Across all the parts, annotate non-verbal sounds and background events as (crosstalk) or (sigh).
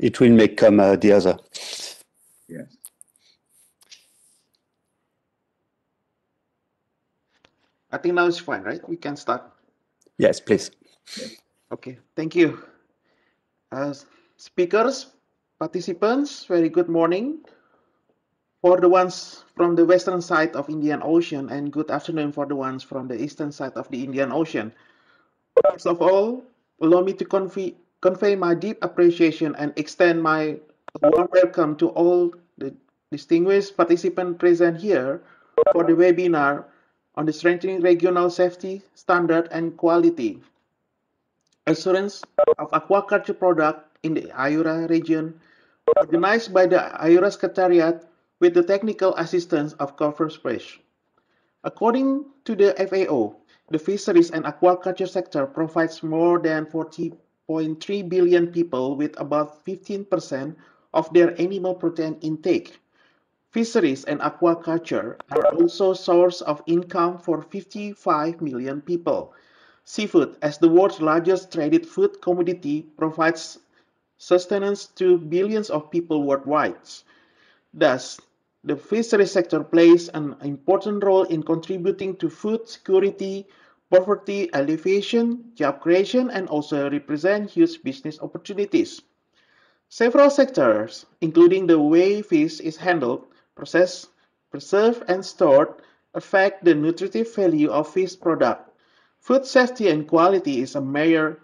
It will make come uh, the other. Yes. I think now it's fine, right? We can start. Yes, please. Okay, thank you. Uh, speakers, participants, very good morning. For the ones from the western side of Indian Ocean and good afternoon for the ones from the eastern side of the Indian Ocean. First of all, allow me to convey, convey my deep appreciation and extend my warm welcome to all the distinguished participants present here for the webinar on the strengthening regional safety, standard, and quality assurance of aquaculture product in the IORA region, organized by the IORA Secretariat with the technical assistance of COFREPECHE. According to the FAO, the fisheries and aquaculture sector provides more than 40.3 billion people with about 15% of their animal protein intake. Fisheries and aquaculture are also a source of income for 55 million people. Seafood, as the world's largest traded food commodity, provides sustenance to billions of people worldwide. Thus, the fishery sector plays an important role in contributing to food security, poverty alleviation, job creation, and also represent huge business opportunities. Several sectors, including the way fish is handled, processed, preserved, and stored, affect the nutritive value of fish product. Food safety and quality is a major,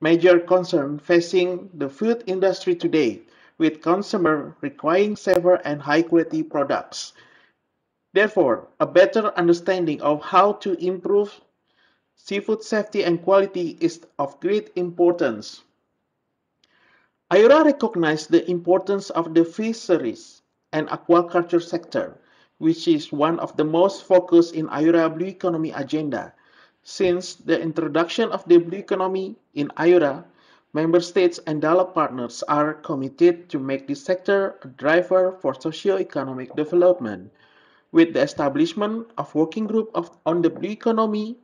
major concern facing the food industry today, with consumers requiring safer and high-quality products. Therefore, a better understanding of how to improve seafood safety and quality is of great importance. IORA recognizes the importance of the fisheries and aquaculture sector, which is one of the most focused in IORA Blue Economy agenda. Since the introduction of the Blue Economy in IORA, member states and dialogue partners are committed to make this sector a driver for socio-economic development. With the establishment of working group of, on the Blue Economy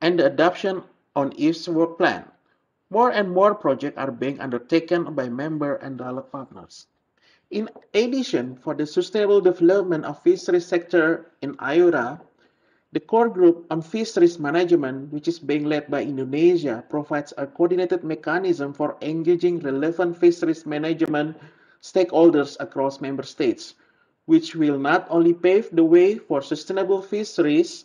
and the adoption on its work plan, more and more projects are being undertaken by member and dialogue partners. In addition, for the sustainable development of fisheries sector in IORA, the core group on fisheries management, which is being led by Indonesia, provides a coordinated mechanism for engaging relevant fisheries management stakeholders across member states, which will not only pave the way for sustainable fisheries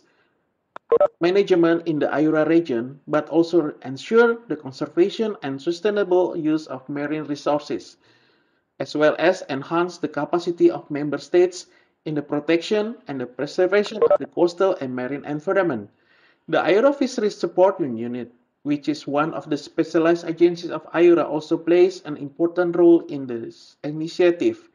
management in the IORA region, but also ensure the conservation and sustainable use of marine resources as well as enhance the capacity of member states in the protection and the preservation of the coastal and marine environment. The IORA Fisheries Support Unit, which is one of the specialized agencies of IORA, also plays an important role in this initiative.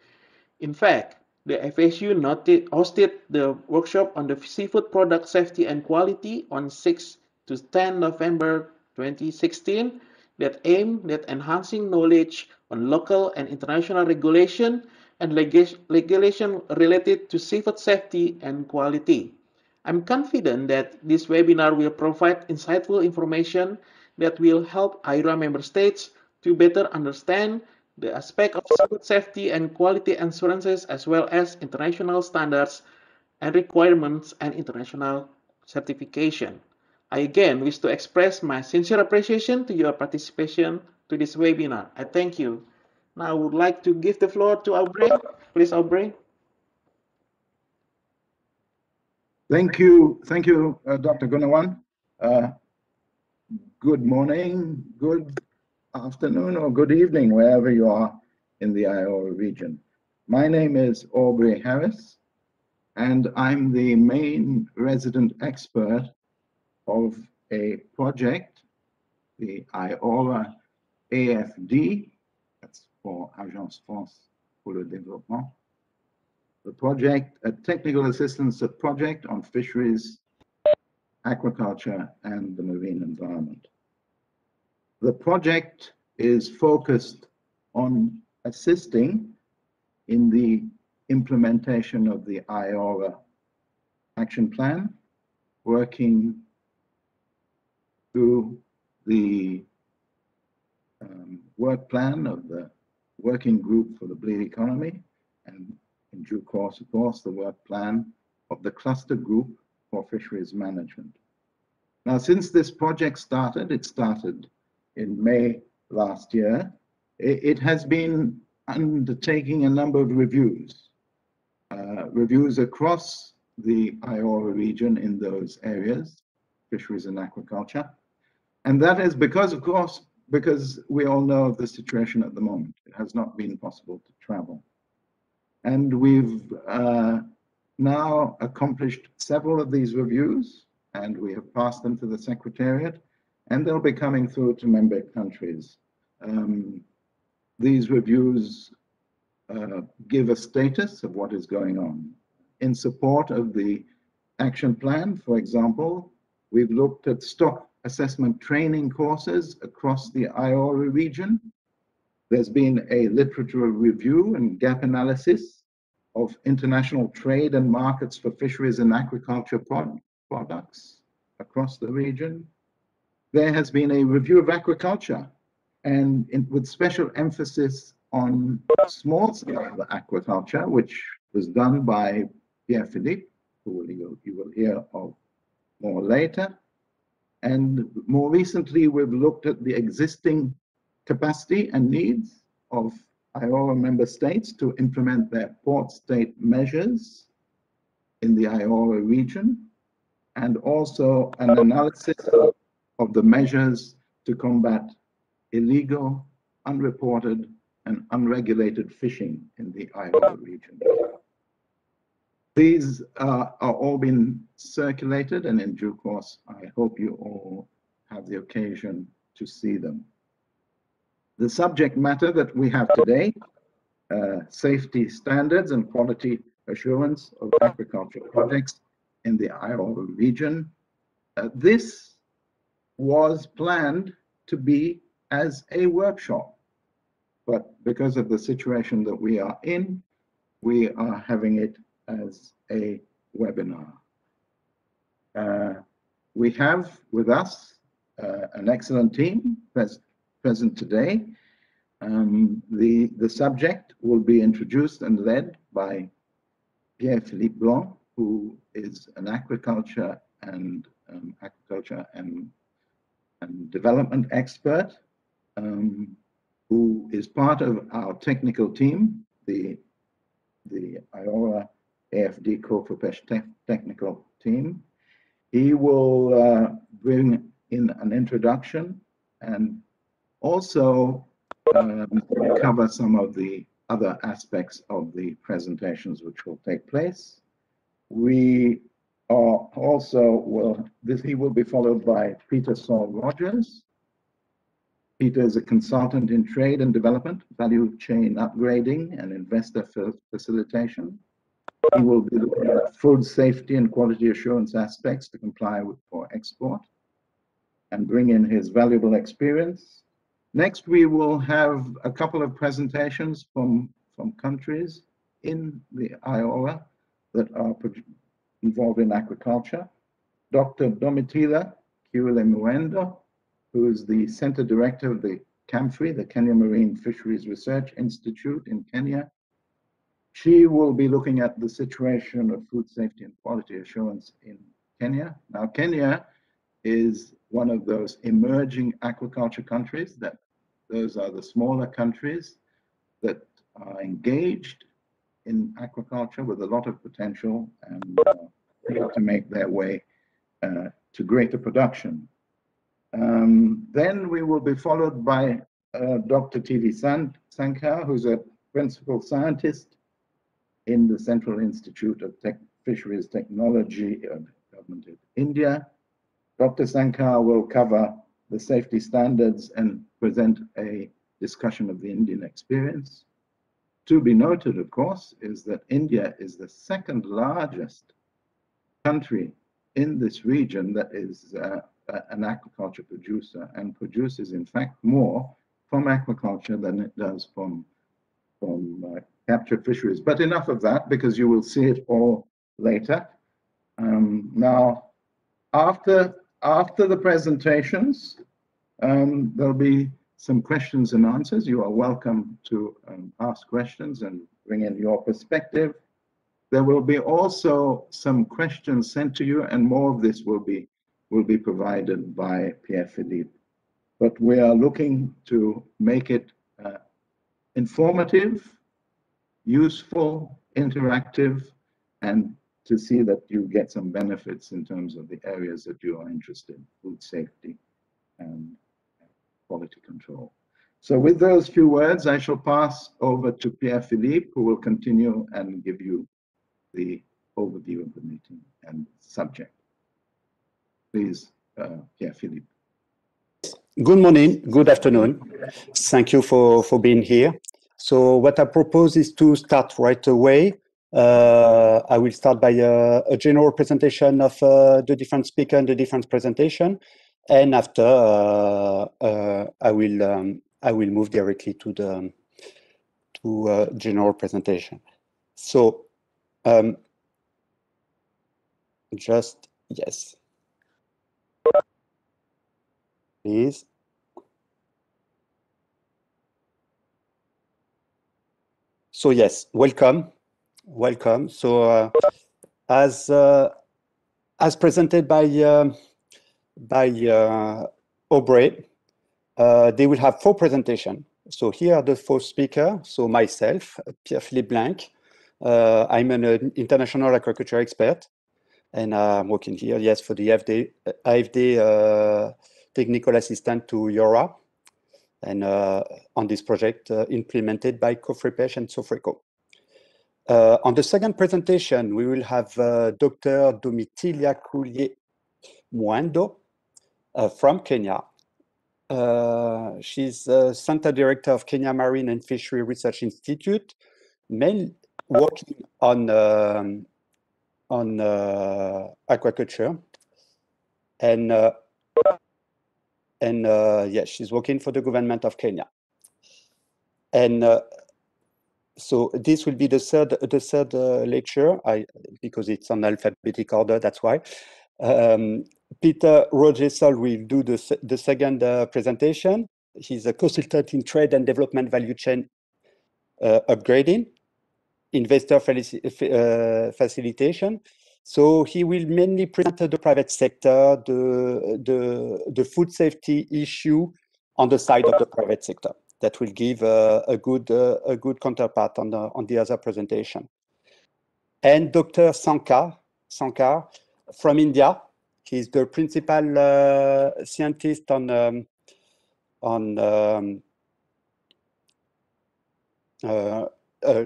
In fact, the FSU noted, hosted the workshop on the seafood product safety and quality on 6 to 10 November 2016 that aimed at enhancing knowledge on local and international regulation and legislation related to seafood safety and quality. I'm confident that this webinar will provide insightful information that will help IORA member states to better understand the aspect of seafood safety and quality assurances as well as international standards and requirements and international certification. I again wish to express my sincere appreciation to your participation to this webinar. I thank you. Now I would like to give the floor to Aubrey. Please, Aubrey. Thank you, thank you, uh, Dr. Gunawan. Uh, good morning, good afternoon, or good evening, wherever you are in the IORA region. My name is Aubrey Harris, and I'm the main resident expert of a project, the IORA AFD, that's for Agence France pour le Développement, the project, a technical assistance project on fisheries, aquaculture, and the marine environment. The project is focused on assisting in the implementation of the IORA action plan, working through the um, work plan of the working group for the blue economy, and in due course, of course, the work plan of the cluster group for fisheries management. Now, since this project started, it started in May last year, it, has been undertaking a number of reviews, uh, reviews across the Iora region in those areas, fisheries and aquaculture. And that is because, of course, because we all know of the situation at the moment. It has not been possible to travel. And we've uh, now accomplished several of these reviews and we have passed them to the Secretariat and they'll be coming through to member countries. Um, these reviews uh, give a status of what is going on. In support of the action plan, for example, we've looked at stock assessment training courses across the Iora region. There's been a literature review and gap analysis of international trade and markets for fisheries and aquaculture pro products across the region. There has been a review of aquaculture and in, with special emphasis on small scale aquaculture, which was done by Pierre Philippe, who you, you will hear of more later. And more recently, we've looked at the existing capacity and needs of Iora member states to implement their port state measures in the Iora region, and also an analysis of, of the measures to combat illegal, unreported, and unregulated fishing in the Iora region. These uh, are all been circulated and in due course, I hope you all have the occasion to see them. The subject matter that we have today, uh, safety standards and quality assurance of agricultural projects in the Iora region. Uh, this was planned to be as a workshop. But because of the situation that we are in, we are having it as a webinar. Uh, we have with us uh, an excellent team pres present today. Um, the, the subject will be introduced and led by Pierre-Philippe Blanc, who is an aquaculture and um, aquaculture and development expert um, who is part of our technical team, the, the Iora AFD COFREPECHE te technical team. He will uh, bring in an introduction and also um, cover some of the other aspects of the presentations which will take place. We are also will this he will be followed by Peter Saul Rogers, Peter is a consultant in trade and development, value chain upgrading, and investor facilitation. He will be looking at food safety and quality assurance aspects to comply with for export and bring in his valuable experience. Next, we will have a couple of presentations from, from countries in the Iora that are involved in aquaculture. Dr. Domitila Kiwelemuendo who is the center director of the KMFRI, the Kenya Marine Fisheries Research Institute in Kenya. She will be looking at the situation of food safety and quality assurance in Kenya. Now, Kenya is one of those emerging aquaculture countries that those are the smaller countries that are engaged in aquaculture with a lot of potential and uh, to make their way uh, to greater production. Um, then we will be followed by uh, Dr. T.V. San Sankar, who's a principal scientist in the Central Institute of Fisheries Technology of Government of India. Dr. Sankar will cover the safety standards and present a discussion of the Indian experience. To be noted, of course, is that India is the second largest country in this region that is uh, an aquaculture producer and produces, in fact, more from aquaculture than it does from, from uh, captured fisheries. But enough of that because you will see it all later. Um, now, after, after the presentations, um, there'll be some questions and answers. You are welcome to um, ask questions and bring in your perspective. There will be also some questions sent to you, and more of this will be will be provided by Pierre Philippe. But we are looking to make it uh, informative, useful, interactive, and to see that you get some benefits in terms of the areas that you are interested in, food safety and quality control. So with those few words, I shall pass over to Pierre Philippe, who will continue and give you the overview of the meeting and subject. Please, uh, Pierre Philippe. Good morning, good afternoon. Thank you for, for being here. So what I propose is to start right away. Uh, I will start by a, a general presentation of uh, the different speaker and the different presentation. And after, uh, uh, I will um, I will move directly to the to uh, general presentation. So um, just yes, please. So yes, welcome, welcome. So uh, as uh, as presented by uh, by uh, Aubrey, uh, they will have four presentations. So here are the four speakers. So myself, Pierre-Philippe Blanc. Uh, I'm an international agriculture expert and I'm working here, yes, for the AFD, AFD uh, technical assistant to IORA and uh, on this project uh, implemented by COFREPECHE and Sofreco. on the second presentation, we will have Dr. Domitilia Coulier Mwando from Kenya. Uh, she's a center director of Kenya Marine and Fishery Research Institute, mainly working on um, on uh, aquaculture, and uh, and uh, yes, she's working for the government of Kenya. And uh, so this will be the third the third lecture. I because it's on alphabetic order. That's why. Um, Peter Rojesol will do the, the second uh, presentation. He's a consultant in trade and development value chain uh, upgrading, investor uh, facilitation. So he will mainly present the private sector, the, the, the food safety issue on the side of the private sector. That will give uh, a good uh, a good counterpart on the on the other presentation. And Dr. Sankar Sankar from India He's the principal uh, scientist on um, on um, uh, uh,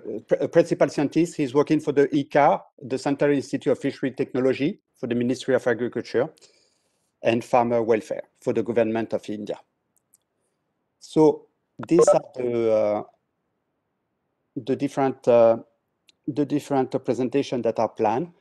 principal scientist. He's working for the ICAR, the Central Institute of Fishery Technology for the Ministry of Agriculture and Farmer Welfare for the government of India. So these are the uh, the different uh, the different presentations that are planned.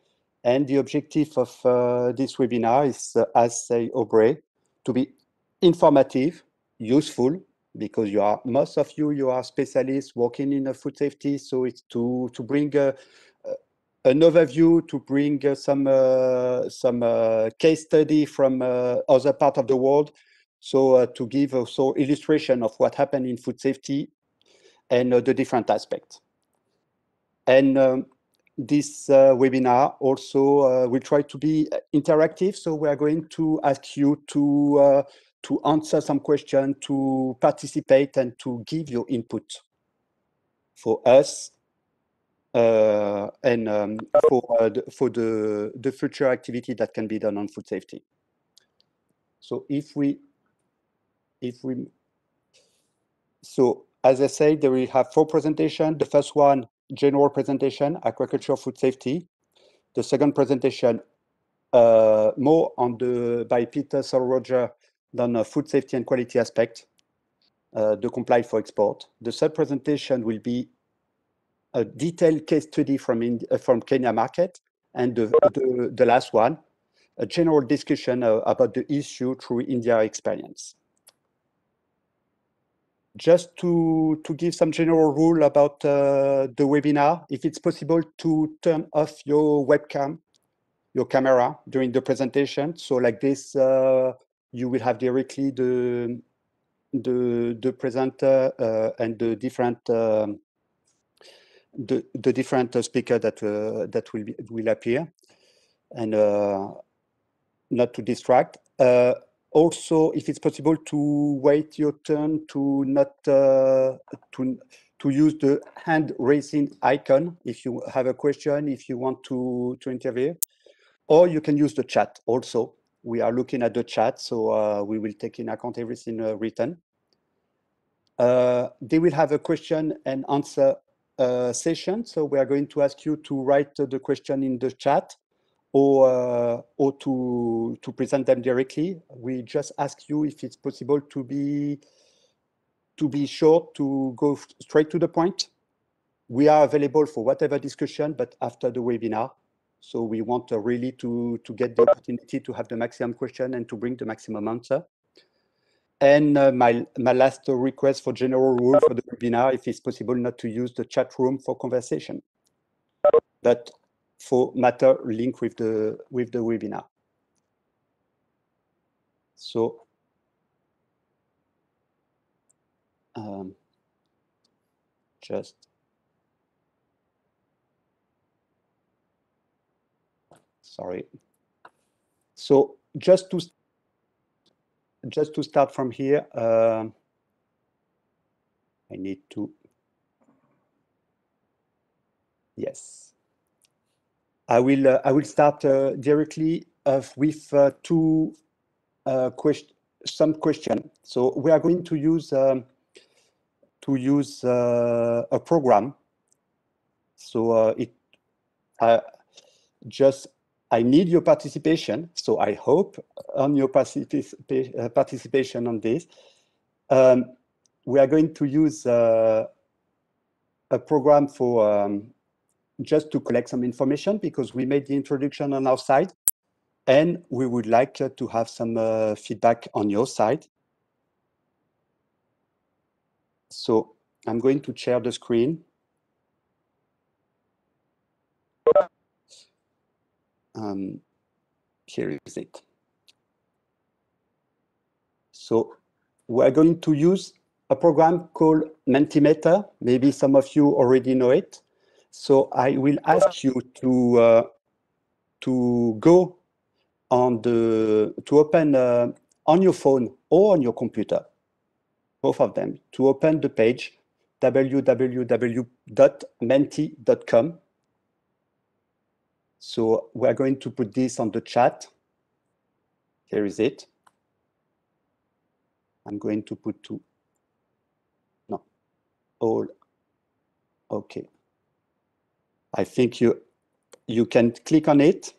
And the objective of uh, this webinar is, uh, as say Aubrey, to be informative, useful, because you are most of you you are specialists working in food safety. So it's to to bring uh, an overview, to bring some uh, some uh, case study from uh, other part of the world. So to give also illustration of what happened in food safety and the different aspects. And um, this uh, webinar also uh, will try to be interactive. So we are going to ask you to uh, to answer some questions, to participate, and to give your input for us uh, and um, for uh, the, for the the future activity that can be done on food safety. So if we if we so as I said, there we have four presentations. The first one general presentation, aquaculture food safety. The second presentation, uh, more on the by Peter Sol Roger than uh, food safety and quality aspect, uh, the comply for export. The third presentation will be a detailed case study from uh, from Kenya market, and the, the, the last one, a general discussion uh, about the issue through India experience just to, to give some general rule about uh, the webinar, if it's possible to turn off your webcam, your camera during the presentation. So like this, uh, you will have directly the, the the presenter uh, and the different um, the the different uh, speaker that uh, that will be, will appear, and uh, not to distract. Uh, also, if it's possible to wait your turn to not uh, to to use the hand raising icon if you have a question, if you want to to interview, or you can use the chat also. We are looking at the chat, so uh, we will take in account everything uh, written. Uh, they will have a question and answer uh, session, so we are going to ask you to write the question in the chat or, uh, or to, to present them directly. We just ask you if it's possible to be, to be short, to go straight to the point. We are available for whatever discussion, but after the webinar. So we want uh, really to, to get the opportunity to have the maximum question and to bring the maximum answer. And uh, my, my last request for general rule for the webinar, if it's possible not to use the chat room for conversation, but for matter link with the, with the webinar. So um, just sorry. So just to just to start from here, uh, I need to yes. I will uh, I will start uh, directly with uh, two uh, question some question. So we are going to use um, to use uh, a program. So it just I need your participation. So I hope on your particip uh, participation on this. Um, we are going to use uh, a program for um, just to collect some information because we made the introduction on our side and we would like uh, to have some uh, feedback on your side. So I'm going to share the screen. um, here is it. So we're going to use a program called Mentimeter. Maybe some of you already know it. So I will ask you to uh, to go on the to open uh, on your phone or on your computer, both of them, to open the page www.menti.com so we're going to put this on the chat. Here is it. I'm going to put two. No, all. Okay. I think you you can click on it.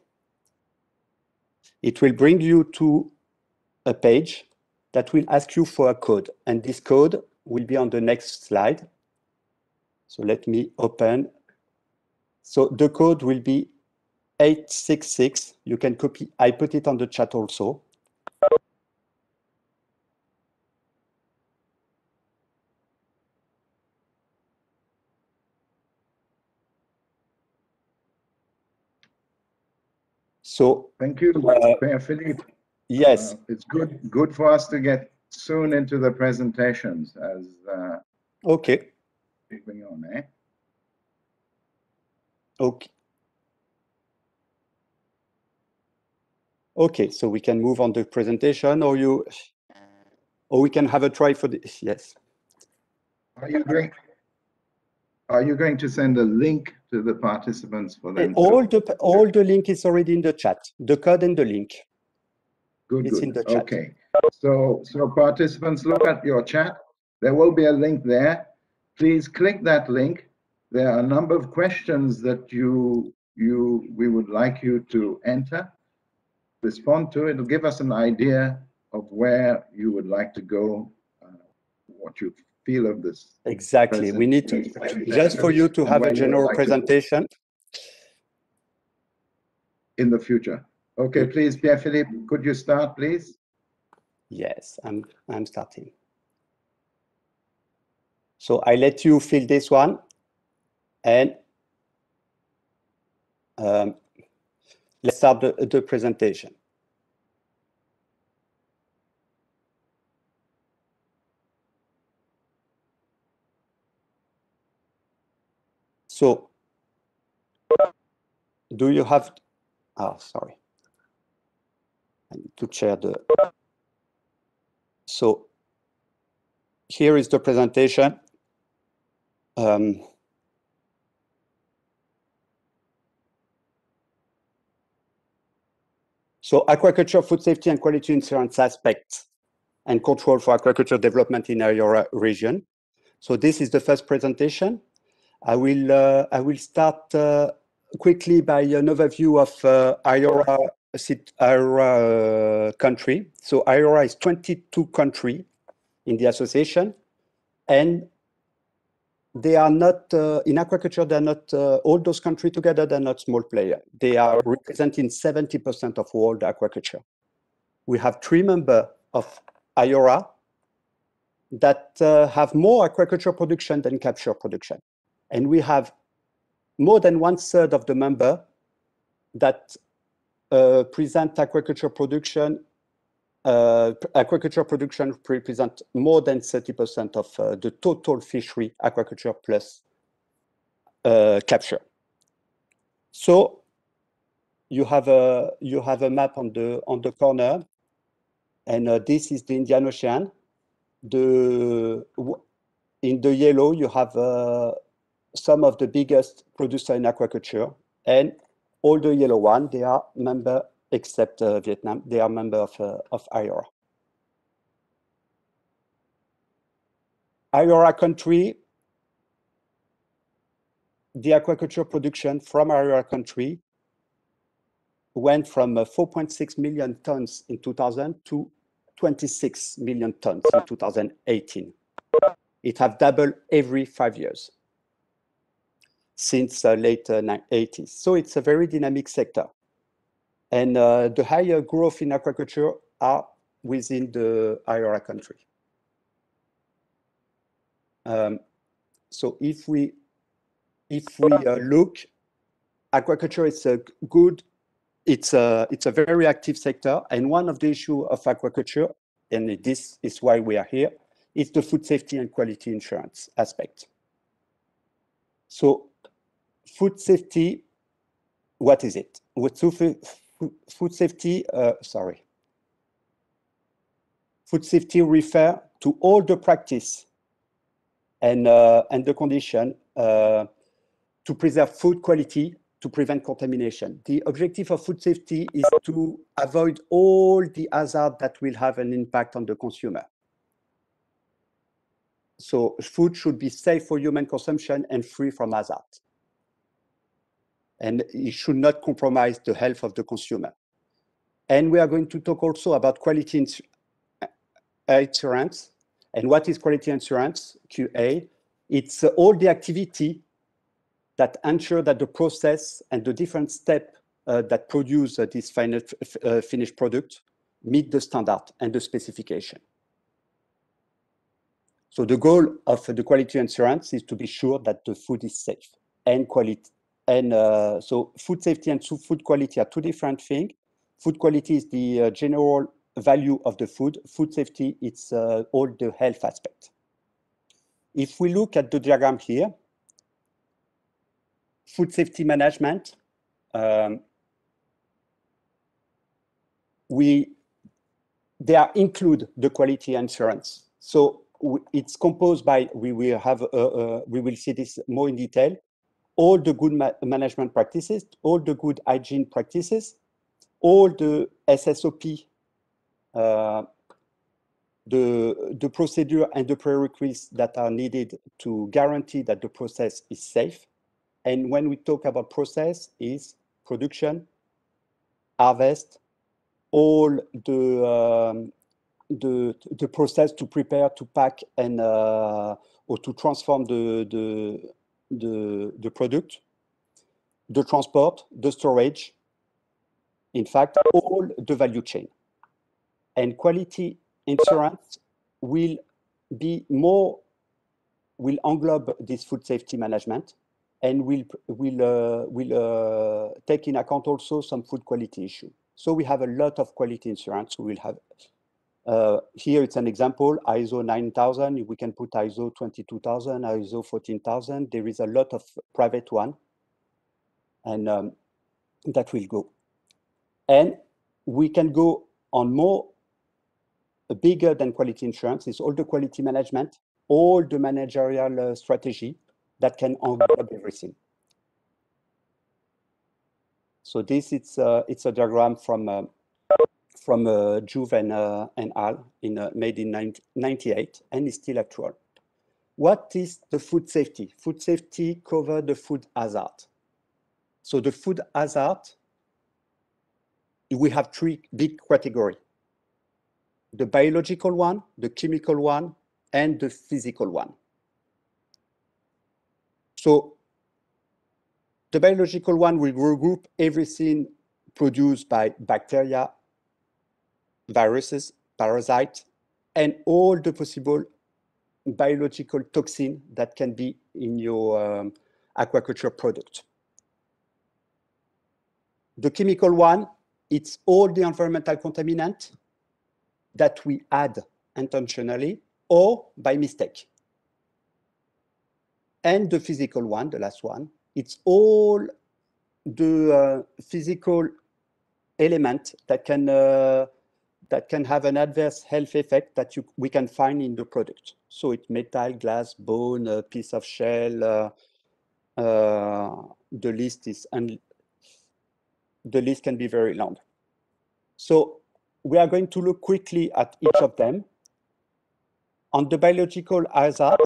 It will bring you to a page that will ask you for a code. And this code will be on the next slide. So let me open. So the code will be 866. You can copy. I put it on the chat also. So thank you, uh, Philippe. Yes, uh, it's good good for us to get soon into the presentations as uh, okay. Going on, eh? Okay. Okay, so we can move on the presentation or you, or we can have a try for this, yes. Are you going, are you going to send a link to the participants for them? All the, all the link is already in the chat, the code and the link. Good, it's good. in the chat. Okay, so, so participants, look at your chat. There will be a link there. Please click that link. There are a number of questions that you, you, we would like you to enter respond to it. It'll give us an idea of where you would like to go, uh, what you feel of this. Exactly. We need to, just for you to have a general like presentation. In the future. Okay, please, Pierre-Philippe, could you start, please? Yes, I'm, I'm starting. So I let you fill this one and um, let's start the, the presentation. So do you have, ah, sorry. I need to share the, so here is the presentation. Um, so aquaculture, food safety and quality insurance aspects and control for aquaculture development in our region. So this is the first presentation. I will uh, I will start uh, quickly by an overview of uh, IORA, IORA country. So IORA is 22 country in the association, and they are not uh, in aquaculture. They are not uh, all those countries together. They're not small player. They are representing 70% of world aquaculture. We have three members of IORA that uh, have more aquaculture production than capture production. And we have more than one third of the member that uh, present aquaculture production. Uh, aquaculture production represent more than 30% of uh, the total fishery aquaculture plus uh, capture. So you have a you have a map on the on the corner, and uh, this is the Indian Ocean. The in the yellow you have uh, some of the biggest producer in aquaculture, and all the yellow one, they are member, except uh, Vietnam, they are member of, uh, of IORA. IORA country, the aquaculture production from IORA country went from uh, 4.6 million tons in 2000 to 26 million tons in 2018. It have doubled every five years since uh, late uh, 80s. So it's a very dynamic sector. And uh, the higher growth in aquaculture are within the IORA country. Um, so if we if we uh, look, aquaculture is a good, it's a it's a very active sector, and one of the issue of aquaculture, and this is why we are here, is the food safety and quality insurance aspect. So food safety, what is it? With food safety, uh, sorry. Food safety refer to all the practice and, uh, and the condition uh, to preserve food quality to prevent contamination. The objective of food safety is to avoid all the hazard that will have an impact on the consumer. So food should be safe for human consumption and free from hazard and it should not compromise the health of the consumer. And we are going to talk also about quality insurance. And what is quality insurance, QA? It's uh, all the activity that ensure that the process and the different step uh, that produce uh, this final uh, finished product meet the standard and the specification. So the goal of the quality insurance is to be sure that the food is safe and quality and uh, so food safety and food quality are two different things. Food quality is the uh, general value of the food. Food safety, it's uh, all the health aspect. If we look at the diagram here, food safety management, um, we they are include the quality insurance. So it's composed by we will have uh, uh, we will see this more in detail all the good ma management practices, all the good hygiene practices, all the SSOP, uh, the, the procedure and the prerequisites that are needed to guarantee that the process is safe. And when we talk about process is production, harvest, all the, um, the, the process to prepare, to pack and uh, or to transform the, the, the, the product, the transport, the storage, in fact, all the value chain. And quality insurance will be more, will englobe this food safety management and will, will, uh, will uh, take in account also some food quality issue. So we have a lot of quality insurance. We will have Uh, here it's an example, ISO 9000, we can put ISO 22000, ISO 14000. There is a lot of private one and um, that will go. And we can go on more bigger than quality insurance is all the quality management, all the managerial uh, strategy that can englobe everything. So this it's uh, it's a diagram from uh, from uh, Jouve and, and Al in uh, made in 1998 and is still actual. What is the food safety? Food safety cover the food hazard. So the food hazard, we have three big categories. The biological one, the chemical one, and the physical one. So the biological one will regroup everything produced by bacteria, viruses, parasites, and all the possible biological toxin that can be in your um, aquaculture product. The chemical one, it's all the environmental contaminant that we add intentionally or by mistake. And the physical one, the last one, it's all the uh, physical element that can uh, that can have an adverse health effect that you, we can find in the product. So it's metal, glass, bone, a piece of shell. Uh, uh, the list is and the list can be very long. So we are going to look quickly at each of them. On the biological hazard,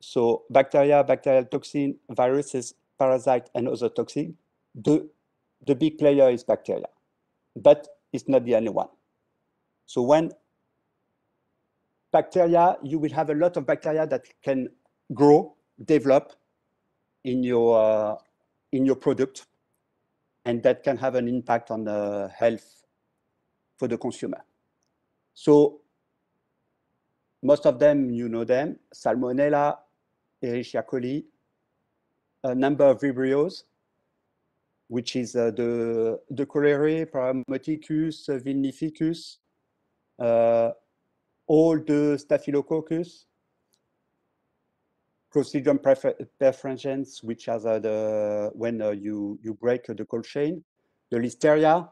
so bacteria, bacterial toxin, viruses, parasite, and other toxin, the, the big player is bacteria. But it's not the only one. So when bacteria, you will have a lot of bacteria that can grow, develop in your uh, in your product, and that can have an impact on the health for the consumer. So most of them, you know them, Salmonella, Escherichia coli, a number of Vibrios, which is uh, the, the cholerae, parahaemolyticus, uh, vulnificus, uh, all the Staphylococcus, Clostridium perfringens, which are the, when uh, you, you break the cold chain, the Listeria,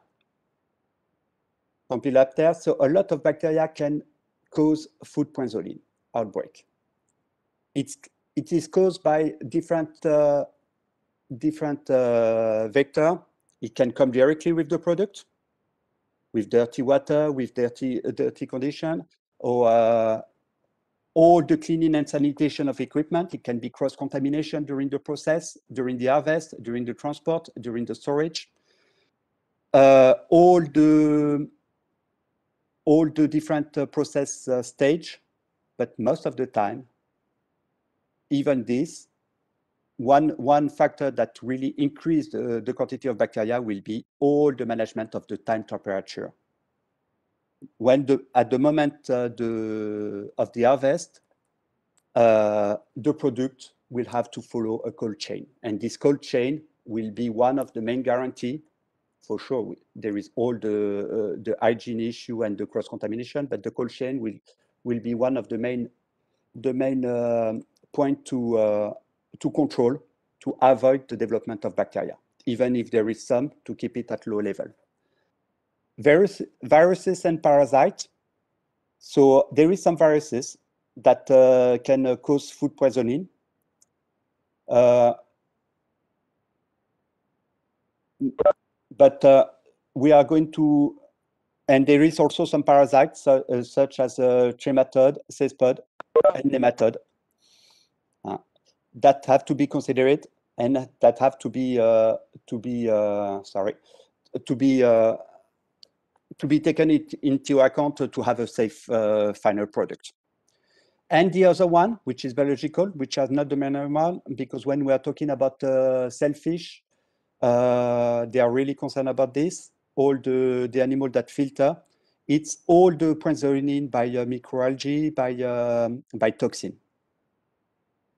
Campylobacter. So a lot of bacteria can cause food poisoning outbreak. It's, it is caused by different uh, different uh, vector. It can come directly with the product, with dirty water, with dirty, uh, dirty condition, or uh, all the cleaning and sanitation of equipment. It can be cross-contamination during the process, during the harvest, during the transport, during the storage. Uh, all the all the different uh, process uh, stage, but most of the time, even this one, one factor that really increased uh, the quantity of bacteria will be all the management of the time temperature. When the, at the moment uh, the, of the harvest, uh, the product will have to follow a cold chain. And this cold chain will be one of the main guarantee. For sure, there is all the, uh, the hygiene issue and the cross-contamination, but the cold chain will, will be one of the main, the main uh, point to uh, to control to avoid the development of bacteria, even if there is some to keep it at low level. Virus, viruses and parasites. So there is some viruses that uh, can uh, cause food poisoning. Uh, but uh, we are going to, and there is also some parasites uh, such as uh, trematode, cestode, and nematode that have to be considered and that have to be uh, to be uh, sorry to be uh, to be taken it into account to have a safe uh, final product. And the other one, which is biological, which has not the normal, because when we are talking about uh, shellfish, uh, they are really concerned about this. All the the animal that filter, it's all the poisoning by microalgae, by um, by toxin.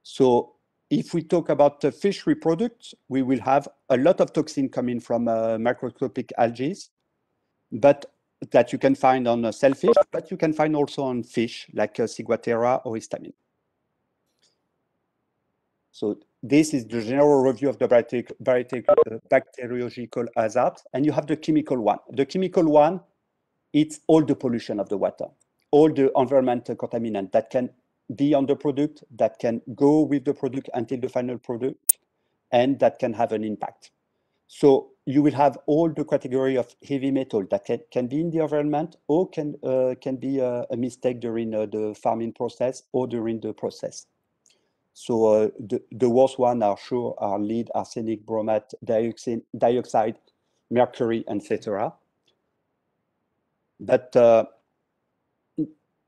So if we talk about the fish reproduct, we will have a lot of toxin coming from uh, microscopic algae, but that you can find on shellfish, but you can find also on fish like uh, Ciguatera or histamine. So this is the general review of the bacteriological hazard, and you have the chemical one. The chemical one, it's all the pollution of the water, all the environmental contaminant that can be on the product, that can go with the product until the final product, and that can have an impact. So you will have all the category of heavy metal that can, can be in the environment or can, uh, can be a, a mistake during uh, the farming process or during the process. So uh, the, the worst one are sure are lead, arsenic, bromate, dioxin, dioxide, mercury, etc. But uh, uh,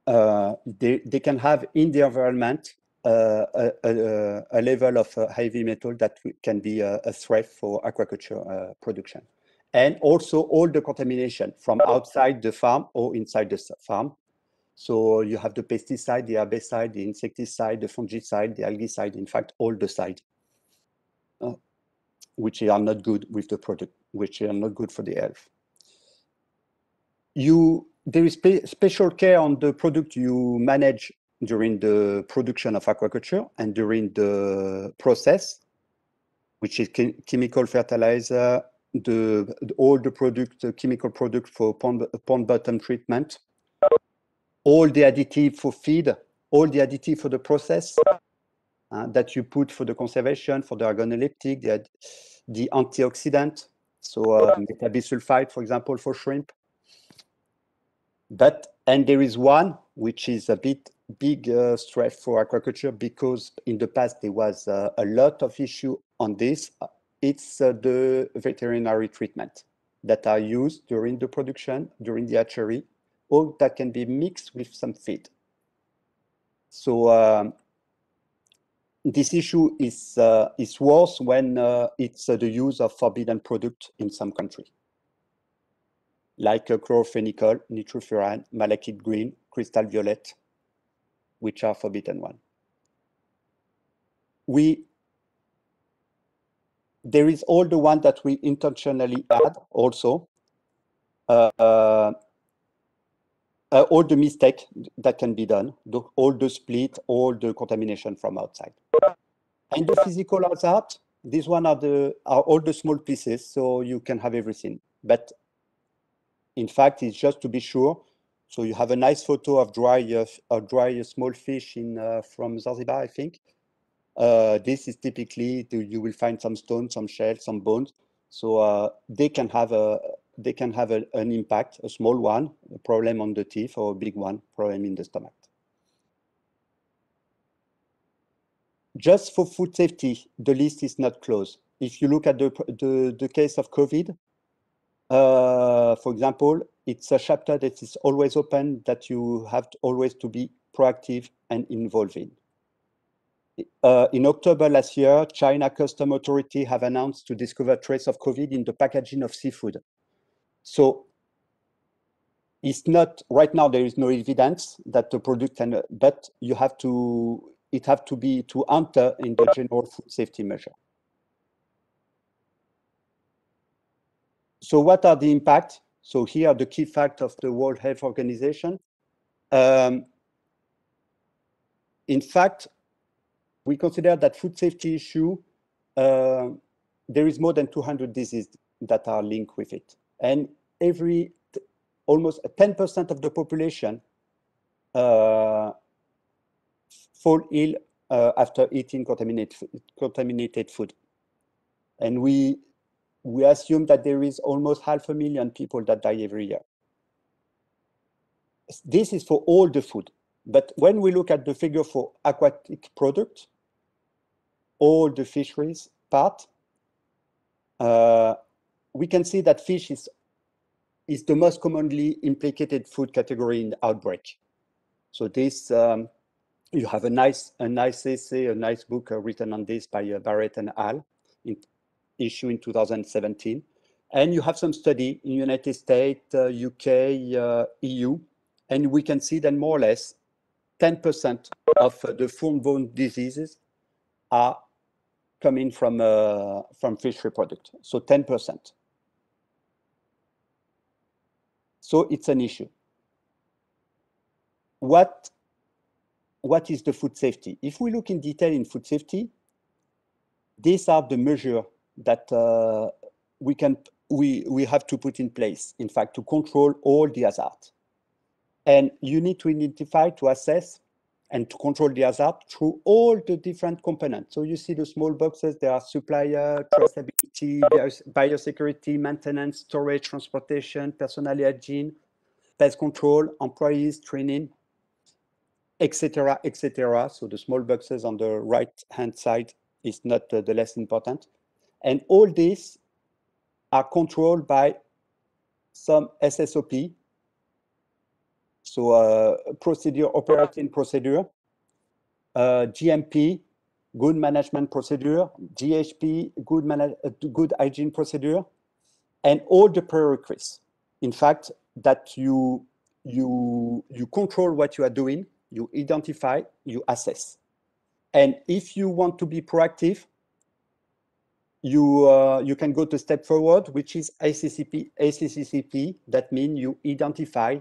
they, they can have in the environment uh, a, a, a, level of uh, heavy metal that can be a, a threat for aquaculture uh, production. And also all the contamination from outside the farm or inside the farm. So you have the pesticide, the herbicide, the insecticide, the fungicide, the algicide, in fact, all the side, uh, which are not good with the product, which are not good for the health. You, there is spe special care on the product you manage during the production of aquaculture and during the process, which is chemical fertilizer, the, the, all the product, the chemical product for pond, pond bottom treatment, all the additive for feed, all the additive for the process uh, that you put for the conservation, for the organoleptic, the, the antioxidant, so uh, metabisulfite, for example, for shrimp. But, and there is one which is a bit big uh, stress for aquaculture because in the past there was uh, a lot of issue on this. It's uh, the veterinary treatment that are used during the production, during the hatchery, or that can be mixed with some feed. So um, this issue is uh, is worse when uh, it's uh, the use of forbidden product in some country, like chloramphenicol, nitrofuran, malachite green, crystal violet, which are forbidden one. We there is all the one that we intentionally add also. Uh, uh, all the mistake that can be done, the, all the split, all the contamination from outside. And the physical hazard, these one are the are all the small pieces, so you can have everything. But in fact, it's just to be sure so you have a nice photo of dry, uh, dry small fish in uh, from Zanzibar, I think. Uh, this is typically you will find some stones, some shells, some bones. So uh, they can have a they can have a, an impact, a small one, a problem on the teeth, or a big one, problem in the stomach. Just for food safety, the list is not closed. If you look at the the, the case of COVID, uh, for example, it's a chapter that is always open that you have to always to be proactive and involved in. Uh, in October last year, China Custom Authority have announced to discover trace of COVID in the packaging of seafood. So it's not right now. There is no evidence that the product can, but you have to. It have to be to enter in the general food safety measure. So what are the impacts? So here are the key facts of the World Health Organization. Um, in fact, we consider that food safety issue, uh, there is more than 200 diseases that are linked with it. And every, almost 10% of the population uh, fall ill uh, after eating contaminated, contaminated food. And we we assume that there is almost half a million people that die every year. This is for all the food. But when we look at the figure for aquatic products, all the fisheries part, uh, we can see that fish is, is the most commonly implicated food category in outbreak. So this, um, you have a nice, a nice essay, a nice book uh, written on this by uh, Barrett and Al in issue in 2017. And you have some study in United States, uh, UK, uh, EU, and we can see that more or less 10% of uh, the foodborne diseases are coming from uh, from fish reproduct. So 10%. So it's an issue. What, what is the food safety? If we look in detail in food safety, these are the measures that uh, we can we we have to put in place. In fact, to control all the hazard, and you need to identify, to assess, and to control the hazard through all the different components. So you see the small boxes. There are supplier, traceability, biosecurity, maintenance, storage, transportation, personal hygiene, pest control, employees, training, etc., etc. So the small boxes on the right hand side is not uh, the less important. And all these are controlled by some SSOP, so uh, procedure, operating procedure, uh, GMP, good management procedure, GHP, good, good hygiene procedure, and all the prerequisites. In fact, that you, you, you control what you are doing, you identify, you assess. And if you want to be proactive, you uh, you can go to step forward, which is ACCP. ACCP. That means you identify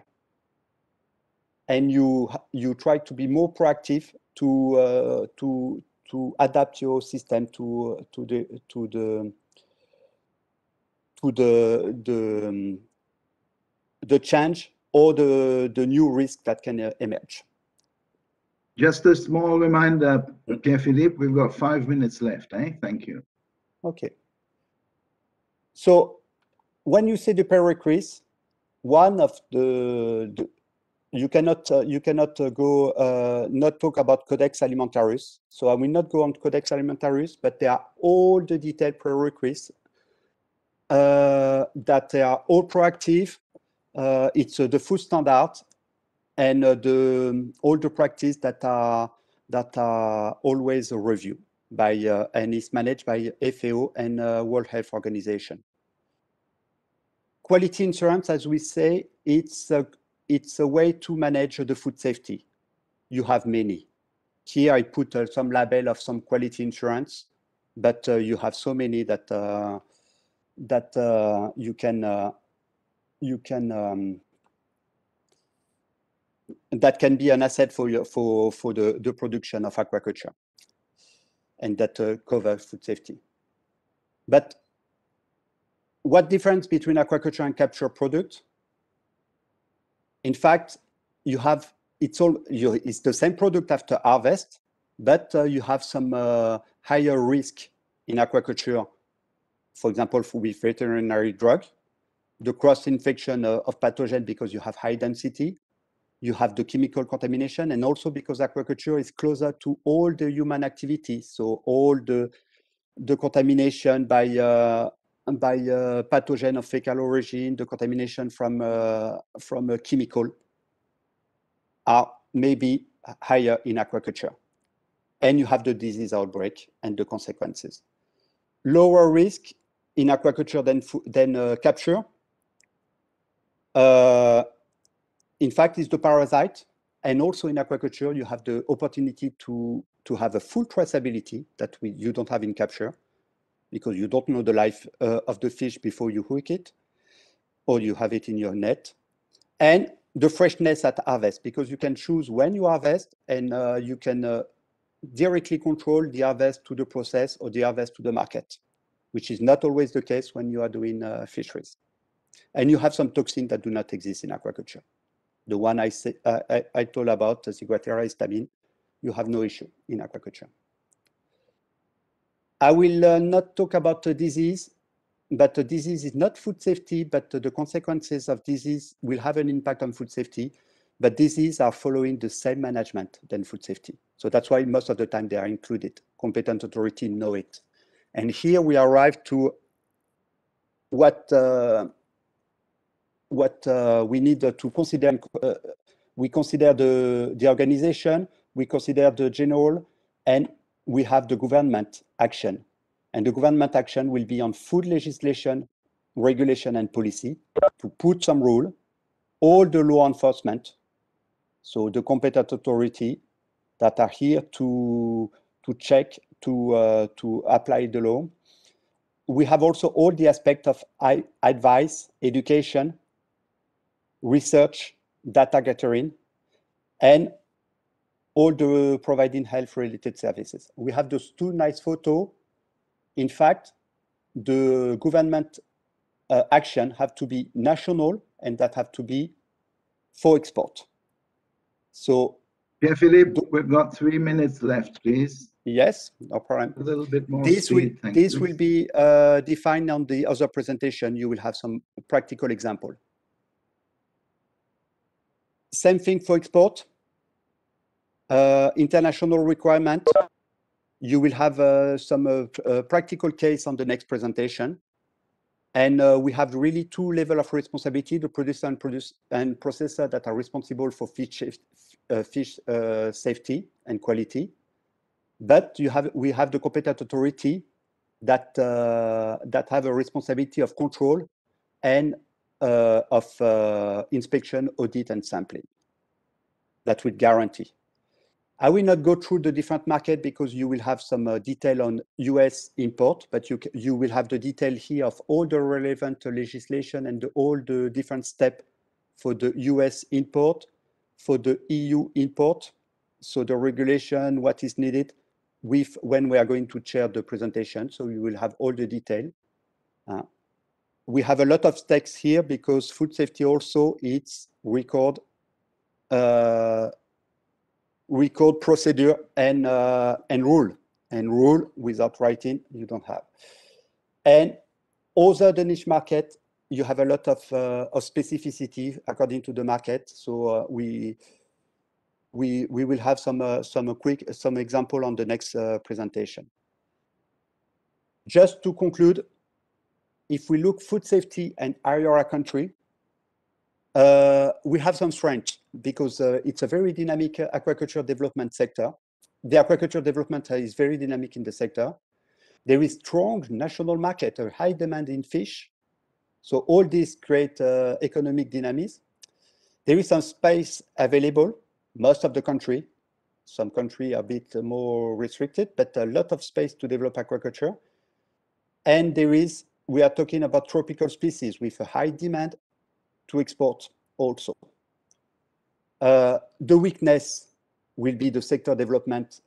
and you you try to be more proactive to uh, to to adapt your system to to the to the to the the um, the change or the the new risk that can uh, emerge. Just a small reminder, Pierre Philippe, we've got five minutes left. Eh? Thank you. Okay. So when you say the prerequisites, one of the, the you cannot uh, you cannot uh, go uh, not talk about Codex Alimentarius. So I will not go on Codex Alimentarius, but there are all the detailed prerequisites uh, that they are all proactive. Uh, it's uh, the food standard and the all the practice that are that are always a review by uh, and is managed by FAO and uh, World Health Organization. Quality insurance, as we say, it's a, it's a way to manage the food safety. You have many. Here I put uh, some label of some quality insurance, but you have so many that that you can you can um, that can be an asset for your, for for the, the production of aquaculture and that uh, cover food safety. But what difference between aquaculture and capture product? In fact, you have it's all you, it's the same product after harvest, but uh, you have some uh, higher risk in aquaculture. For example, for with veterinary drug, the cross infection uh, of pathogen because you have high density, you have the chemical contamination and also because aquaculture is closer to all the human activities so all the the contamination by uh, by uh, pathogen of fecal origin the contamination from uh, from a chemical are maybe higher in aquaculture. And you have the disease outbreak and the consequences. Lower risk in aquaculture than than uh, capture uh, in fact, it's the parasite. And also in aquaculture, you have the opportunity to, to have a full traceability that we, you don't have in capture because you don't know the life uh, of the fish before you hook it or you have it in your net. And the freshness at harvest because you can choose when you harvest and uh, you can uh, directly control the harvest to the process or the harvest to the market, which is not always the case when you are doing uh, fisheries. And you have some toxins that do not exist in aquaculture the one I, say, uh, I, I, told about, the Ciguatera histamine, you have no issue in aquaculture. I will uh, not talk about the disease, but the disease is not food safety, but the consequences of disease will have an impact on food safety. But disease are following the same management than food safety. So that's why most of the time they are included. Competent authority know it. And here we arrive to what uh, what uh, we need to consider, uh, we consider the, the organization, we consider the general, and we have the government action. And the government action will be on food legislation, regulation, and policy to put some rule, all the law enforcement, so the competent authority that are here to, to check, to, uh, to apply the law. We have also all the aspect of advice, education, research, data gathering, and all the providing health-related services. We have those two nice photo. In fact, the government uh, action have to be national and that have to be for export. So Pierre Philippe, we've got three minutes left, please. Yes, no problem. A little bit more This will speed, thank this will be uh, defined on the other presentation. You will have some practical example. Same thing for export. Uh, international requirement. You will have uh, some uh, practical case on the next presentation. And we have really two level of responsibility, the producer and processor that are responsible for fish, fish safety and quality but you have we have the competent authority that that have a responsibility of control and of uh, inspection, audit, and sampling. That will guarantee. I will not go through the different market because you will have some uh, detail on US import, but you you will have the detail here of all the relevant legislation and the, all the different step for the US import, for the EU import. So the regulation, what is needed, with when we are going to share the presentation. So you will have all the detail. Uh, we have a lot of text here because food safety also it's record uh, record procedure and uh, and rule and rule without writing you don't have. And other the niche market you have a lot of uh, of specificity according to the market. So uh, we we we will have some uh, some quick some example on the next uh, presentation. Just to conclude, if we look food safety and IORA country, uh, we have some strength because uh, it's a very dynamic uh, aquaculture development sector. The aquaculture development is very dynamic in the sector. There is strong national market, a high demand in fish. So all this create uh, economic dynamics. There is some space available most of the country. Some country a bit more restricted, but a lot of space to develop aquaculture. And there is, we are talking about tropical species with a high demand to export also. Uh, the weakness will be the sector development.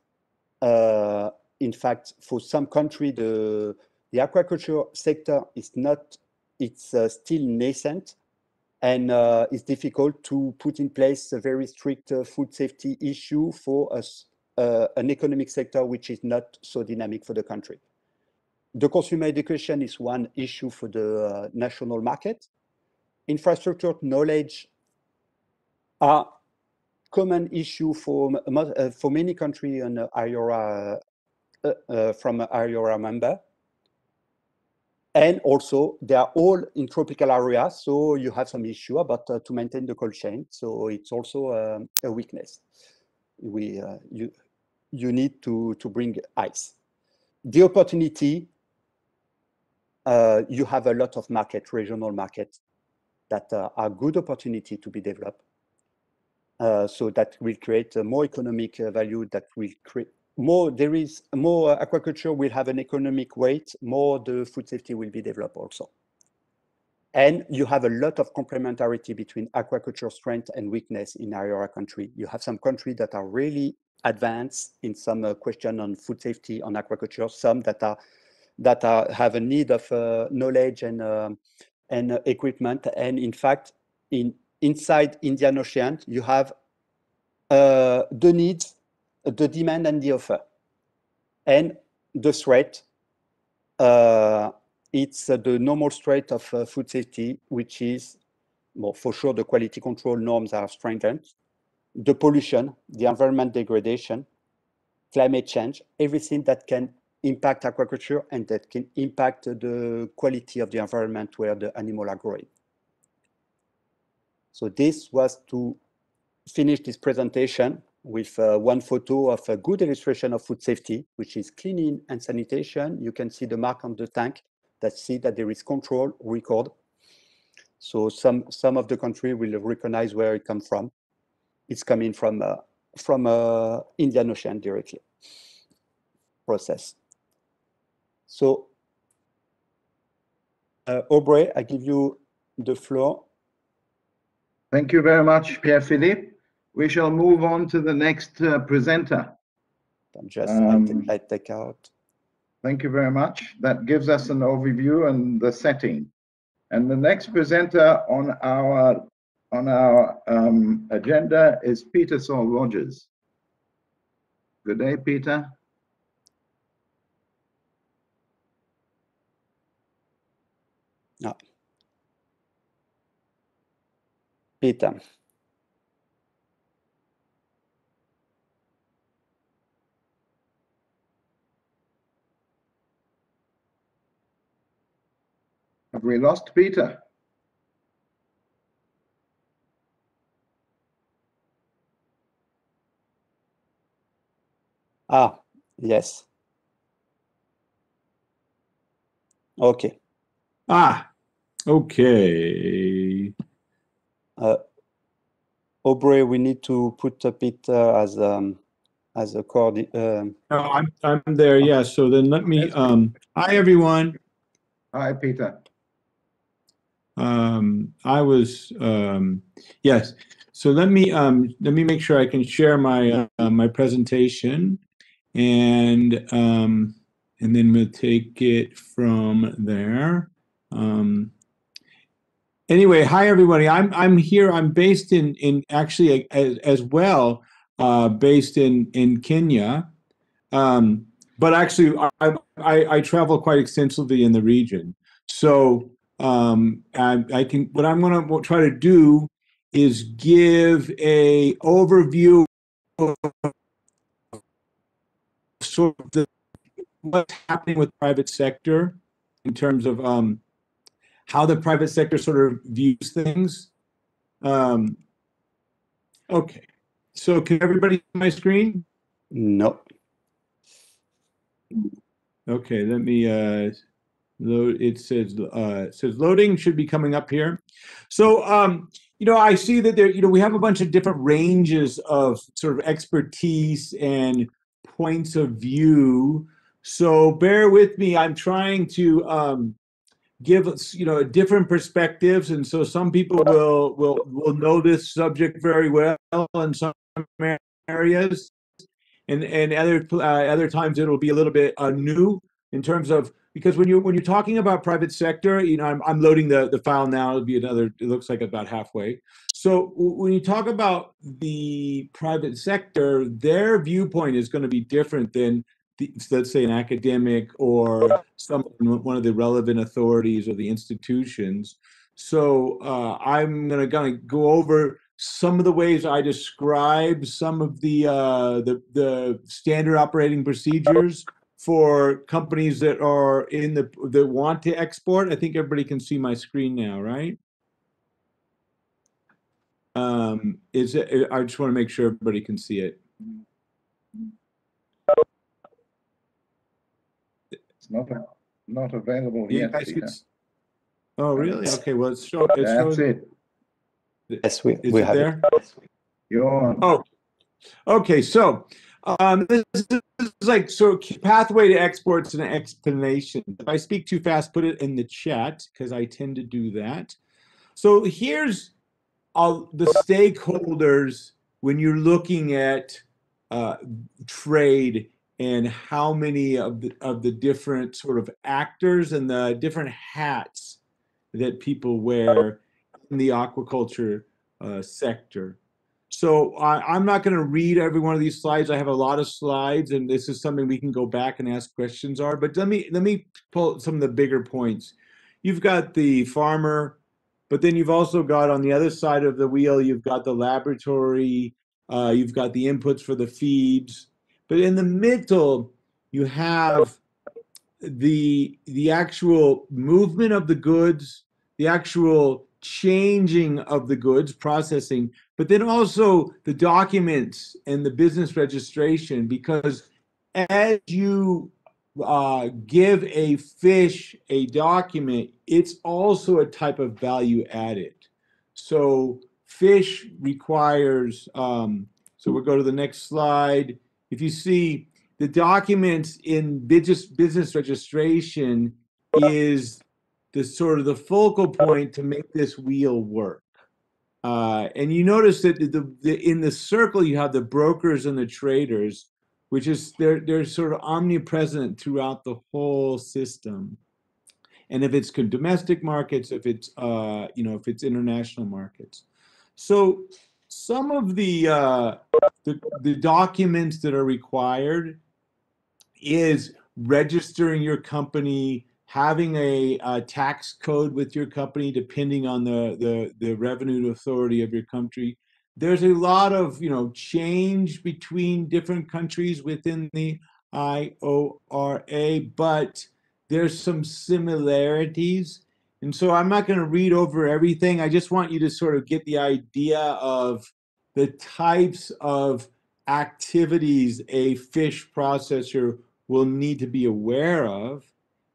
Uh, in fact, for some country, the, the aquaculture sector is not, it's uh, still nascent and uh, it's difficult to put in place a very strict uh, food safety issue for us, uh, an economic sector which is not so dynamic for the country. The consumer education is one issue for the uh, national market. Infrastructure knowledge are common issue for uh, for many countries and IORA uh, uh, from IORA member. And also they are all in tropical areas so you have some issue about uh, to maintain the cold chain. So it's also um, a weakness. We uh, you you need to to bring ice. The opportunity uh, you have a lot of market regional market that uh, are good opportunity to be developed. Uh, so that will create uh, more economic uh, value that will create more there is more aquaculture will have an economic weight more the food safety will be developed also. And you have a lot of complementarity between aquaculture strength and weakness in IORA country. You have some countries that are really advanced in some uh, question on food safety on aquaculture some that are that are have a need of uh, knowledge and um, and uh, equipment and in fact in inside indian ocean you have uh, the needs the demand and the offer. And the threat, uh, it's uh, the normal threat of uh, food safety, which is, well, for sure, the quality control norms are strengthened, the pollution, the environment degradation, climate change, everything that can impact aquaculture and that can impact the quality of the environment where the animal are growing. So this was to finish this presentation with uh, one photo of a good illustration of food safety, which is cleaning and sanitation. You can see the mark on the tank that see that there is control record. So some some of the country will recognize where it comes from. It's coming from uh, from uh, Indian Ocean directly. Process. So uh, Aubrey, I give you the floor. Thank you very much, Pierre-Philippe. We shall move on to the next uh, presenter. I'm just Um, I, take out. Thank you very much. That gives us an overview and the setting. And the next presenter on our on our um, agenda is Peter Saul Rogers. Good day, Peter. No. Peter. Have we lost Peter? Ah, yes. Okay. Ah, okay. Uh, Aubrey, we need to put a bit uh, as um, as a coordi- um, No, I'm, I'm there, yeah, so then let me, um, hi, everyone. Hi, Peter. Um, I was, um, yes, so let me, um, let me make sure I can share my, uh, my presentation. And, um, and then we'll take it from there. Um, anyway, hi, everybody. I'm, I'm here, I'm based in, in actually as, as well, uh, based in, in Kenya. Um, but actually, I, I, I travel quite extensively in the region. So, um, I, I can what I'm going to try to do is give a overview of sort of the, what's happening with private sector in terms of um, how the private sector sort of views things. Um, okay, so can everybody see my screen? Nope. Okay, let me uh load it says uh it says loading should be coming up here. So um you know I see that there you know we have a bunch of different ranges of sort of expertise and points of view. So bear with me. I'm trying to um give us you know different perspectives and so some people will will will know this subject very well in some areas and and other uh, other times it'll be a little bit uh, new in terms of because when you when you're talking about private sector, you know, I'm I'm loading the the file now. It'll be another. It looks like about halfway. So when you talk about the private sector, their viewpoint is going to be different than the, let's say an academic or some one of the relevant authorities or the institutions. So uh, I'm going to kind of go over some of the ways I describe some of the uh, the the standard operating procedures for companies that are in the that want to export. I think everybody can see my screen now, right? Um, is it, I just want to make sure everybody can see it. It's not not available You yet, guys Peter. s- Oh, really? Okay. Well, it's show. It's That's showing. it. Yes, we, Is we it have there? it. You're on. Oh, okay. So um, this is like so pathway to exports and explanation. If I speak too fast, put it in the chat because I tend to do that. So here's all the stakeholders when you're looking at uh, trade and how many of the of the different sort of actors and the different hats that people wear in the aquaculture uh, sector. So I, I'm not going to read every one of these slides. I have a lot of slides, and this is something we can go back and ask questions on. But let me let me pull some of the bigger points. You've got the farmer, but then you've also got on the other side of the wheel, you've got the laboratory, uh, you've got the inputs for the feeds, but in the middle, you have the the actual movement of the goods, the actual changing of the goods, processing, but then also the documents and the business registration. Because as you uh, give a fish a document, it's also a type of value added. So fish requires. Um, so we'll go to the next slide. If you see the documents in business business registration is the sort of the focal point to make this wheel work. Uh, and you notice that the, the, in the circle you have the brokers and the traders, which is they're they're sort of omnipresent throughout the whole system. And if it's domestic markets, if it's uh, you know if it's international markets, so some of the, uh, the the documents that are required is registering your company having a, a, tax code with your company depending on the, the, the revenue authority of your country. There's a lot of you know change between different countries within the iora but there's some similarities and so i'm not going to read over everything i just want you to sort of get the idea of the types of activities a fish processor will need to be aware of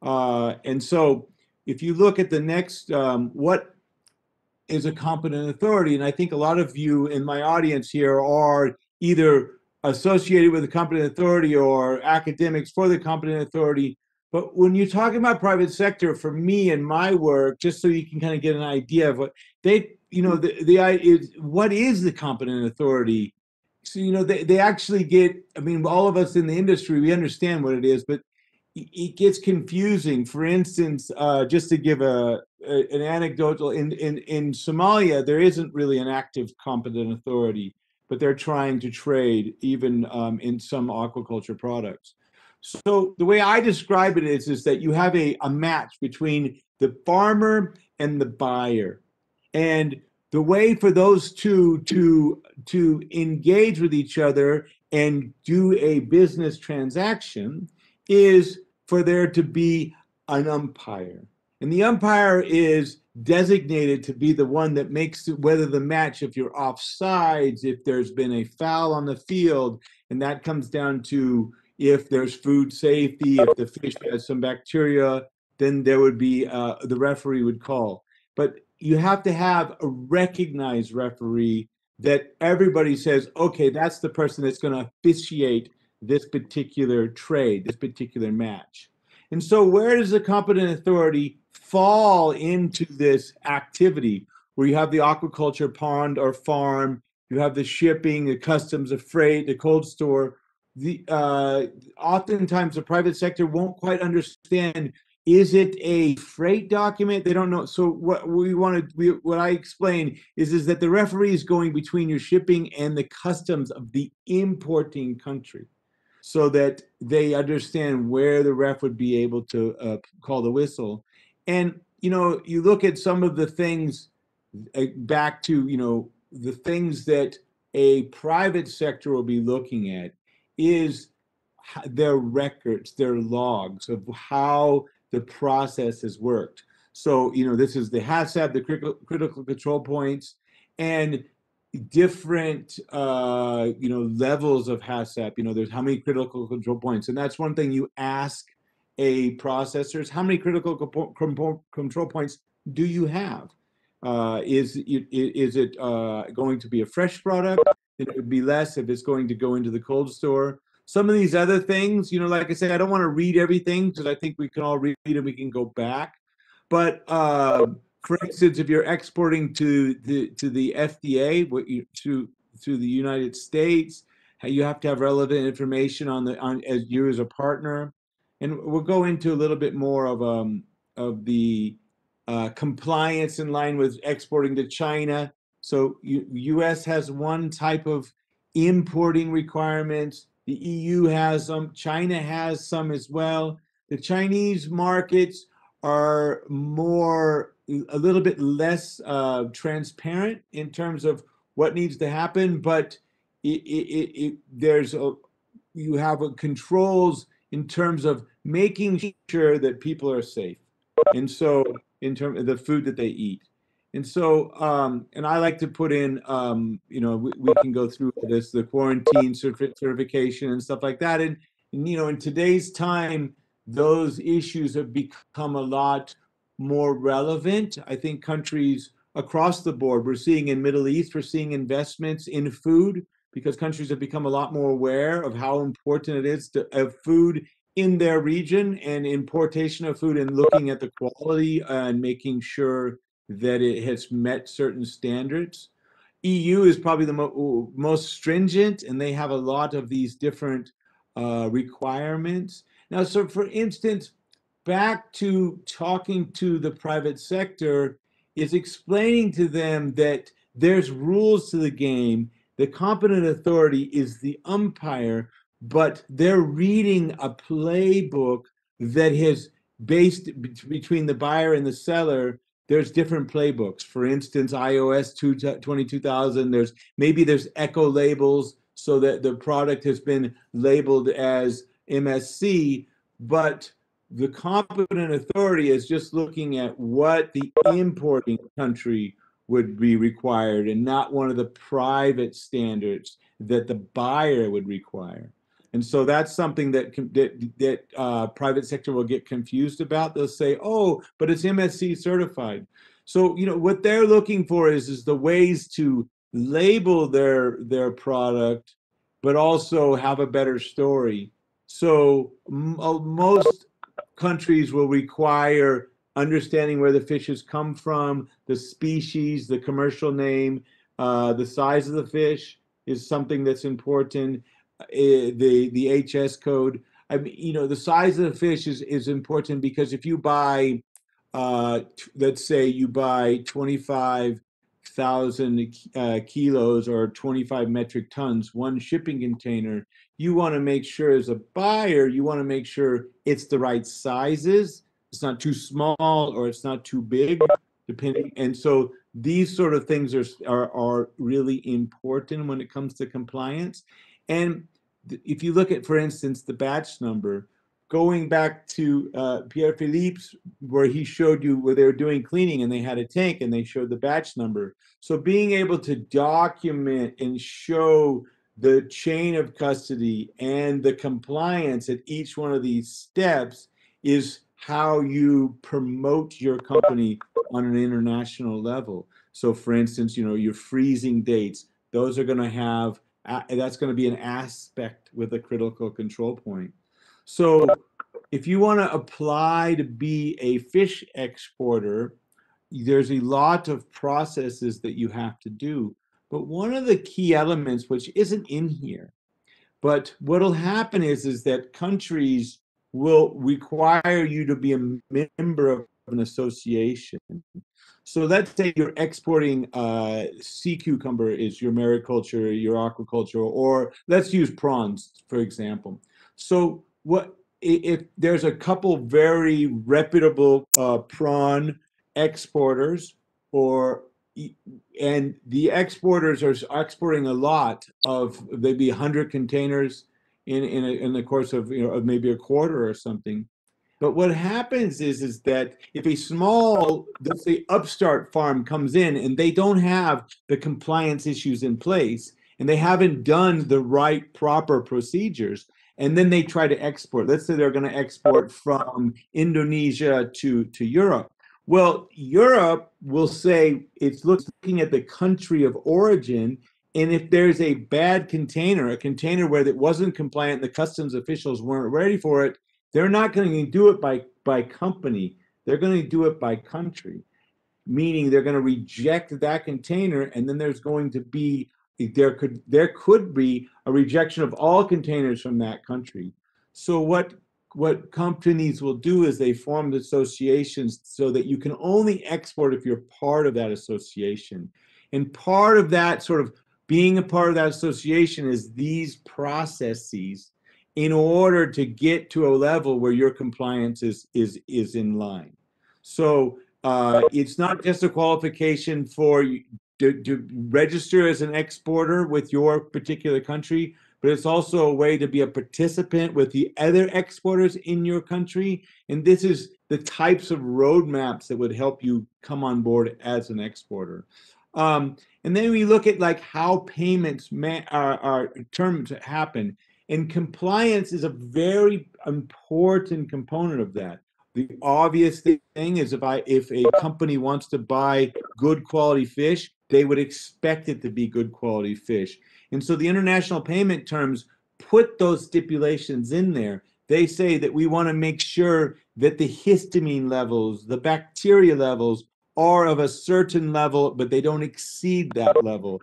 uh, and so if you look at the next, um, what is a competent authority? And I think a lot of you in my audience here are either associated with a competent authority or academics for the competent authority. But when you're talking about private sector, for me and my work, just so you can kind of get an idea of what they, you know, the, the is what is the competent authority? So, you know, they, they actually get, I mean, all of us in the industry, we understand what it is, but it gets confusing. For instance, uh, just to give a, a, an anecdotal, in, in in Somalia, there isn't really an active competent authority, but they're trying to trade even um, in some aquaculture products. So the way I describe it is, is that you have a, a match between the farmer and the buyer, and the way for those two to to engage with each other and do a business transaction is for there to be an umpire. And the umpire is designated to be the one that makes whether the match, if you're offsides, if there's been a foul on the field, and that comes down to if there's food safety, if the fish has some bacteria, then there would be uh, the referee would call. But you have to have a recognized referee that everybody says, okay, that's the person that's going to officiate this particular trade, this particular match. And so, where does the competent authority fall into this activity where you have the aquaculture pond or farm, you have the shipping, the customs, the freight, the cold store? The uh, oftentimes the private sector won't quite understand. Is it a freight document? They don't know. So what we want to, what I explain is, is that the referee is going between your shipping and the customs of the importing country so that they understand where the ref would be able to uh, call the whistle. And you know, you look at some of the things uh, back to you know the things that a private sector will be looking at is their records, their logs of how the process has worked. So, you know, this is the HACCP, the critical, control points, and different uh, you know levels of HACCP. You know, there's how many critical control points, and that's one thing you ask a processor is how many critical control points do you have? Uh, is is it uh, going to be a fresh product? It would be less if it's going to go into the cold store. Some of these other things, you know, like I said, I don't want to read everything because I think we can all read and we can go back. But uh, for instance, if you're exporting to the to the FDA, what you to to the United States, you have to have relevant information on the on as you as a partner, and we'll go into a little bit more of um of the uh, compliance in line with exporting to China. So U, U.S. has one type of importing requirements. The EU has some. China has some as well. The Chinese markets are more a little bit less uh, transparent in terms of what needs to happen, but it, it, it, there's a, you have a controls in terms of making sure that people are safe, and so in terms of the food that they eat, and so um, and I like to put in um, you know we, we, can go through this the quarantine certification and stuff like that, and, and you know in today's time those issues have become a lot more relevant. I think countries across the board, we're seeing in Middle East, we're seeing investments in food because countries have become a lot more aware of how important it is to have food in their region and importation of food and looking at the quality and making sure that it has met certain standards. EU is probably the mo- most stringent, and they have a lot of these different uh, requirements. Now, so for instance, back to talking to the private sector is explaining to them that there's rules to the game. The competent authority is the umpire, but they're reading a playbook that has based between the buyer and the seller there's different playbooks. For instance ISO 22000 there's maybe there's eco labels so that the product has been labeled as msc but the competent authority is just looking at what the importing country would be required and not one of the private standards that the buyer would require and so that's something that that, that uh, private sector will get confused about. They'll say, "Oh, but it's MSC certified." So you know what they're looking for is is the ways to label their their product, but also have a better story. So uh, most countries will require understanding where the fishes come from, the species, the commercial name, uh, the size of the fish is something that's important the the HS code. I mean, you know, the size of the fish is is important because if you buy, uh, t- let's say you buy twenty five thousand uh, kilos or twenty five metric tons, one shipping container, you want to make sure as a buyer, you want to make sure it's the right sizes. It's not too small or it's not too big, depending. And so these sort of things are are, are really important when it comes to compliance. And if you look at, for instance, the batch number, going back to uh, Pierre Philippe's, where he showed you where they were doing cleaning and they had a tank and they showed the batch number. So being able to document and show the chain of custody and the compliance at each one of these steps is how you promote your company on an international level. So, for instance, you know, your freezing dates, those are going to have that's going to be an aspect with a critical control point. So if you want to apply to be a fish exporter, there's a lot of processes that you have to do. But one of the key elements, which isn't in here, but what'll happen is, is that countries will require you to be a member of an association. So let's say you're exporting uh, sea cucumber is your mariculture, your aquaculture, or let's use prawns for example. So what if there's a couple very reputable uh, prawn exporters, or and the exporters are exporting a lot of maybe 100 containers in in, a, in the course of you know of maybe a quarter or something but what happens is, is that if a small, let's say, upstart farm comes in and they don't have the compliance issues in place and they haven't done the right proper procedures, and then they try to export. Let's say they're going to export from Indonesia to, to Europe. Well, Europe will say it's looking at the country of origin. And if there's a bad container, a container where it wasn't compliant, the customs officials weren't ready for it, they're not going to do it by, by company. They're going to do it by country, meaning they're going to reject that container, and then there's going to be there could there could be a rejection of all containers from that country. So what what companies will do is they form associations so that you can only export if you're part of that association. And part of that sort of being a part of that association is these processes in order to get to a level where your compliance is is is in line. So uh, it's not just a qualification for to, to register as an exporter with your particular country, but it's also a way to be a participant with the other exporters in your country. And this is the types of roadmaps that would help you come on board as an exporter. Um, and then we look at like how payments may, are, are terms happen. And compliance is a very important component of that. The obvious thing is if I if a company wants to buy good quality fish, they would expect it to be good quality fish. And so the international payment terms put those stipulations in there. They say that we want to make sure that the histamine levels, the bacteria levels are of a certain level, but they don't exceed that level.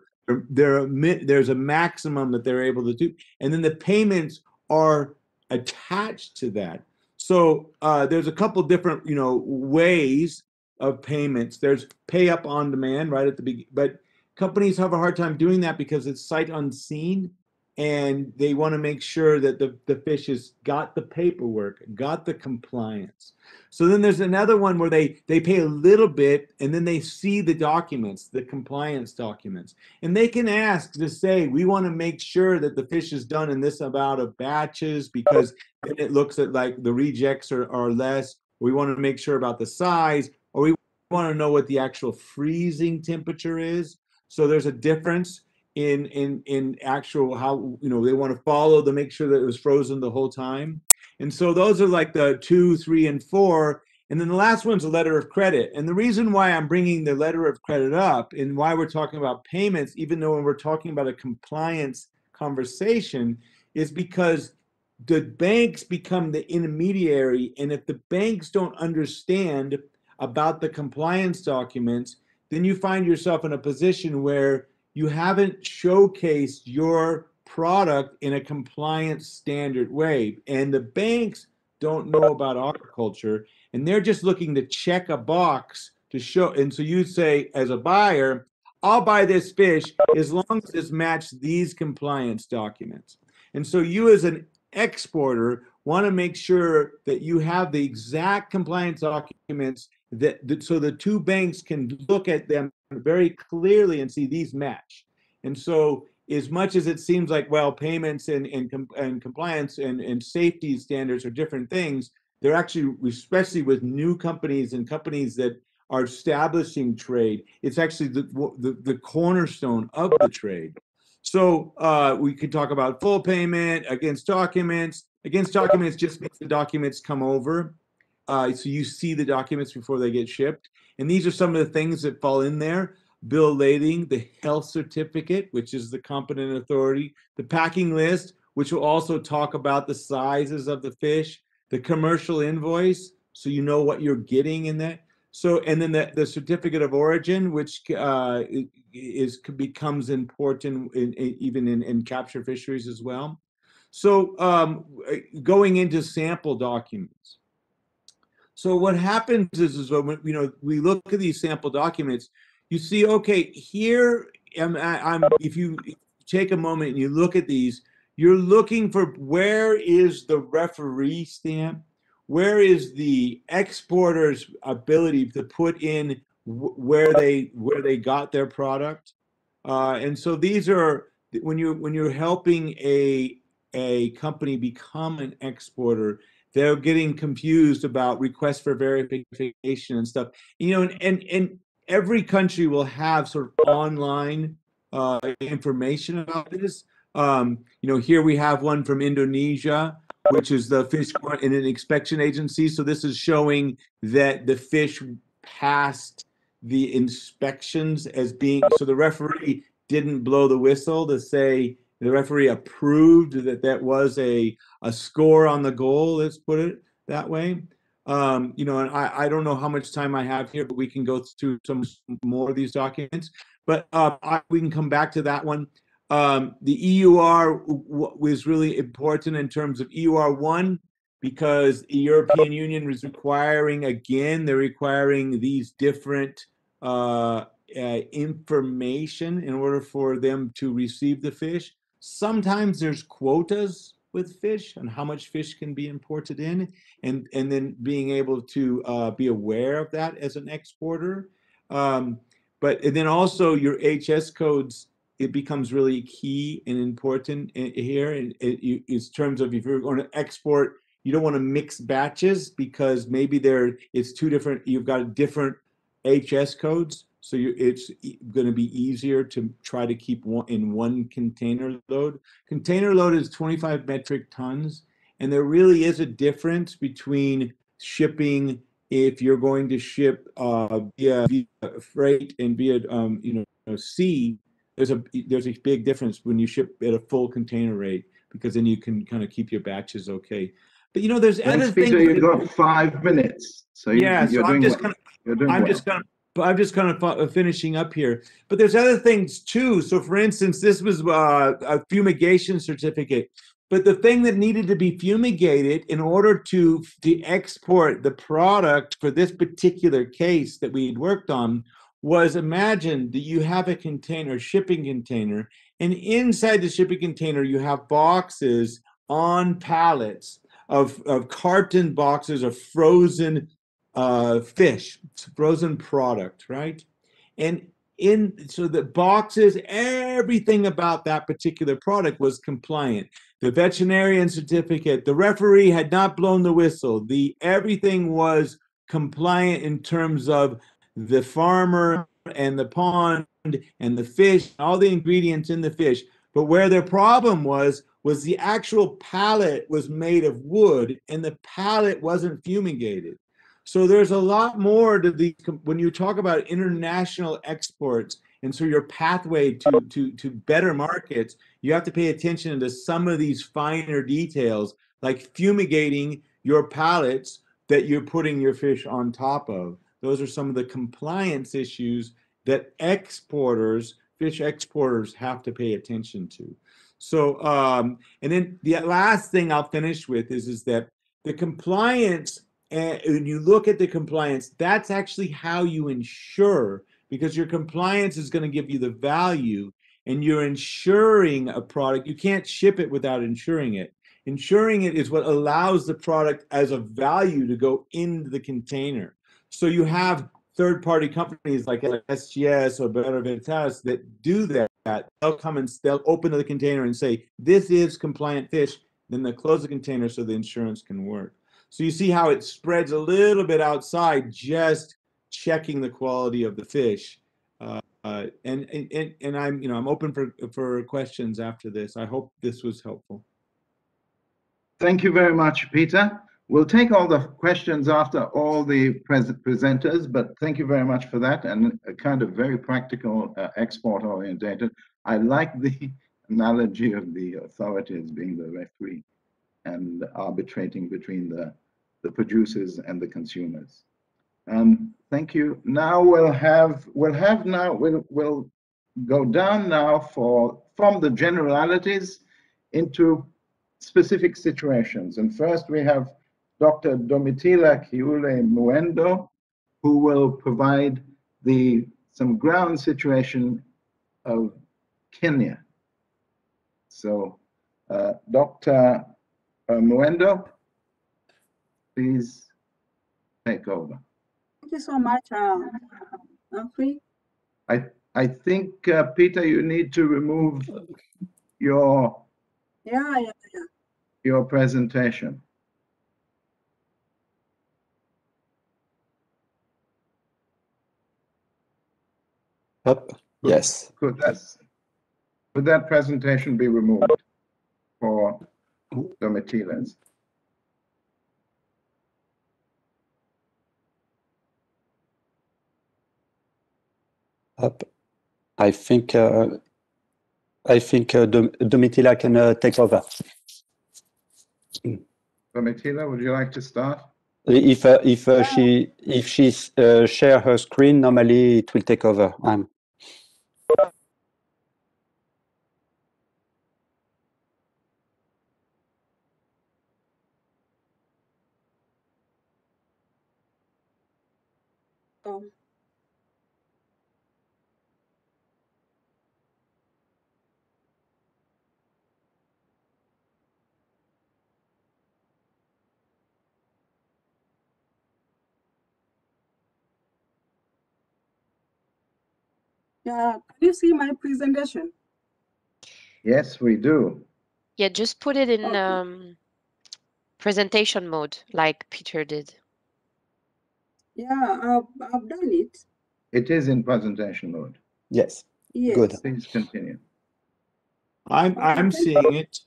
There there's a maximum that they're able to do, and then the payments are attached to that. So uh, there's a couple different you know ways of payments. There's pay up on demand right at the beginning, but companies have a hard time doing that because it's sight unseen and they want to make sure that the, the fish has got the paperwork, got the compliance. So then there's another one where they they pay a little bit and then they see the documents, the compliance documents. And they can ask to say, we want to make sure that the fish is done in this amount of batches because then it looks at like the rejects are, are less. We want to make sure about the size, or we want to know what the actual freezing temperature is. So there's a difference in in in actual how you know they want to follow to make sure that it was frozen the whole time. And so those are like the two three and four and then the last one's a letter of credit. And the reason why i'm bringing the letter of credit up and why we're talking about payments even though when we're talking about a compliance conversation is because the banks become the intermediary and if the banks don't understand about the compliance documents then you find yourself in a position where you haven't showcased your product in a compliance standard way. And the banks don't know about aquaculture and they're just looking to check a box to show. And so you say, as a buyer, I'll buy this fish as long as it's matched these compliance documents. And so you, as an exporter, want to make sure that you have the exact compliance documents that, that so the two banks can look at them very clearly and see these match. And so as much as it seems like, well, payments and, and, and compliance and, and safety standards are different things, they're actually, especially with new companies and companies that are establishing trade, it's actually the, the, the cornerstone of the trade. So uh, we could talk about full payment against documents. Against documents just makes the documents come over. Uh, so you see the documents before they get shipped. And these are some of the things that fall in there. Bill lading, the health certificate, which is the competent authority, the packing list, which will also talk about the sizes of the fish, the commercial invoice, so you know what you're getting in that. So, and then the, the certificate of origin, which uh, is becomes important in, in, even in, in capture fisheries as well. So, um, going into sample documents. So what happens is, is when you know we look at these sample documents, you see, okay, here I, am if you take a moment and you look at these, you're looking for where is the referee stamp, where is the exporter's ability to put in where they where they got their product, uh, and so these are when you when you're helping a a company become an exporter they're getting confused about requests for verification and stuff. You know, and and, and every country will have sort of online uh, information about this. Um, you know, here we have one from Indonesia, which is the fish in an inspection agency. So this is showing that the fish passed the inspections as being so the referee didn't blow the whistle to say the referee approved that that was a, a score on the goal, let's put it that way. Um, you know, and I, I don't know how much time I have here, but we can go through some more of these documents. But uh, I, we can come back to that one. Um, the EUR was really important in terms of EUR 1 because the European Union was requiring, again, they're requiring these different uh, uh, information in order for them to receive the fish. Sometimes there's quotas with fish and how much fish can be imported in, and and then being able to uh, be aware of that as an exporter. Um, but and then also your HS codes, it becomes really key and important here in, in, in terms of if you're going to export, you don't want to mix batches because maybe there it's two different. You've got different HS codes. So you, it's going to be easier to try to keep one in one container load. Container load is 25 metric tons, and there really is a difference between shipping if you're going to ship uh, via, via freight and via um, you know sea. There's a there's a big difference when you ship at a full container rate because then you can kind of keep your batches okay. But you know, there's other Peter, things. You've got five minutes, so you, yeah, you're so I'm just well. gonna I'm well. just gonna but I'm just kind of finishing up here. But there's other things too. So, for instance, this was uh, a fumigation certificate. But the thing that needed to be fumigated in order to, to export the product for this particular case that we'd worked on was imagine that you have a container, shipping container, and inside the shipping container, you have boxes on pallets of, of carton boxes of frozen uh, fish, frozen product, right? And in so the boxes, everything about that particular product was compliant. The veterinarian certificate, the referee had not blown the whistle. The everything was compliant in terms of the farmer and the pond and the fish, all the ingredients in the fish. But where their problem was, was the actual pallet was made of wood and the pallet wasn't fumigated. So there's a lot more to the when you talk about international exports and so your pathway to to to better markets, you have to pay attention to some of these finer details like fumigating your pallets that you're putting your fish on top of. Those are some of the compliance issues that exporters, fish exporters, have to pay attention to. So, um, and then the last thing I'll finish with is, is that the compliance, uh, when you look at the compliance, that's actually how you insure because your compliance is going to give you the value and you're insuring a product. You can't ship it without insuring it. Insuring it is what allows the product as a value to go into the container. So you have third party companies like SGS or Bureau Veritas that do that. They'll come and they'll open the container and say, This is compliant fish. Then they close the container so the insurance can work. So you see how it spreads a little bit outside just checking the quality of the fish. Uh, uh, and, and and I'm you know I'm open for for questions after this. I hope this was helpful. Thank you very much, Peter. We'll take all the questions after all the pres presenters, but thank you very much for that and a kind of very practical uh, export orientated. I like the (laughs) analogy of the authorities being the referee and arbitrating between the, the producers and the consumers. Um, thank you. Now we'll have we'll have now we'll we'll go down now for from the generalities into specific situations. And first we have Dr. Domitila Kiule Muendo, who will provide the some ground situation of Kenya. So, uh, Dr. Uh, Muendo, please take over. Thank you so much, uh, Humphrey. I I think uh, Peter, you need to remove your Yeah, yeah, yeah. your presentation. Up. Yes. Could that could that presentation be removed for Domitilas? Up. I think uh, I think uh, Dom- Domitila can uh, take over. Domitila, would you like to start? If uh, if uh, she if she uh, share her screen, normally it will take over. Um, So, yeah, can you see my presentation? Yes, we do. Yeah, just put it in Okay. um, presentation mode like Peter did. Yeah, I've, I've done it. It is in presentation mode. yes. Yes. Good. Please continue. I'm I'm seeing it.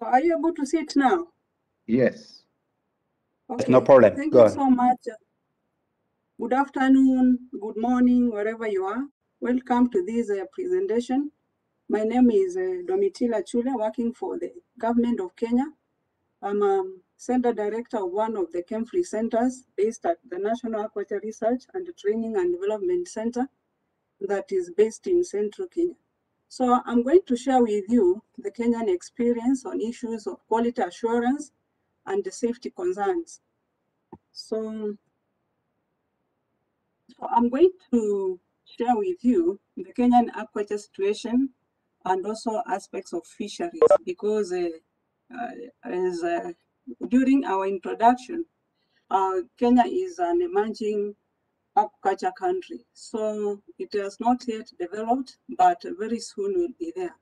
So are you able to see it now? Yes. Okay. no problem. Thank Go you on. so much. Good afternoon, good morning, wherever you are. Welcome to this uh, presentation. My name is uh, Domitila Chule, working for the government of Kenya. I'm a Center Director of one of the KMFRI centers based at the National Aquaculture Research and Training and Development Center that is based in Central Kenya. So I'm going to share with you the Kenyan experience on issues of quality assurance and safety concerns. So, so I'm going to share with you the Kenyan aquaculture situation and also aspects of fisheries because uh, uh, as uh, during our introduction, uh, Kenya is an emerging aquaculture country. So it has not yet developed, but very soon will be there.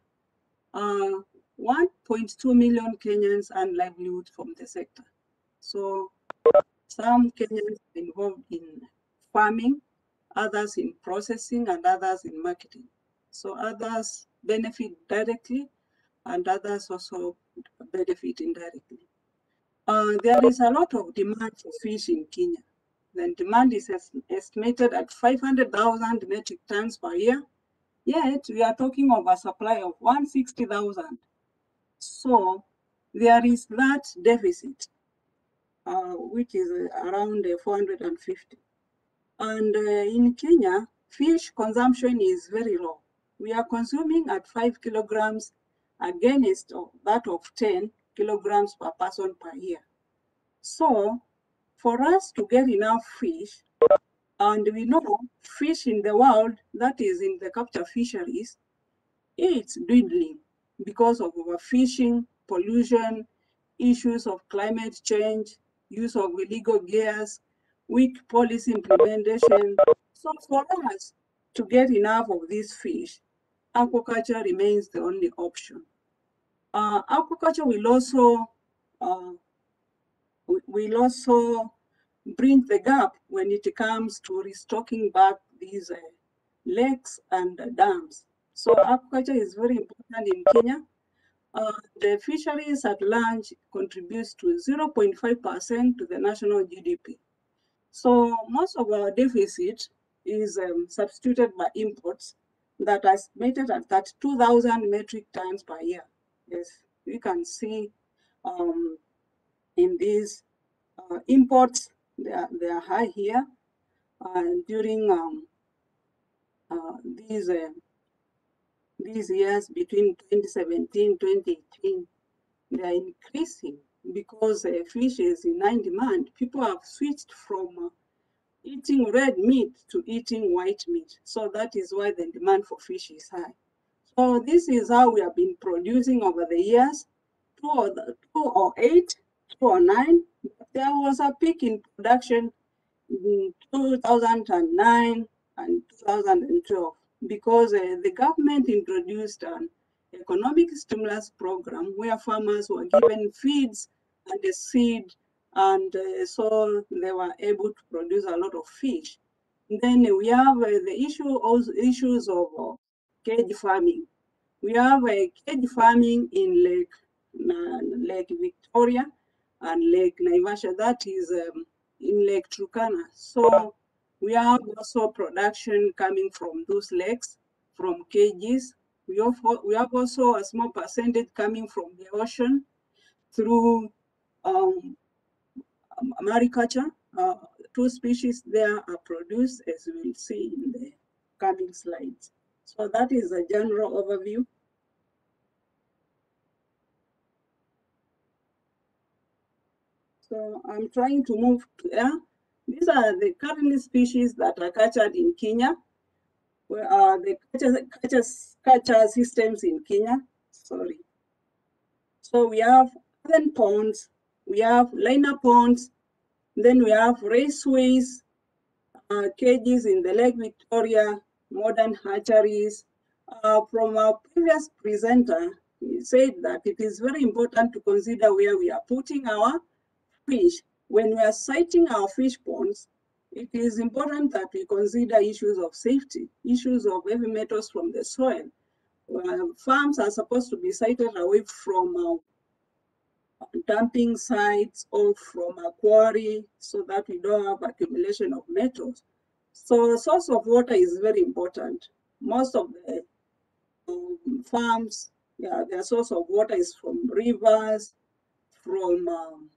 Uh, 1.2 million Kenyans earn livelihood from the sector. So some Kenyans are involved in farming, others in processing, and others in marketing. So others benefit directly, and others also benefit indirectly. Uh, there is a lot of demand for fish in Kenya. The demand is estimated at 500,000 metric tons per year. Yet we are talking of a supply of 160,000. So there is that deficit, uh, which is around uh, 450. And uh, in Kenya, fish consumption is very low. We are consuming at five kilograms against that of 10 kilograms per person per year. So for us to get enough fish, and we know fish in the world, that is in the capture fisheries, it's dwindling because of overfishing, pollution, issues of climate change, use of illegal gears, weak policy implementation. So for us to get enough of these fish, aquaculture remains the only option. Uh, aquaculture will also uh, will also bridge the gap when it comes to restocking back these uh, lakes and dams. So aquaculture is very important in Kenya. Uh, the fisheries at large contributes to 0.5% to the national GDP. So most of our deficit is um, substituted by imports that are estimated at that 2,000 metric tons per year. Yes, we can see um, in these uh, imports, they are, they are high here. And during um, uh, these uh, these years between 2017 2018 they are increasing because uh, fish is in high demand people have switched from uh, eating red meat to eating white meat. So that is why the demand for fish is high. So this is how we have been producing over the years. Two or, eight two or nine. There was a peak in production in 2009 and 2012 because uh, the government introduced an economic stimulus program where farmers were given feeds and a seed and uh, so they were able to produce a lot of fish. then we have uh, the issue issues of uh, cage farming. We have uh, cage farming in Lake, Lake Victoria and Lake Naivasha, that is um, in Lake Turkana. So we have also production coming from those lakes, from cages. We have, we have also a small percentage coming from the ocean through um, mariculture. Uh, two species there are produced, as we will see in the coming slides. So that is a general overview. So I'm trying to move to. These are the current species that are captured in Kenya. Are the capture systems in Kenya? Sorry. So we have seven ponds, we have liner ponds, then we have raceways, uh, cages in the Lake Victoria, modern hatcheries. Uh, from our previous presenter, he said that it is very important to consider where we are putting our fish when we are siting our fish ponds, it is important that we consider issues of safety, issues of heavy metals from the soil. farms are supposed to be sited away from uh, dumping sites or from a quarry so that we don't have accumulation of metals. So source of water is very important. Most of the um, farms, yeah, their source of water is from rivers, from um,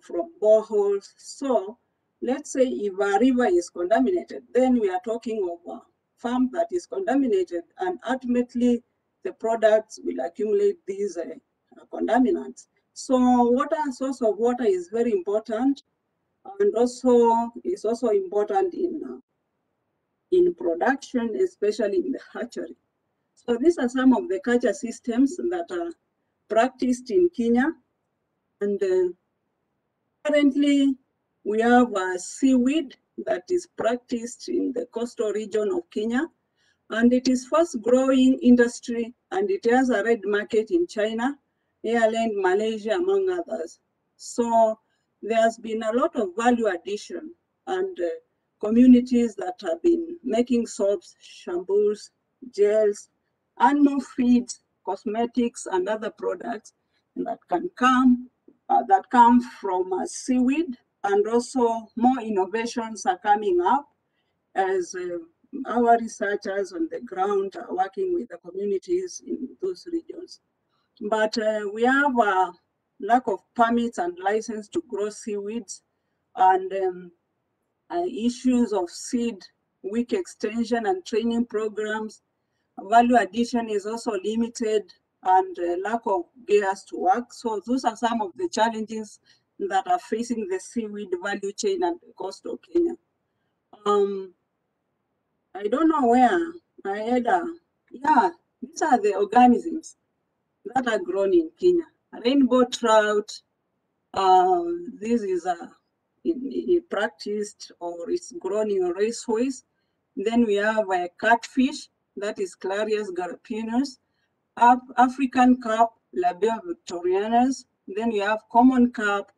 from boreholes. So let's say if a river is contaminated, then we are talking of a farm that is contaminated and ultimately the products will accumulate these uh, contaminants. So water, source of water is very important and also is also important in, uh, in production, especially in the hatchery. So these are some of the culture systems that are practiced in Kenya. And uh, currently we have a seaweed that is practiced in the coastal region of Kenya. And it is fast growing industry and it has a red market in China, Ireland, Malaysia, among others. So there's been a lot of value addition and uh, communities that have been making soaps, shampoos, gels, animal feeds, cosmetics, and other products that can come uh, that come from uh, seaweed, and also more innovations are coming up as uh, our researchers on the ground are working with the communities in those regions. But uh, we have a lack of permits and license to grow seaweeds, and um, uh, issues of seed week extension and training programs value addition is also limited and uh, lack of gears to work. So those are some of the challenges that are facing the seaweed value chain at the coast of Kenya. Um, I don't know where I had yeah, these are the organisms that are grown in Kenya. Rainbow trout, uh, this is a, in, in practiced or it's grown in raceways. Then we have a catfish, that is Clarias gariepinus, Af African carp, Labeo victorianus. Then we have common carp.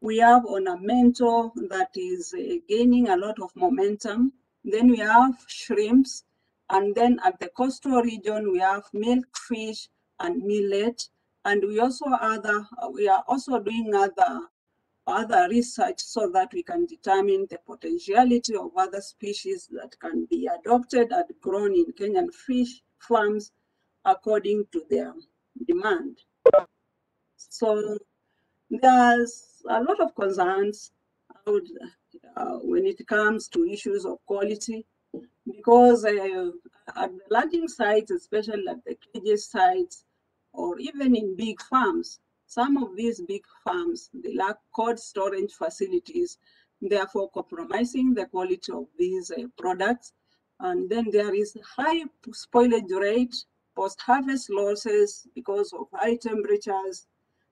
We have ornamental that is uh, gaining a lot of momentum. Then we have shrimps. And then at the coastal region, we have milkfish and mullet. And we also other we are also doing other other research so that we can determine the potentiality of other species that can be adopted and grown in Kenyan fish farms according to their demand. So there's a lot of concerns uh, when it comes to issues of quality, because uh, at the landing sites, especially at the cages sites, or even in big farms, some of these big farms, they lack cold storage facilities, therefore compromising the quality of these uh, products. And then there is high spoilage rate, post-harvest losses because of high temperatures,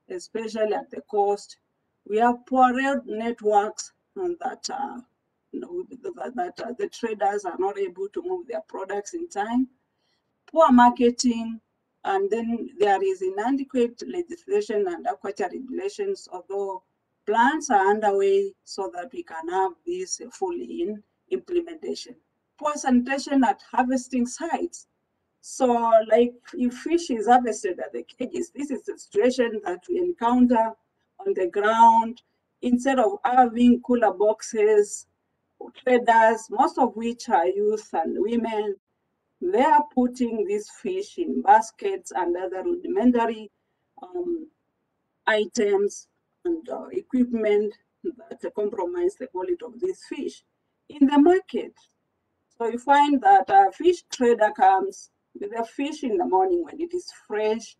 especially at the coast. We have poor rail networks and that, uh, that uh, the traders are not able to move their products in time. Poor marketing, and then there is inadequate legislation and aquaculture regulations, although plans are underway so that we can have this fully in implementation. Poor sanitation at harvesting sites. So like if fish is harvested at the cages, this is the situation that we encounter on the ground. Instead of having cooler boxes, traders, most of which are youth and women, they are putting these fish in baskets and other rudimentary um, items and uh, equipment that compromise the quality of these fish in the market. So you find that a fish trader comes with a fish in the morning when it is fresh,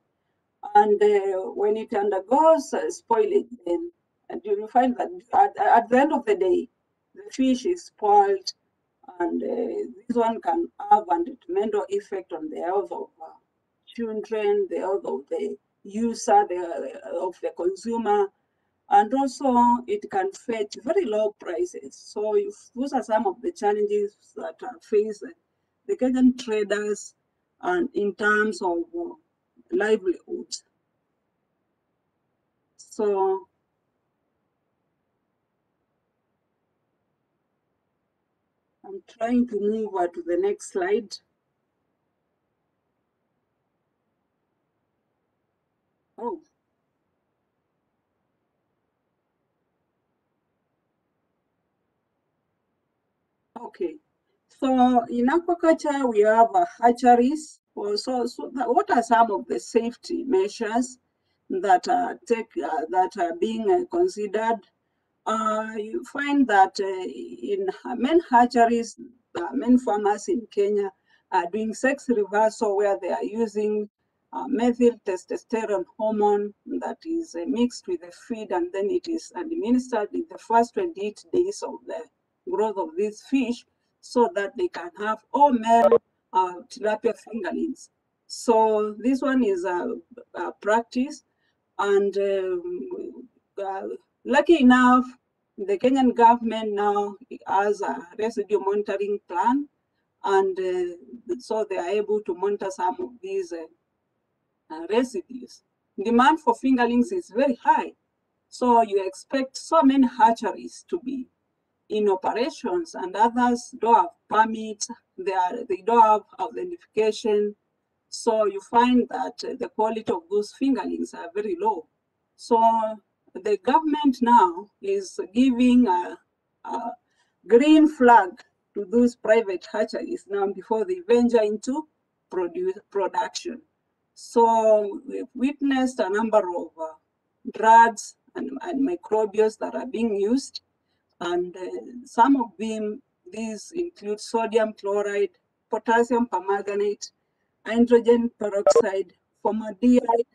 and uh, when it undergoes uh, spoilage, then and you find that at, at the end of the day, the fish is spoiled and uh, this one can have a detrimental effect on the health of uh, children, the health of the user, the, of the consumer, and also it can fetch very low prices. So those are some of the challenges that are faced the Kenyan traders and in terms of livelihoods. So I'm trying to move on to the next slide. Oh. Okay. So in aquaculture, we have hatcheries. Also, so what are some of the safety measures that are take uh, that are being uh, considered. Uh, you find that uh, in many hatcheries, many farmers in Kenya are doing sex reversal where they are using uh, methyl testosterone hormone that is mixed with the feed and then it is administered in the first 28 days of the growth of this fish so that they can have all male uh, tilapia fingerlings. So this one is a, a practice and um, uh, lucky enough, the Kenyan government now has a residue monitoring plan and uh, so they are able to monitor some of these uh, uh, residues. Demand for fingerlings is very high. So you expect so many hatcheries to be in operations and others don't have permits, they, are, they don't have identification. So you find that uh, the quality of those fingerlings are very low. So the government now is giving a, a green flag to those private hatcheries now before they venture into produce, production. So we've witnessed a number of uh, drugs and, and microbials that are being used, and some of them, these include sodium chloride, potassium permanganate, hydrogen peroxide, formaldehyde,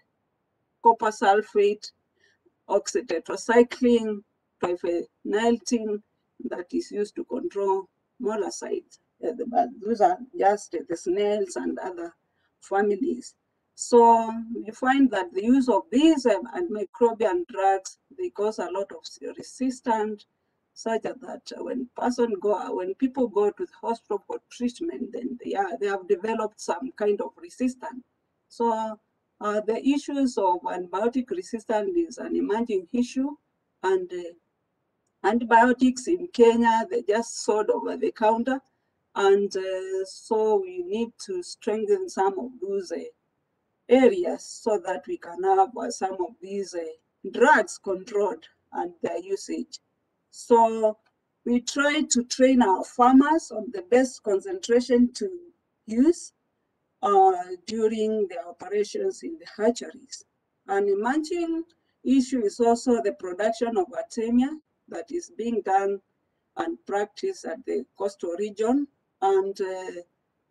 copper sulfate, oxytetracycline, triphenyltin that is used to control but those are just the snails and other families. So you find that the use of these um, and microbial drugs, they cause a lot of resistance, such that when person go, when people go to the hospital for treatment, then they are they have developed some kind of resistance. So uh, the issues of antibiotic resistance is an emerging issue, and uh, antibiotics in Kenya they just sold over the counter, and uh, so we need to strengthen some of those uh, areas so that we can have some of these uh, drugs controlled and their usage. So we try to train our farmers on the best concentration to use uh, during the operations in the hatcheries. An emerging issue is also the production of artemia that is being done and practiced at the coastal region. And uh,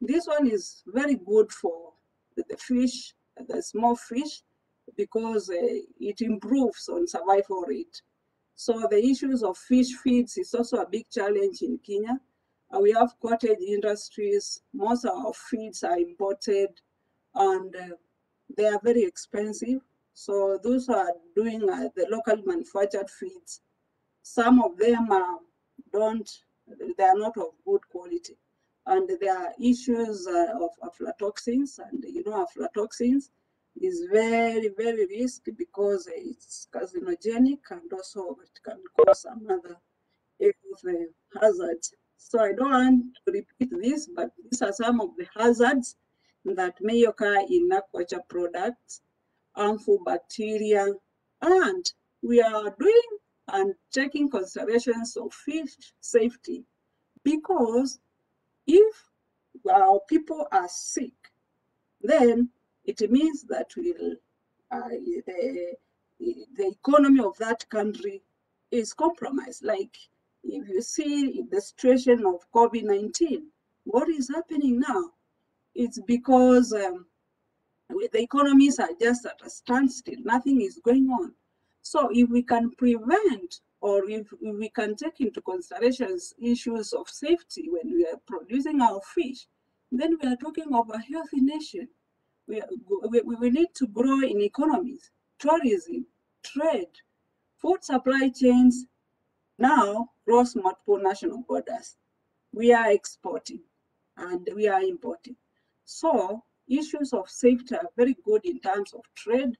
this one is very good for the fish, the small fish, because uh, it improves on survival rate. So the issues of fish feeds is also a big challenge in Kenya. Uh, we have cottage industries. Most of our feeds are imported and uh, they are very expensive. So those who are doing uh, the local manufactured feeds, some of them uh, don't, they are not of good quality. And there are issues uh, of aflatoxins and you know aflatoxins is very, very risky because it's carcinogenic and also it can cause some other health uh, hazards. So I don't want to repeat this, but these are some of the hazards that may occur in aquaculture products, harmful bacteria, and we are doing and taking considerations of fish safety because if our people are sick, then it means that will uh, the, the economy of that country is compromised. Like if you see the situation of COVID-19, what is happening now? It's because um, the economies are just at a standstill, nothing is going on. So if we can prevent or if we can take into considerations issues of safety when we are producing our fish, then we are talking of a healthy nation. We, we, need to grow in economies, tourism, trade, food supply chains, now cross multiple national borders. We are exporting and we are importing. So issues of safety are very good in terms of trade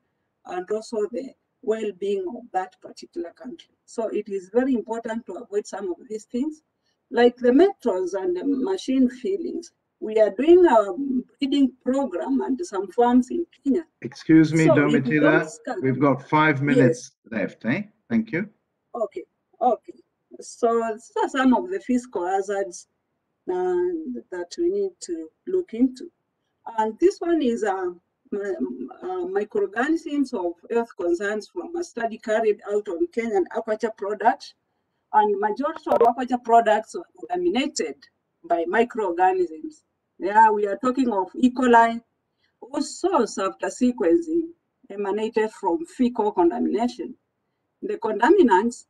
and also the well-being of that particular country. So it is very important to avoid some of these things, like the metals and the machine feedings. We are doing a breeding program and some farms in Kenya. Excuse me, So Domitila, we've got five minutes left, eh? Thank you. Okay, okay. So these are some of the fiscal hazards uh, that we need to look into. And this one is uh, uh, microorganisms of health concerns from a study carried out on Kenyan aquaculture products, and majority of aquaculture products were contaminated by microorganisms. Yeah, we are talking of E. coli, whose source after sequencing emanated from fecal contamination. The contaminants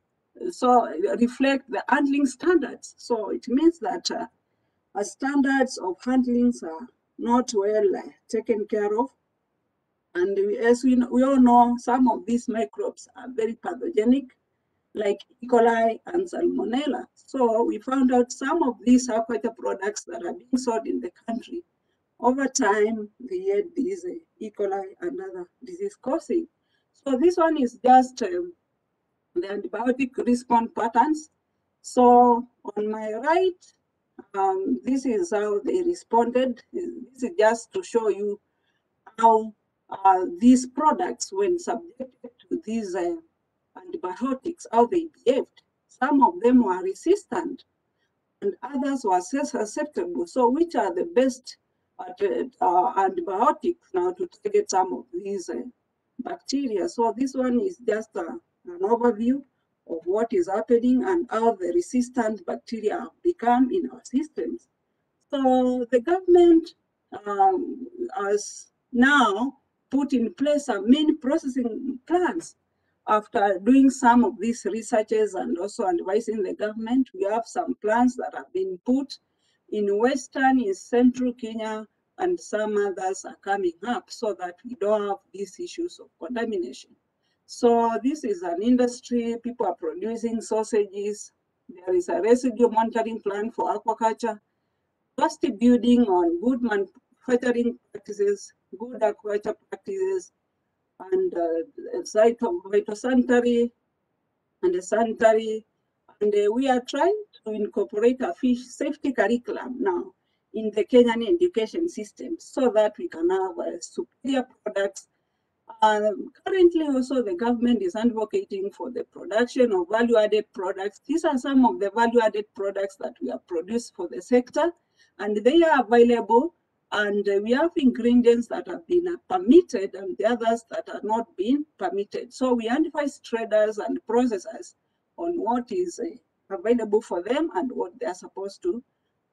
so reflect the handling standards. So it means that uh, standards of handlings are not well uh, taken care of. And we, as we, we all know, some of these microbes are very pathogenic, like E. coli and Salmonella. So we found out some of these are quite the products that are being sold in the country. Over time, they had these E. coli and other disease causing. So this one is just um, the antibiotic response patterns. So on my right, um, this is how they responded. This is just to show you how uh, these products, when subjected to these uh, antibiotics, how they behaved. Some of them were resistant and others were susceptible. So which are the best uh, antibiotics now to target some of these uh, bacteria? So this one is just a an overview of what is happening and how the resistant bacteria have become in our systems. So the government um, has now put in place some main processing plans. After doing some of these researches and also advising the government, we have some plans that have been put in Western, in Central Kenya, and some others are coming up so that we don't have these issues of contamination. So this is an industry, people are producing sausages. There is a residue monitoring plan for aquaculture, capacity building on good manufacturing practices, good aquaculture practices, and uh, of phytosanitary and sanitary. And uh, we are trying to incorporate a fish safety curriculum now in the Kenyan education system so that we can have uh, superior products um, currently, also the government is advocating for the production of value-added products. These are some of the value-added products that we have produced for the sector, and they are available. And uh, we have ingredients that have been uh, permitted and the others that are not being permitted. So we advise traders and processors on what is uh, available for them and what they are supposed to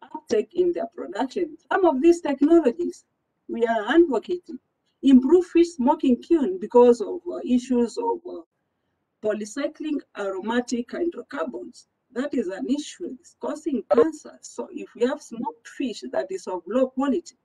uptake in their production. Some of these technologies we are advocating improve fish smoking kiln because of uh, issues of uh, polycyclic aromatic hydrocarbons. That is an issue. It's causing cancer. So if we have smoked fish that is of low quality,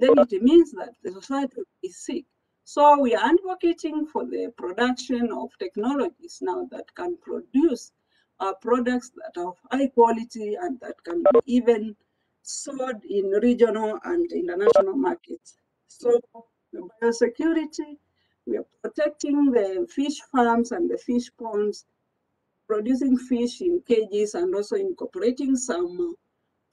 then it means that the society is sick. So we are advocating for the production of technologies now that can produce uh, products that are of high quality and that can be even sold in regional and international markets. So biosecurity, we are protecting the fish farms and the fish ponds, producing fish in cages and also incorporating some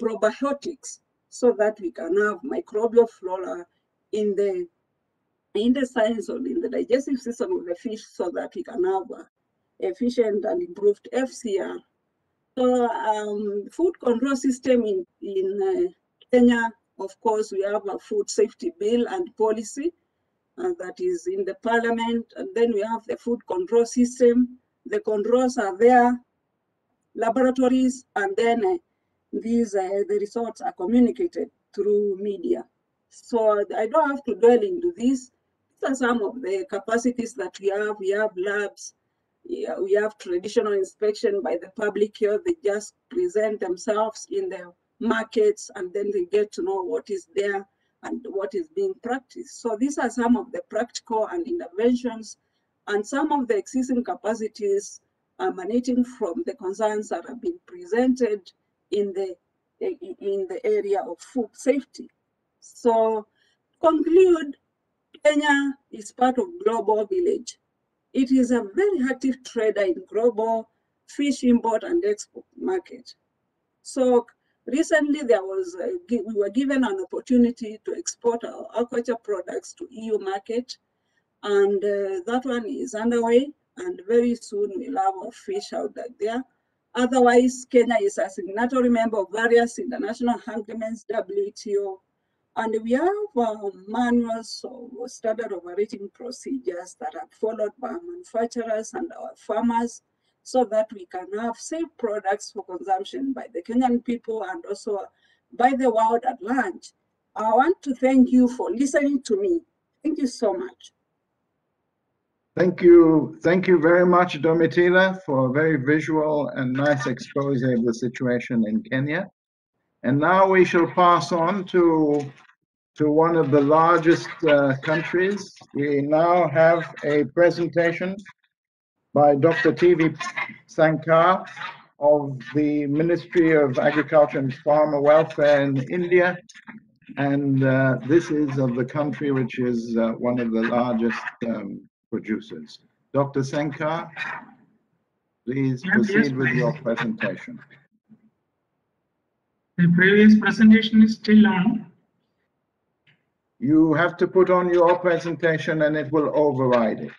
probiotics so that we can have microbial flora in the in the science or in the digestive system of the fish so that we can have efficient and improved FCR. So um, food control system in, in uh, Kenya of course, we have a food safety bill and policy uh, that is in the parliament. And then we have the food control system. The controls are there, laboratories, and then uh, these uh, the results are communicated through media. So I don't have to dwell into this. These are some of the capacities that we have. We have labs. We have traditional inspection by the public here. They just present themselves in the markets, and then they get to know what is there and what is being practiced. So these are some of the practical and interventions and some of the existing capacities emanating from the concerns that have been presented in the in the area of food safety. So conclude, Kenya is part of global village. It is a very active trader in global fish import and export market. So Recently, there was a, we were given an opportunity to export our aquaculture products to EU market, and uh, that one is underway. And very soon we'll have our fish out there. Otherwise, Kenya is a signatory member of various international agreements, WTO, And we have uh, manuals or standard operating procedures that are followed by manufacturers and our farmers so that we can have safe products for consumption by the Kenyan people and also by the world at large. I want to thank you for listening to me. Thank you so much. Thank you. Thank you very much, Domitila, for a very visual and nice expose of the situation in Kenya. And now we shall pass on to, to one of the largest uh, countries. We now have a presentation by Dr. TV Sankar of the Ministry of Agriculture and Farmer Welfare in India. And uh, this is of the country which is uh, one of the largest um, producers. Dr. Sankar, please proceed with your presentation. The previous presentation is still on. You have to put on your presentation and it will override it.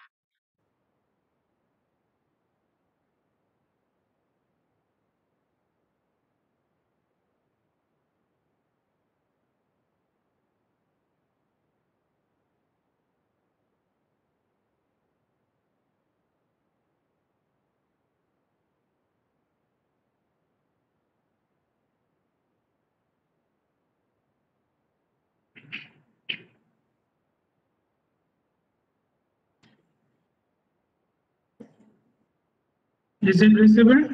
Is it visible?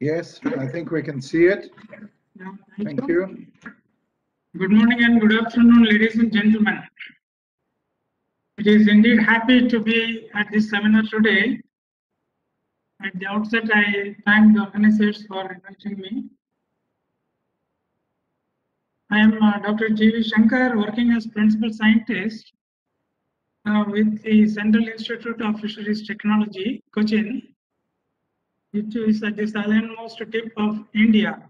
Yes, I think we can see it. Yeah, Thank you. Good morning and good afternoon, ladies and gentlemen. It is indeed happy to be at this seminar today. At the outset, I thank the organizers for inviting me. I am uh, Dr. T.V. Sankar, working as principal scientist uh, with the Central Institute of Fisheries Technology, Cochin, which is at the southernmost tip of India.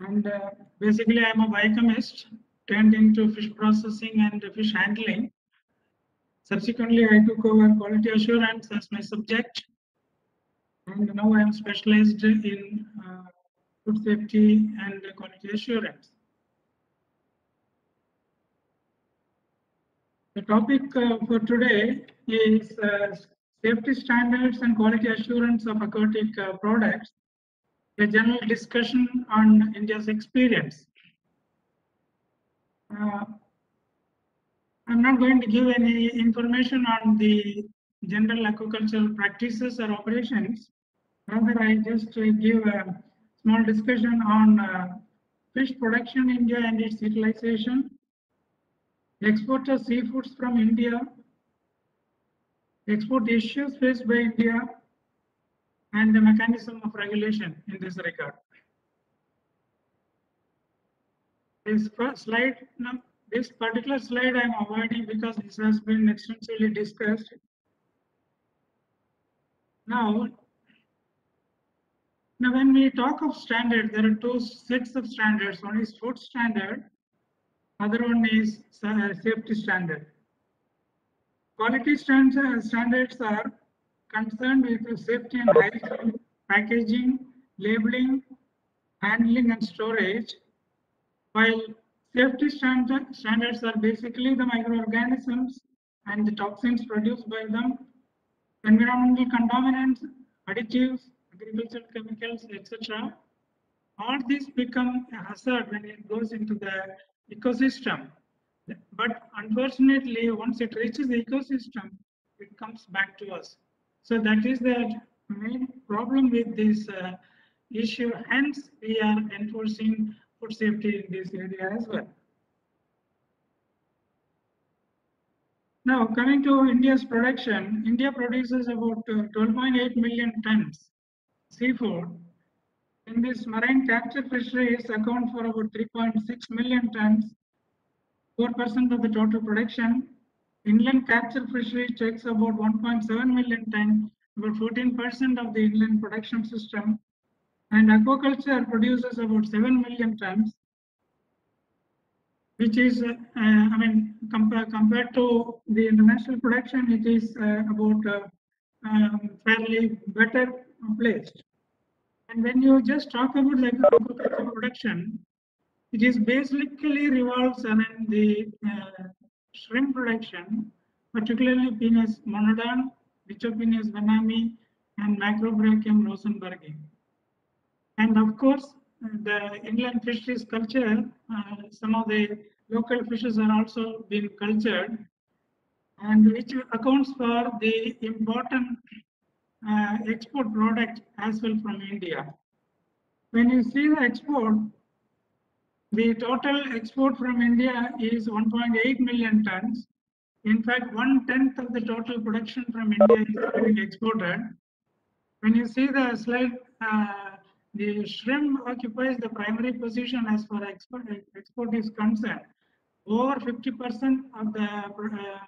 And uh, basically, I'm a biochemist turned into fish processing and fish handling. Subsequently, I took over quality assurance as my subject. And now I am specialized in uh, food safety and quality assurance. The topic uh, for today is uh, safety standards and quality assurance of aquatic uh, products a general discussion on India's experience. Uh, I'm not going to give any information on the general aquacultural practices or operations. Rather, I just uh, give a small discussion on uh, fish production in India and its utilization, export of seafoods from India, export issues faced by India, and the mechanism of regulation in this regard. This first slide, this particular slide I'm avoiding because this has been extensively discussed. Now, now when we talk of standard, there are two sets of standards. One is food standard, other one is uh, safety standard. Quality standards, standards are concerned with safety and hygiene, packaging, labeling, handling and storage, while safety standard, standards are basically the microorganisms and the toxins produced by them, environmental contaminants, additives, agricultural chemicals, etc. All these become a hazard when it goes into the ecosystem. But unfortunately, once it reaches the ecosystem, it comes back to us. So that is the main problem with this uh, issue. Hence, we are enforcing food safety in this area as well. Now, coming to India's production, India produces about uh, 12.8 million tons seafood. In this marine capture fisheries account for about 3.6 million tons, 4% of the total production. Inland capture fisheries takes about 1.7 million tons, about 14% of the inland production system. And aquaculture produces about 7 million tons, which is, uh, I mean, compare, compared to the international production, it is uh, about uh, um, fairly better placed. And when you just talk about the aquaculture production, It is basically revolves around the uh, shrimp production, particularly Penaeus monodon, Litopenaeus vannamei, and Macrobrachium rosenbergii. And of course, the inland fisheries culture, uh, some of the local fishes are also being cultured, and which accounts for the important uh, export product as well from India. When you see the export, the total export from India is 1.8 million tons. In fact, one tenth of the total production from India is being exported. When you see the slide, uh, the shrimp occupies the primary position as far as export, export is concerned. Over 50% of the uh,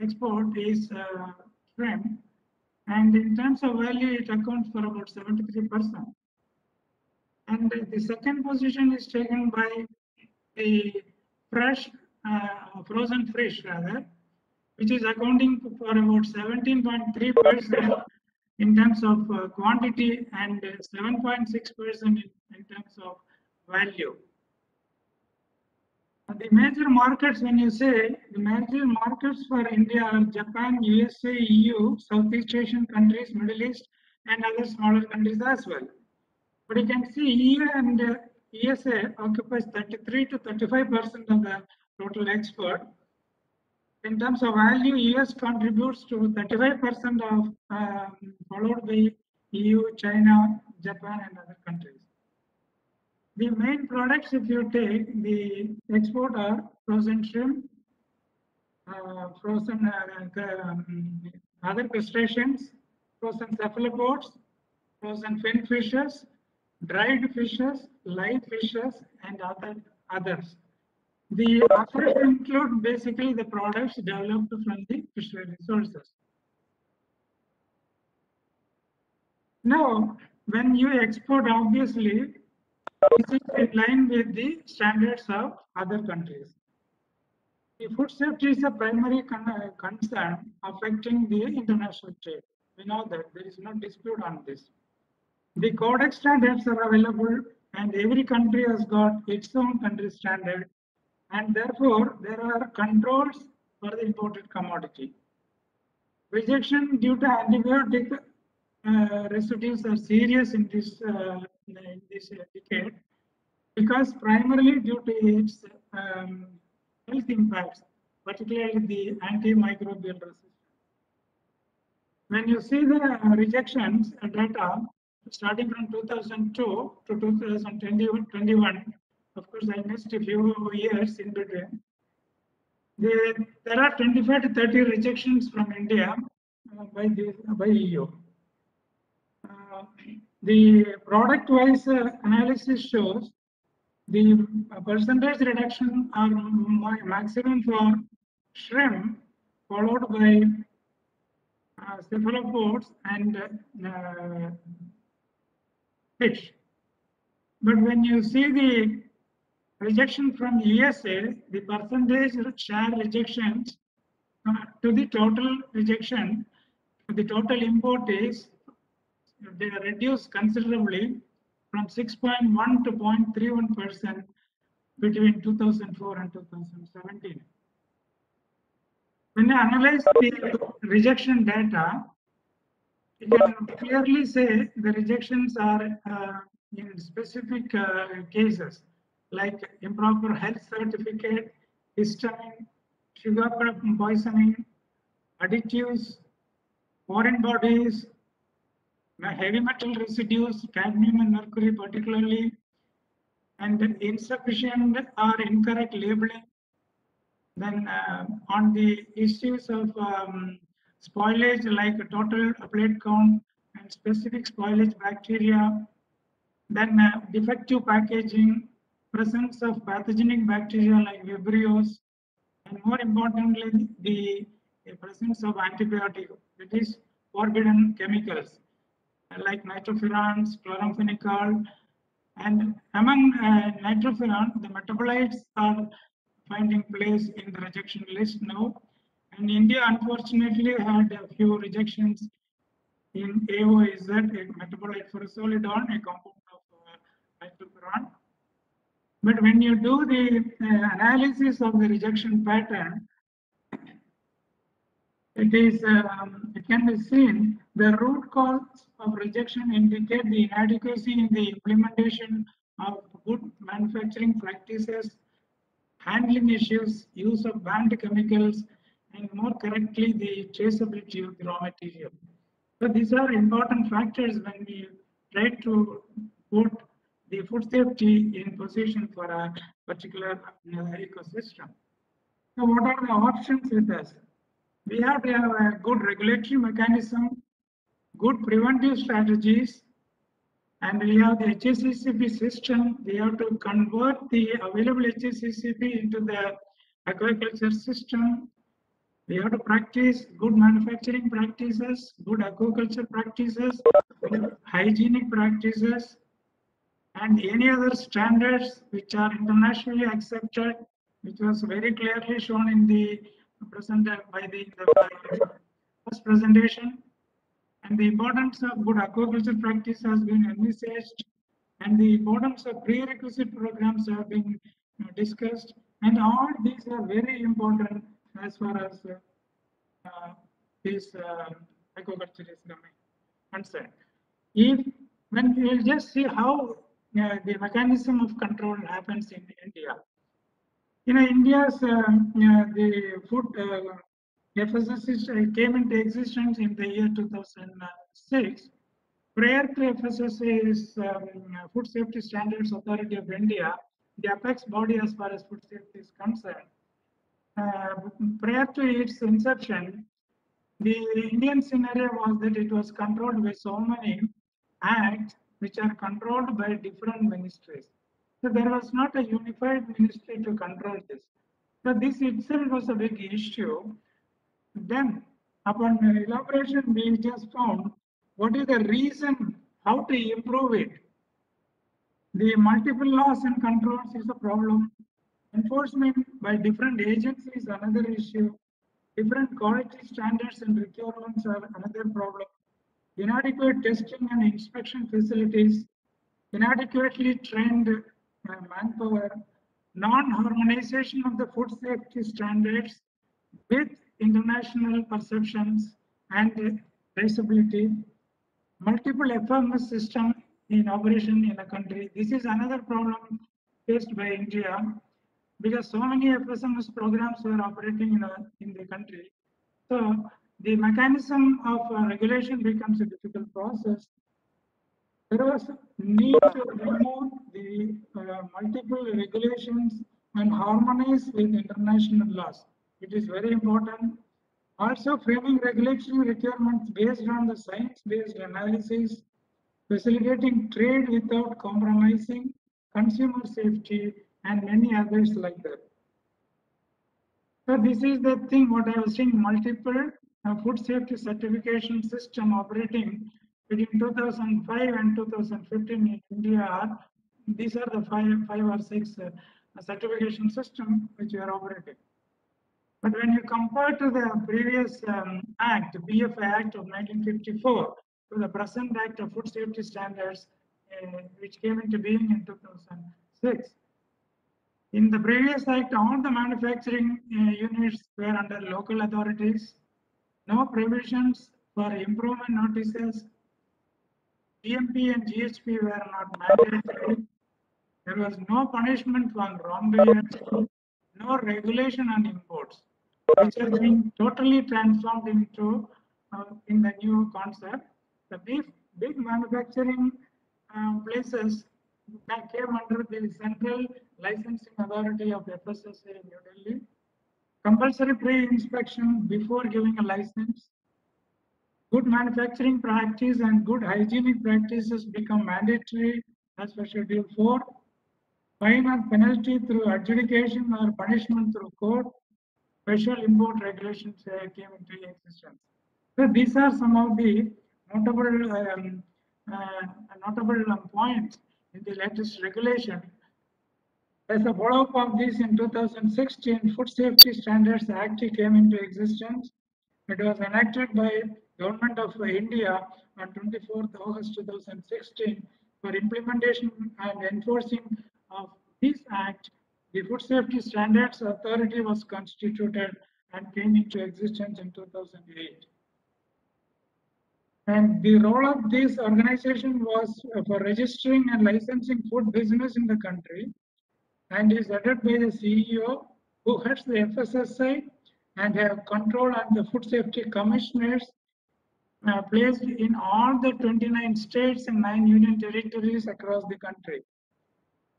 export is uh, shrimp. And in terms of value, it accounts for about 73%. And the second position is taken by the fresh, uh, frozen fish rather, which is accounting for about 17.3% in terms of uh, quantity and 7.6% in, in terms of value. The major markets, when you say the major markets for India are Japan, USA, EU, Southeast Asian countries, Middle East, and other smaller countries as well. But you can see EU and uh, ESA occupies 33 to 35 percent of the total export. In terms of value, US contributes to 35 percent of, um, followed by EU, China, Japan, and other countries. The main products, if you take the export are frozen shrimp, uh, frozen uh, um, other crustaceans, frozen cephalopods, frozen fin fishes, dried fishes, live fishes, and other others. The others include basically the products developed from the fishery resources. Now, when you export, obviously, this is in line with the standards of other countries. The food safety is a primary con concern affecting the international trade. We know that there is no dispute on this. The codex standards are available and every country has got its own country standard and therefore there are controls for the imported commodity. Rejection due to antibiotic uh, residues are serious in this uh, in this decade because primarily due to its um, health impacts, particularly the antimicrobial resistance. When you see the rejections data starting from 2002 to 2021, of course, I missed a few years in between. There, there are 25 to 30 rejections from India uh, by the by EU. Uh, the product-wise uh, analysis shows the percentage reduction are maximum for shrimp, followed by uh, cephalopods and uh, fish. But when you see the rejection from ESA, the percentage share rejections uh, to the total rejection, the total import is they are reduced considerably from 6.1 to 0.31 percent between 2004 and 2017. When you analyze the rejection data, you can clearly say the rejections are uh, in specific uh, cases like improper health certificate, histamine, sugar poisoning, additives, foreign bodies, heavy metal residues, cadmium and mercury particularly, and insufficient or incorrect labeling. Then uh, on the issues of um, spoilage like total plate count and specific spoilage bacteria, then uh, defective packaging, presence of pathogenic bacteria like Vibrios, and more importantly, the, the presence of antibiotic, that is forbidden chemicals like nitrofurans, chloramphenicol, and among uh, nitrofuran, the metabolites are finding place in the rejection list now. And India, unfortunately, had a few rejections in AOIZ, a metabolite furazolidone, a compound of uh, nitrofuran. But when you do the uh, analysis of the rejection pattern, it is um, it can be seen the root cause of rejection indicate the inadequacy in the implementation of good manufacturing practices, handling issues, use of banned chemicals, and more correctly the traceability of the raw material. So these are important factors when we try to put the food safety in position for a particular uh, ecosystem. So what are the options with us? We have to have a good regulatory mechanism, good preventive strategies, and we have the HACCP system. We have to convert the available HACCP into the aquaculture system. We have to practice good manufacturing practices, good aquaculture practices, hygienic practices, and any other standards which are internationally accepted, which was very clearly shown in the presented by the, the first presentation. And the importance of good aquaculture practice has been envisaged, and the importance of prerequisite programs have been uh, discussed. And all these are very important as far as uh, uh, this uh, aquaculture is concerned. If when we will just see how uh, the mechanism of control happens in India. You know, India's um, the food uh, FSSAI came into existence in the year 2006. Prior to FSSAI's um, Food Safety Standards Authority of India, the apex body as far as food safety is concerned. Uh, prior to its inception, the Indian scenario was that it was controlled by so many acts which are controlled by different ministries. So there was not a unified ministry to control this. So this itself was a big issue. Then upon elaboration, we just found what is the reason, how to improve it. The multiple laws and controls is a problem. Enforcement by different agencies is another issue. Different quality standards and requirements are another problem inadequate testing and inspection facilities, inadequately trained manpower, non-harmonization of the food safety standards with international perceptions and traceability, multiple FMS system in operation in a country. This is another problem faced by India because so many FSMS programs were operating in, a, in the country. So the mechanism of uh, regulation becomes a difficult process. There was need to remove the uh, multiple regulations and harmonize with international laws. It is very important. Also framing regulatory requirements based on the science-based analysis, facilitating trade without compromising consumer safety and many others like that. So this is the thing what I was saying, multiple food safety certification system operating between 2005 and 2015 in India. are These are the five, five or six uh, certification system which are operating. But when you compare to the previous um, act, PFA Act of 1954, to the present Act of Food Safety Standards, uh, which came into being in 2006. In the previous act, all the manufacturing uh, units were under local authorities no provisions for improvement notices. GMP and GHP were not mandatory. There was no punishment for wrongdoers, no regulation on imports, which has been totally transformed into uh, in the new concept. The big, big manufacturing uh, places that came under the Central Licensing Authority of FSSAI in New Delhi compulsory pre-inspection before giving a license, good manufacturing practice and good hygienic practices become mandatory as per Schedule 4, fine and penalty through adjudication or punishment through court, special import regulations uh, came into existence. So these are some of the notable um, uh, notable um, points in the latest regulation as a follow-up of this, in 2016, Food Safety Standards Act came into existence. It was enacted by Government of India on 24th August 2016 for implementation and enforcing of this act, the Food Safety Standards Authority was constituted and came into existence in 2008. And the role of this organization was for registering and licensing food business in the country and is headed by the CEO who heads the FSSI and have control on the food safety commissioners uh, placed in all the 29 states and 9 union territories across the country.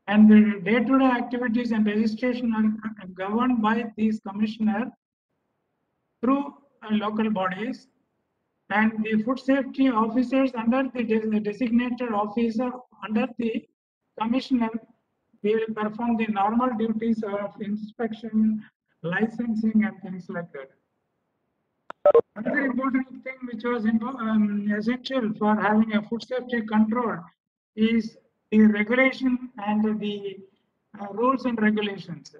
And the day-to-day activities and registration are governed by these commissioners through uh, local bodies and the food safety officers under the de designated officer under the commissioner will perform the normal duties of inspection, licensing and things like that. Another important thing which was um, essential for having a food safety control is the regulation and the uh, rules and regulations.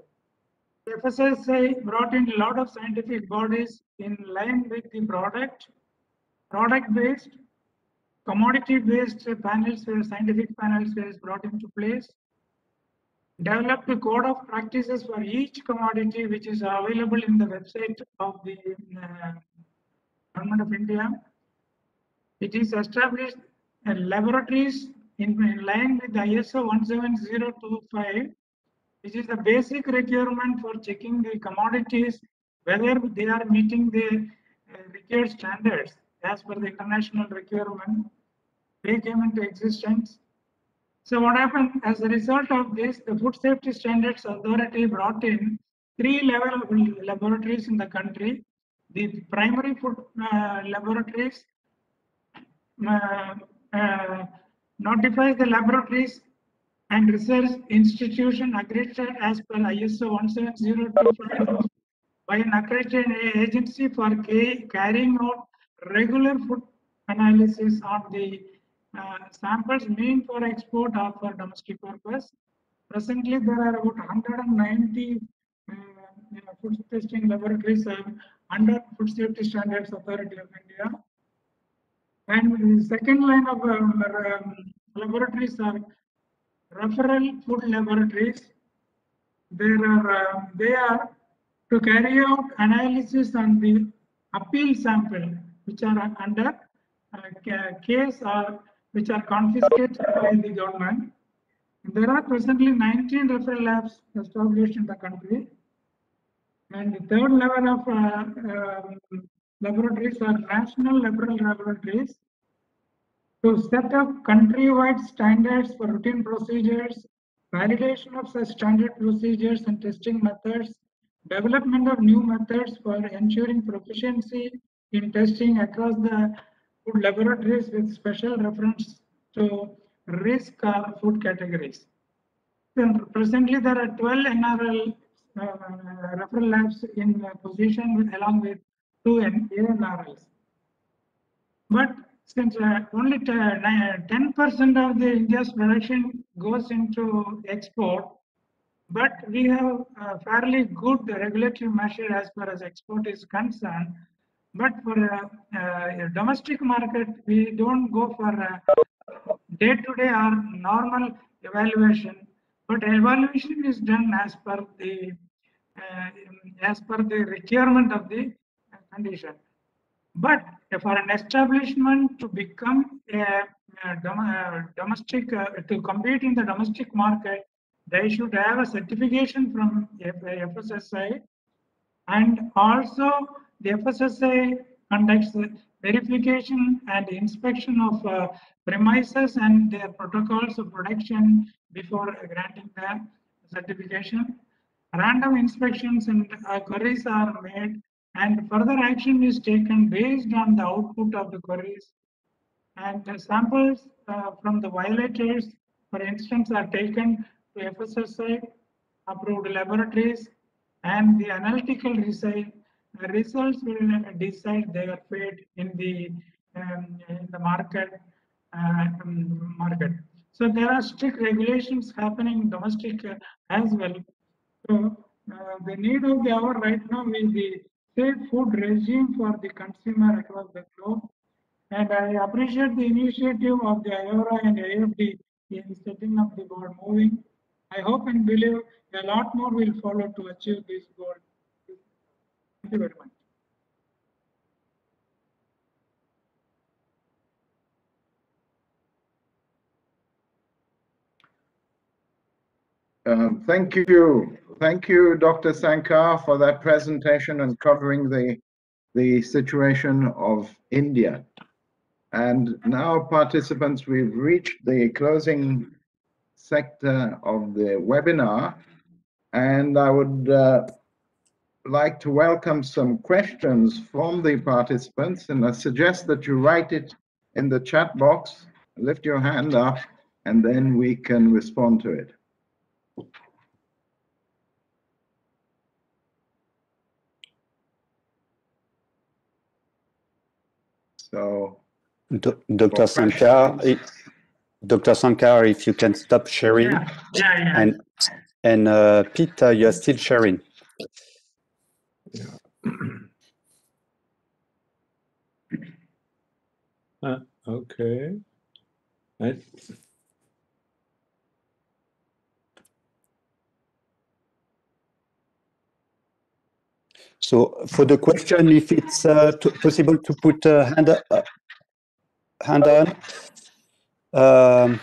The FSSI brought in a lot of scientific bodies in line with the product, product-based, commodity-based panels, scientific panels were brought into place, developed a code of practices for each commodity which is available in the website of the uh, Government of India. It is established uh, laboratories in, in, line with the ISO 17025, which is the basic requirement for checking the commodities, whether they are meeting the uh, required standards as per the international requirement. They came into existence so what happened as a result of this, the Food Safety Standards Authority brought in three level laboratories in the country. The primary food uh, laboratories uh, uh, notifies the laboratories and research institution accredited as per ISO 17025 by an accredited agency for carrying out regular food analysis on the uh, samples meant for export or for domestic purpose. Presently, there are about 190 uh, food testing laboratories uh, under Food Safety Standards Authority of India. And the second line of um, um, laboratories are referral food laboratories. There are uh, they are to carry out analysis on the appeal sample, which are under uh, case or which are confiscated by the government. There are presently 19 referral labs established in the country. And the third level of uh, uh, laboratories are national referral laboratories to set up countrywide standards for routine procedures, validation of such standard procedures and testing methods, development of new methods for ensuring proficiency in testing across the food laboratories with special reference to risk uh, food categories. Then presently, there are 12 NRL referral labs in position with, along with two ANRLs. But since uh, only 10% of the India's production goes into export, but we have a fairly good regulatory measure as far as export is concerned, but for uh, uh, domestic market, we don't go for day-to-day -day or normal evaluation, but evaluation is done as per the uh, as per the requirement of the condition. But for an establishment to become a, a dom domestic uh, to compete in the domestic market, they should have a certification from FSSI and also the FSSA conducts verification and inspection of uh, premises and their protocols of production before granting the certification. Random inspections and uh, queries are made and further action is taken based on the output of the queries. And samples uh, from the violators, for instance, are taken to FSSA approved laboratories and the analytical result the results will decide their fate in the um, in the market uh, um, market. So there are strict regulations happening domestic uh, as well. So uh, the need of the hour right now is the safe food regime for the consumer across the globe. And I appreciate the initiative of the IORA and AFD in setting up the board moving. I hope and believe a lot more will follow to achieve this goal. Thank you very much. Um, thank you. Thank you, Dr. Sankar, for that presentation and covering the, the situation of India. And now, participants, we've reached the closing sector of the webinar. And I would uh, like to welcome some questions from the participants. And I suggest that you write it in the chat box, lift your hand up, and then we can respond to it. So, Do- Dr. Sankar, Dr. Sankar, if you can stop sharing Yeah, yeah, yeah. and and uh, Pete, uh, you're still sharing. (clears throat) Uh, okay. I, So for the question, if it's uh, possible to put a hand, uh, hand on, um,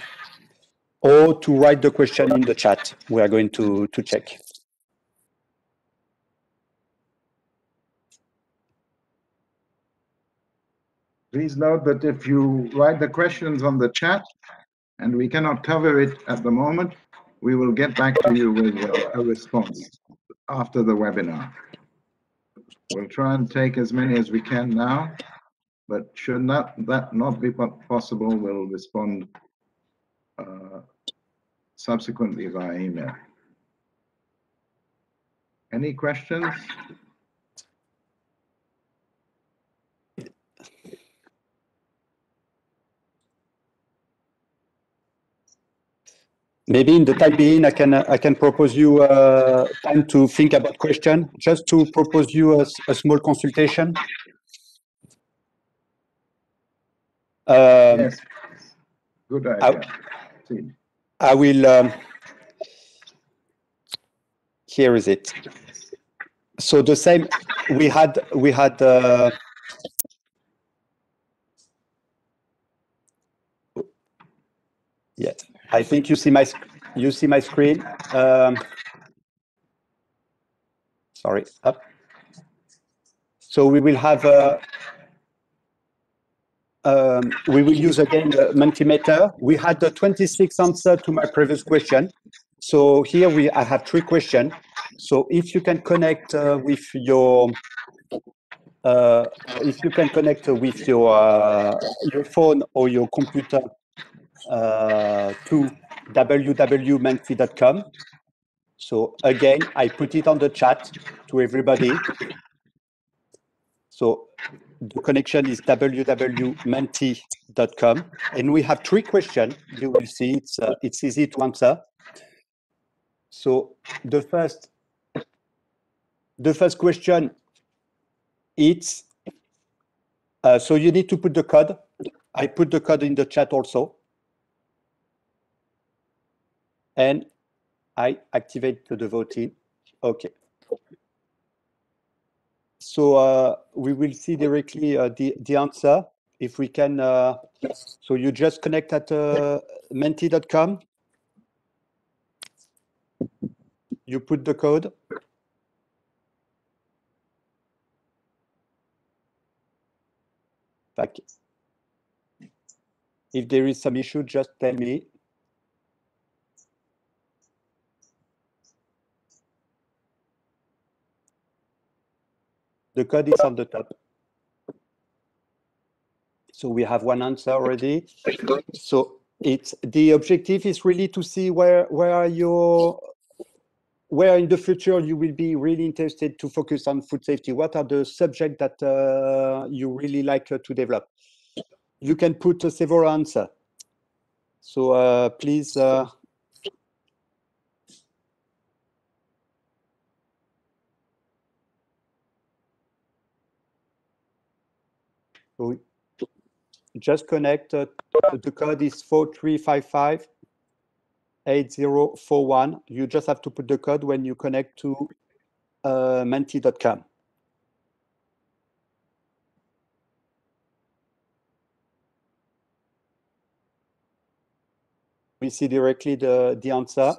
or to write the question in the chat, we are going to, to check. please note that if you write the questions on the chat and we cannot cover it at the moment, we will get back to you with a response after the webinar. We'll try and take as many as we can now, but should not, that not be possible, we'll respond uh, subsequently via email. Any questions? Maybe in the time being, I can, I can propose you uh, time to think about question, just to propose you a, a small consultation. Um, Yes. Good idea. See. I will, um, here is it. So the same, we had, we had, uh, yeah, I think you see my, you see my screen. Um, sorry, up. So we will have, uh, um, we will use again the Mentimeter. We had the 26 answer to my previous question. So here we, I have three questions. So if you can connect uh, with your, uh, if you can connect with your, uh, your phone or your computer uh, to www.menti.com. So again, I put it on the chat to everybody. So the connection is www.menti.com. And we have three questions. You will see it's, uh, it's easy to answer. So the first, the first question, it's, uh, so you need to put the code. I put the code in the chat also. And I activate the voting. Okay. So uh, we will see directly uh, the, the answer. If we can, uh, so you just connect at uh, menti.com. You put the code. Back. If there is some issue, just tell me. The code is on the top. So we have one answer already. So it's the objective is really to see where where are your where in the future you will be really interested to focus on food safety. What are the subjects that uh, you really like uh, to develop? You can put uh, several answer. So uh, please. Uh, so just connect. Uh, the code is 4355. 8041. You just have to put the code when you connect to uh, menti.com. We see directly the, the answer.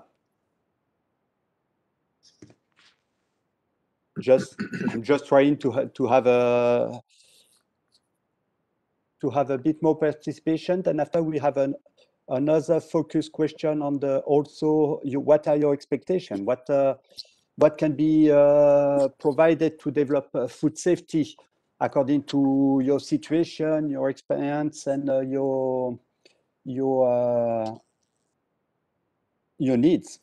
Just, I'm just trying to, ha- to have a, to have a bit more participation. Then after we have an, another focus question on the also you, what are your expectations? What uh, what can be uh, provided to develop uh, food safety according to your situation, your experience, and uh, your your uh, your needs.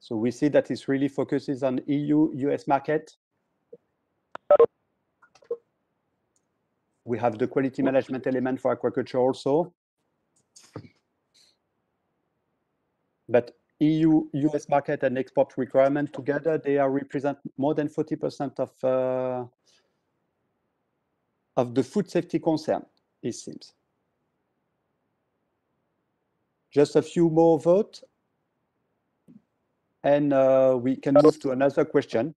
So we see that it really focuses on EU, US market. We have the quality management element for aquaculture also. But EU, US market and export requirement together, they are represent more than 40% of, uh, of the food safety concern, it seems. Just a few more votes. And uh, we can move to another question.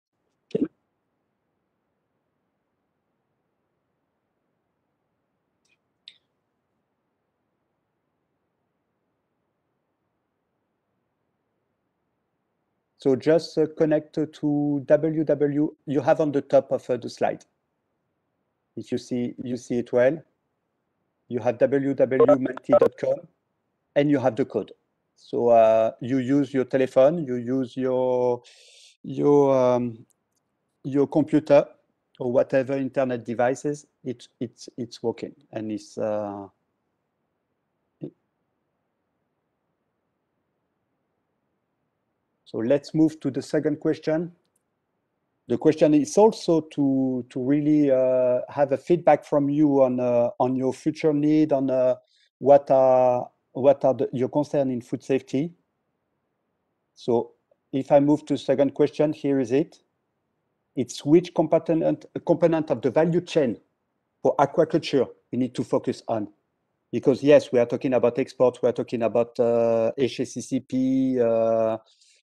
So just uh, connect to www. You have on the top of uh, the slide. If you see you see it well, you have www.menti.com, and you have the code. So uh, you use your telephone, you use your your um, your computer or whatever internet devices. It's it's it's working and it's. Uh, So let's move to the second question. The question is also to to really uh, have a feedback from you on uh, on your future need, on uh, what are what are the, your concern in food safety. So if I move to second question, here is it. It's which component component of the value chain for aquaculture we need to focus on because yes, we are talking about export, we are talking about uh, HACCP, uh,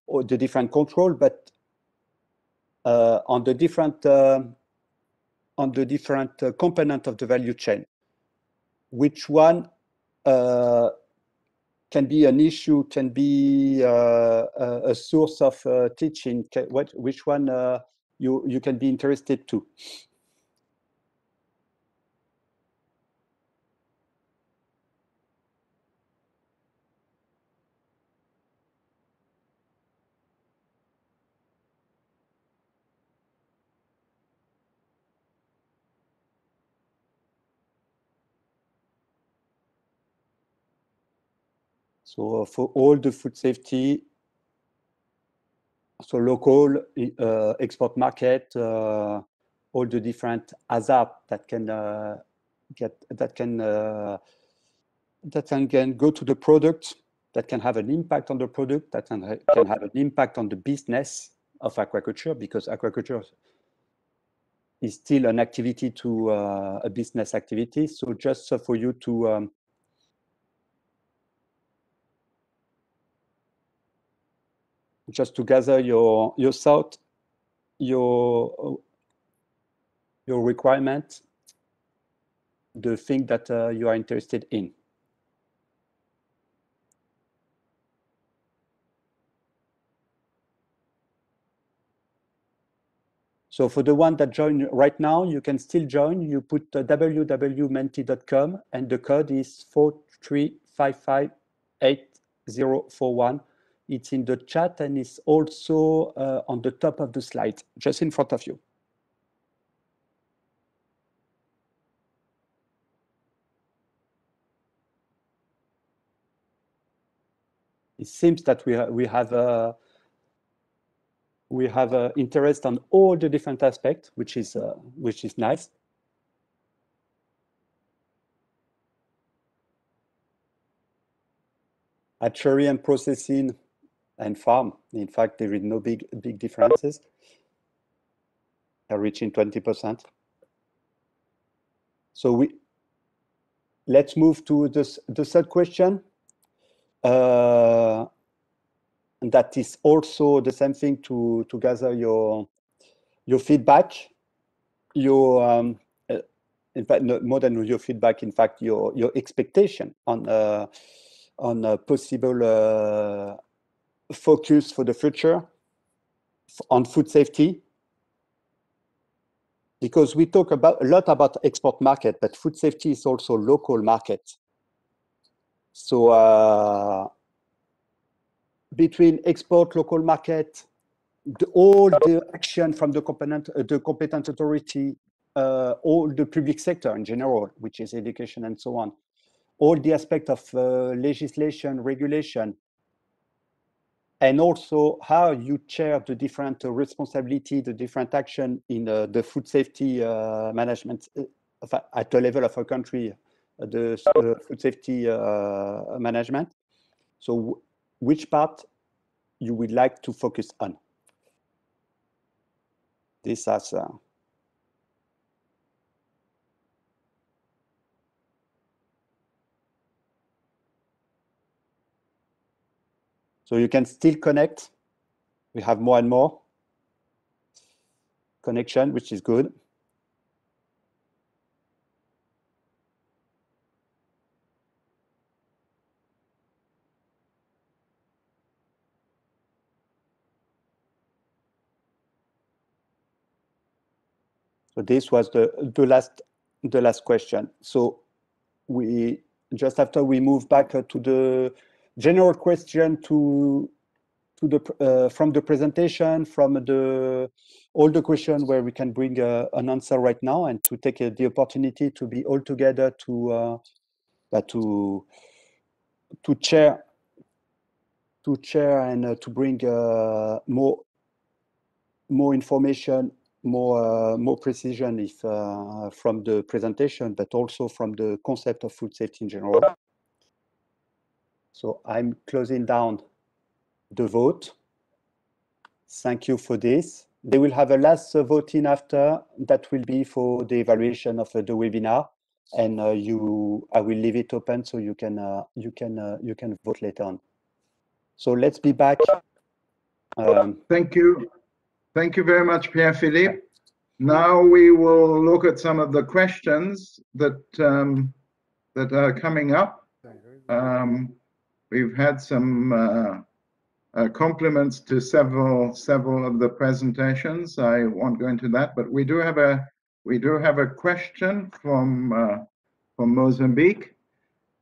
or the different control, but uh, on the different uh, on the different uh, component of the value chain, which one uh, can be an issue, can be uh, a, source of teaching, which one you you can be interested to. So for all the food safety, so local, uh, export market, uh, all the different hazard that can uh, get that can that can, can go to the product, that can have an impact on the product, that can, can have an impact on the business of aquaculture because aquaculture is still an activity to uh, a business activity. So just uh, for you to um, just to gather your your thought, your your requirement, the thing that uh, you are interested in. So for the one that join right now, you can still join. You put uh, www.menti.com and the code is 43558041. It's in the chat and it's also uh, on the top of the slide, just in front of you. It seems that we, we have a we have a interest on all the different aspects, which is uh, which is nice. Hatchery and processing and farm. In fact, there is no big big differences. They're reaching 20%. So we let's move to this, the third question. Uh, and that is also the same thing to, to gather your, your feedback, your, um, uh, in fact, no, more than your feedback, in fact, your, your expectation on, uh, on possible uh, focus for the future on food safety because we talk about a lot about export market, but food safety is also local market. So uh, between export, local market, the, all the action from the component, uh, the competent authority, uh, all the public sector in general, which is education and so on, all the aspect of uh, legislation, regulation, and also how you chair the different uh, responsibility, the different action in uh, the food safety uh, management at the level of a country, the food safety management. So which part you would like to focus on? This as So you can still connect. We have more and more connection, which is good. So this was the, the last the last question. So we just after we move back uh, to the general question to to the uh, from the presentation from the all the questions where we can bring uh, an answer right now and to take uh, the opportunity to be all together to uh, to to chair to chair and uh, to bring uh, more more information more more precision if from the presentation but also from the concept of food safety in general so I'm closing down the vote. Thank you for this. They will have a last voting after that will be for the evaluation of uh, the webinar and uh, you I will leave it open so you can uh, you can uh, you can vote later on. So let's be back. Um, Thank you. Thank you very much, Pierre Philippe. Now we will look at some of the questions that um, that are coming up. Um, We've had some uh, uh, compliments to several several of the presentations. I won't go into that, but we do have a we do have a question from uh, from Mozambique,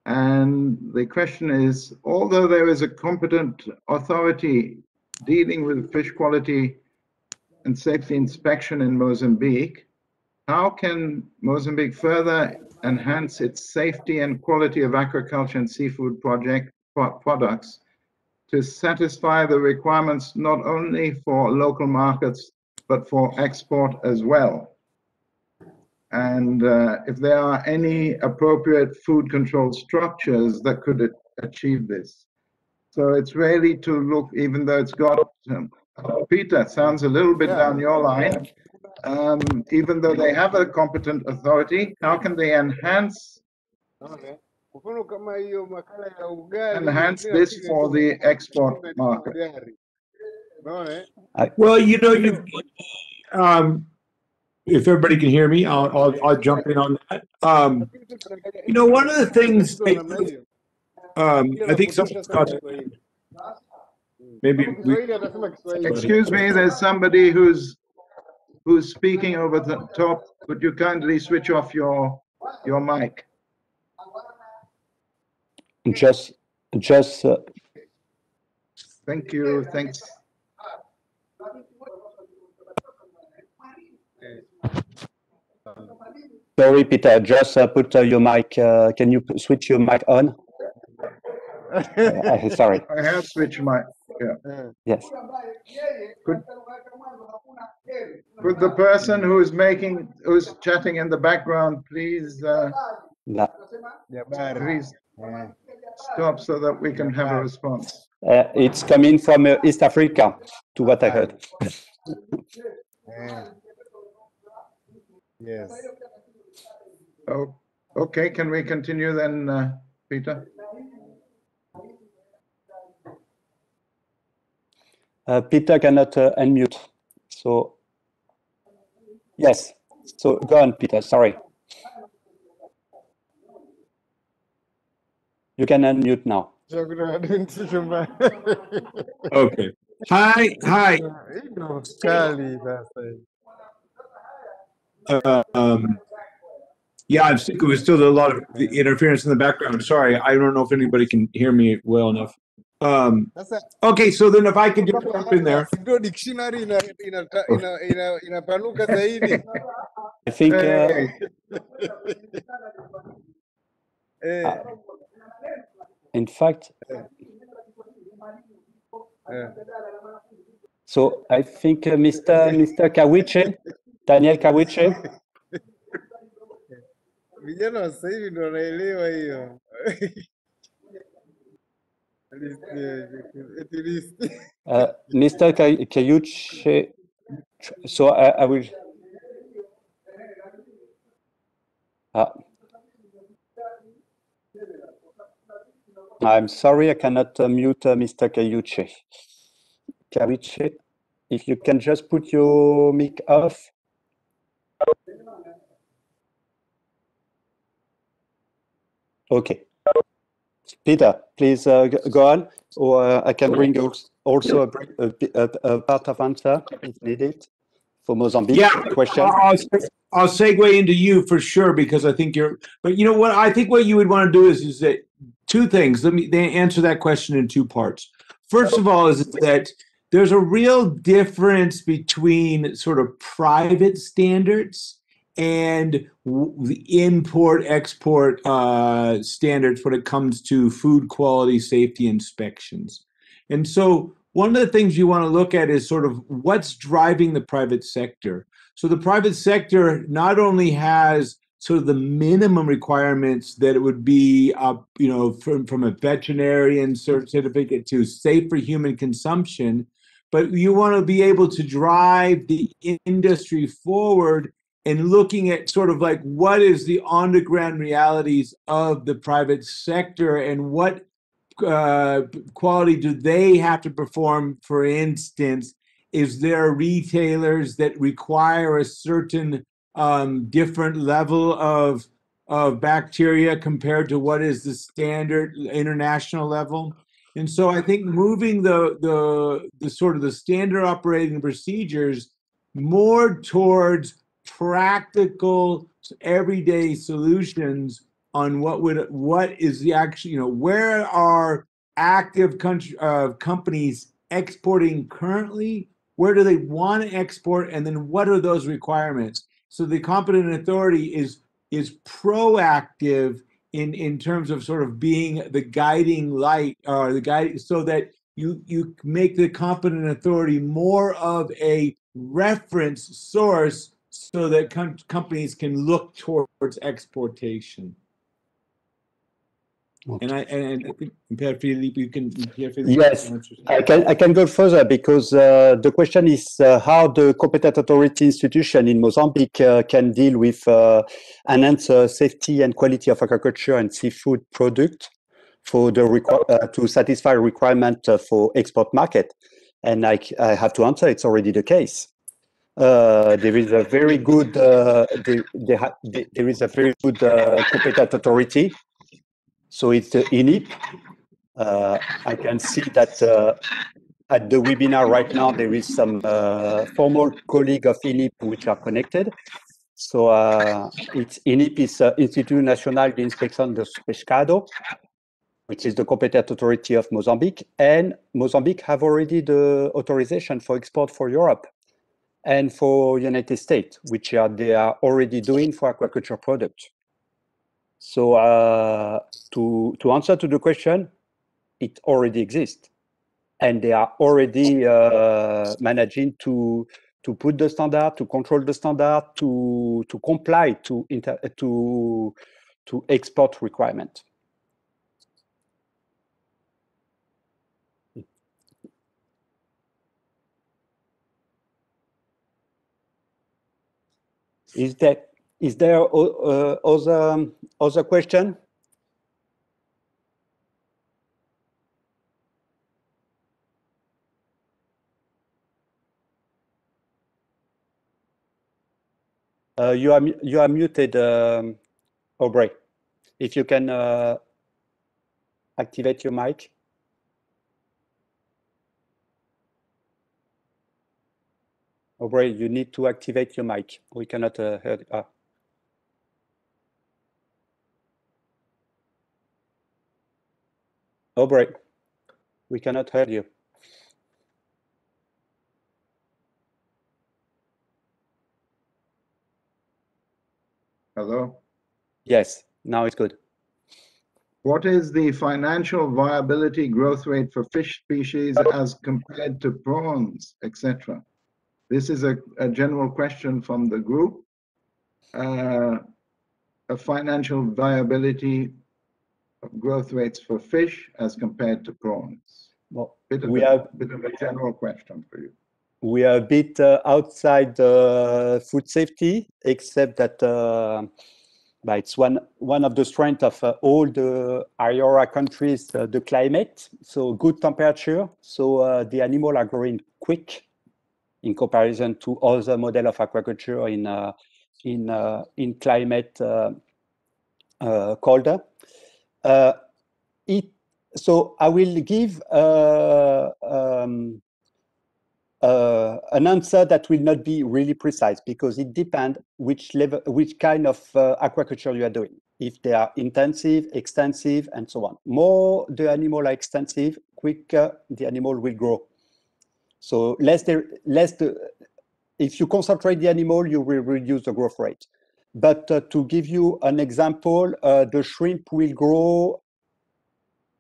and the question is: although there is a competent authority dealing with fish quality and safety inspection in Mozambique, how can Mozambique further enhance its safety and quality of aquaculture and seafood project products to satisfy the requirements not only for local markets, but for export as well. And uh, if there are any appropriate food control structures that could achieve this. So it's really to look, even though it's got, um, Peter, sounds a little bit down your line. Um, even though they have a competent authority, how can they enhance Enhance this for the export market. Well, you know, you, um, if everybody can hear me, I'll, I'll, I'll jump in on that. Um, you know, one of the things, um, I think someone's got, maybe we, Excuse me, there's somebody who's, who's speaking over the top. Could you kindly switch off your, your mic? Just just uh, thank you thanks. Sorry peter just uh, put uh, your mic uh, can you switch your mic on? Uh, sorry. (laughs) I have switched my yeah. Yes. Could, could the person who is making who's chatting in the background please uh, no. Stop so that we can have a response. Uh, it's coming from uh, East Africa, to what I heard. (laughs) Yes. Oh, Okay, can we continue then, uh, Peter? Uh, Peter cannot uh, unmute. So, yes. So go on, Peter. Sorry. You can unmute now. Okay. Hi, hi. Kali sasa hivi. Uh, um, yeah, I'm sick. It was still a lot of the interference in the background. Sorry, I don't know if anybody can hear me well enough. Um, okay, so then if I could just jump in there. zaidi. I think uh, Hey, Eh, in fact, so I think uh, Mr. Mr. Kawiche, Daniel Kawiche, Vijana sasa hivi ndio wanaelewa hiyo. List, eti list. uh, Mr. Ka- Kayuche. So I, I will. Ah. I'm sorry, I cannot uh, mute uh, Mr. Kayuche. Kawiche, if you can just put your mic off. Okay. Peter, please uh, go on, or uh, I can bring also a, a, a, a part of answer if needed for Mozambique Yeah, question. I'll, I'll I'll segue into you for sure because I think you're. But you know what? I think what you would want to do is is that two things. Let me they answer that question in two parts. First of all, is that there's a real difference between sort of private standards and the import export uh, standards when it comes to food quality safety inspections. And so one of the things you want to look at is sort of what's driving the private sector. So the private sector not only has sort of the minimum requirements that it would be, uh, you know, from, from a veterinarian certificate to safe for human consumption, but you want to be able to drive the industry forward and looking at sort of like what is the on the ground realities of the private sector and what uh, quality do they have to perform? For instance, is there retailers that require a certain um, different level of of bacteria compared to what is the standard international level? And so I think moving the the the sort of the standard operating procedures more towards practical everyday solutions on what would what is the actual you know where are active country uh, companies exporting currently? Where do they want to export? And then what are those requirements so the competent authority is is proactive in in terms of sort of being the guiding light or the guide so that you you make the competent authority more of a reference source so that com- companies can look towards exportation and I and think Pierre Philippe, you can Pierre Philippe Yes. I can I can go further because uh, the question is uh, how the competent authority institution in Mozambique uh, can deal with uh, enhance uh, safety and quality of agriculture and seafood product for the requ- uh, to satisfy requirement uh, for export market. And I, I have to answer, it's already the case. Uh, there is a very good uh, there is a very good uh, competent authority. So it's the INIP. Uh, I can see that uh, at the webinar right now, there is some uh, former colleague of INIP which are connected. So uh, it's INIP is uh, Instituto Nacional de Inspección de Pescado, which is the competent authority of Mozambique. And Mozambique have already the authorization for export for Europe and for United States, which are, they are already doing for aquaculture products. So uh, to, to answer to the question, it already exists. And they are already uh, managing to, to put the standard, to control the standard, to, to comply to, inter, to, to export requirement. Is that is there o- uh, other other question? Uh, you are you are muted, um, Aubrey. If you can uh, activate your mic. Aubrey, you need to activate your mic. We cannot uh, hear. Ah. Aubrey, we cannot hear you. Hello? Yes, now it's good. What is the financial viability growth rate for fish species as compared to prawns, etc.? This is a, a general question from the group. Uh, a financial viability of growth rates for fish as compared to prawns. Well, Bit of we a, have bit of a general question for you. we are a bit uh, outside uh, food safety, except that uh, but it's one one of the strengths of uh, all the IORA countries, uh, the climate. So good temperature, so uh, the animal are growing quick in comparison to other model of aquaculture in uh, in uh, in climate uh, uh, colder. Uh, it so I will give uh, um, uh, an answer that will not be really precise because it depends which level, which kind of uh, aquaculture you are doing. If they are intensive, extensive, and so on. More the animal are extensive, quicker the animal will grow. So less the less the if you concentrate the animal, you will reduce the growth rate. But uh, to give you an example, uh, the shrimp will grow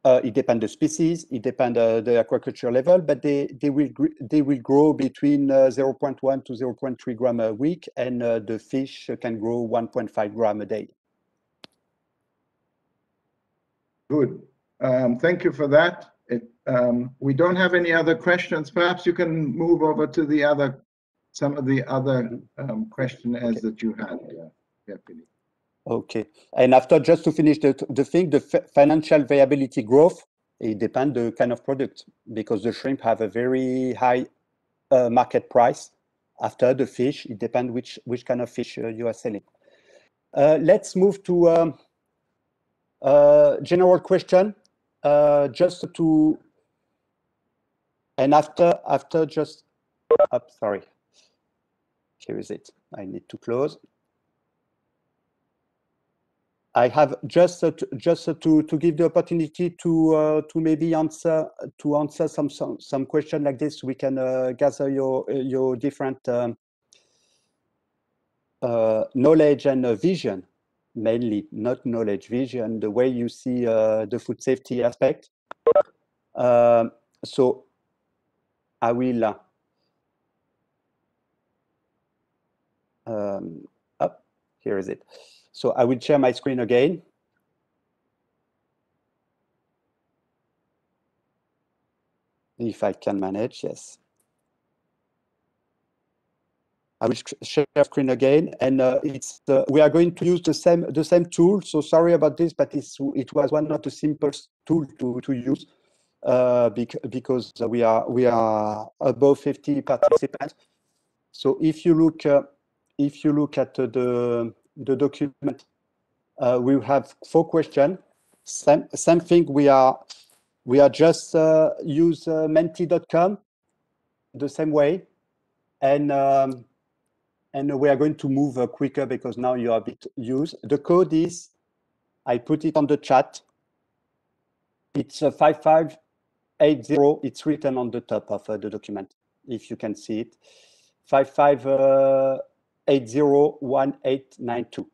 uh, it depends the species, it depends uh, the aquaculture level, but they they will they will grow between uh, 0.1 to 0.3 gram a week, and uh, the fish can grow 1.5 gram a day. Good. Um, thank you for that. It, um, we don't have any other questions. Perhaps you can move over to the other, some of the other um, questionnaires that you had. Yeah, Okay, and after just to finish the the thing, the fi- financial viability growth it depends the kind of product because the shrimp have a very high uh, market price. After the fish, it depends which which kind of fish uh, you are selling. Uh, let's move to um, uh, general question, uh, just to and after after just up. Sorry, here is it. I need to close. I have just uh, to, just uh, to to give the opportunity to uh, to maybe answer to answer some some some question like this. We can uh, gather your your different um, uh, knowledge and uh, vision, mainly not knowledge, vision, the way you see the food safety aspect. Um, so I will. Um, up here is it. So I will share my screen again. If I can manage, yes. I will sh- share screen again, and uh, it's uh, we are going to use the same the same tool. So sorry about this, but it's it was one of the simplest tool to to use uh, bec- because we are we are above 50 participants. So if you look uh, if you look at the the document, uh, we have four questions. Same, same thing. We are we are just uh, use uh, menti.com the same way, and um, and we are going to move uh, quicker because now you are a bit used. The code is I put it on the chat. It's eight zero. It's written on the top of uh, the document if you can see it. Five five. Uh, 801892.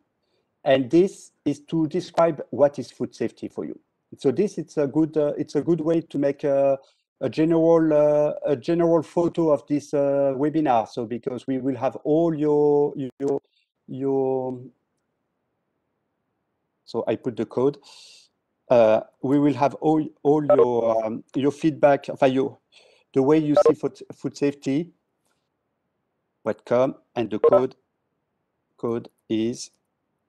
And this is to describe what is food safety for you. So this it's a good uh, it's a good way to make a, a general uh, a general photo of this uh, webinar. So because we will have all your your your so I put the code. Uh, we will have all all your um, your feedback, your the way you see food food safety. What come and the code code is,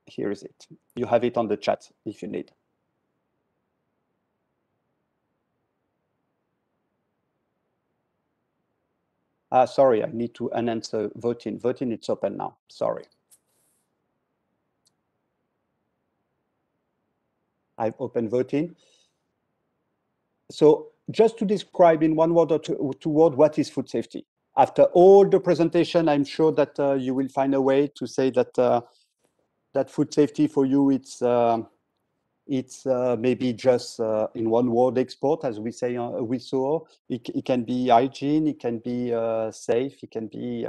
here is it. You have it on the chat if you need. Ah, sorry, I need to announce uh, voting. Voting, it's open now. Sorry. I've opened voting. So just to describe in one word or two, two word what is food safety. After all the presentation, I'm sure that uh, you will find a way to say that uh, that food safety for you it's uh, it's uh, maybe just uh, in one word export, as we say uh, we saw. It, it can be hygiene, it can be safe, it can be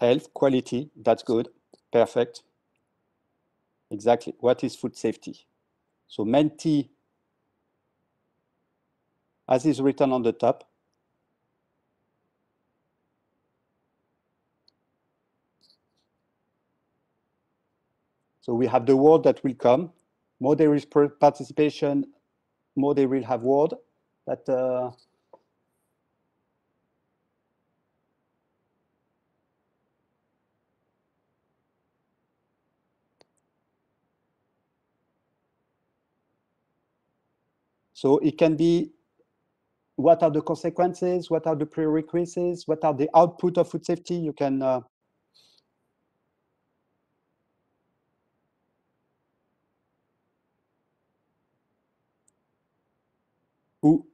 health, quality. That's good, perfect. Exactly. What is food safety? So Menti, as is written on the top, So we have the word that will come. More there is participation, more they will have word that uh, So it can be what are the consequences, what are the prerequisites, what are the output of food safety. You can uh, who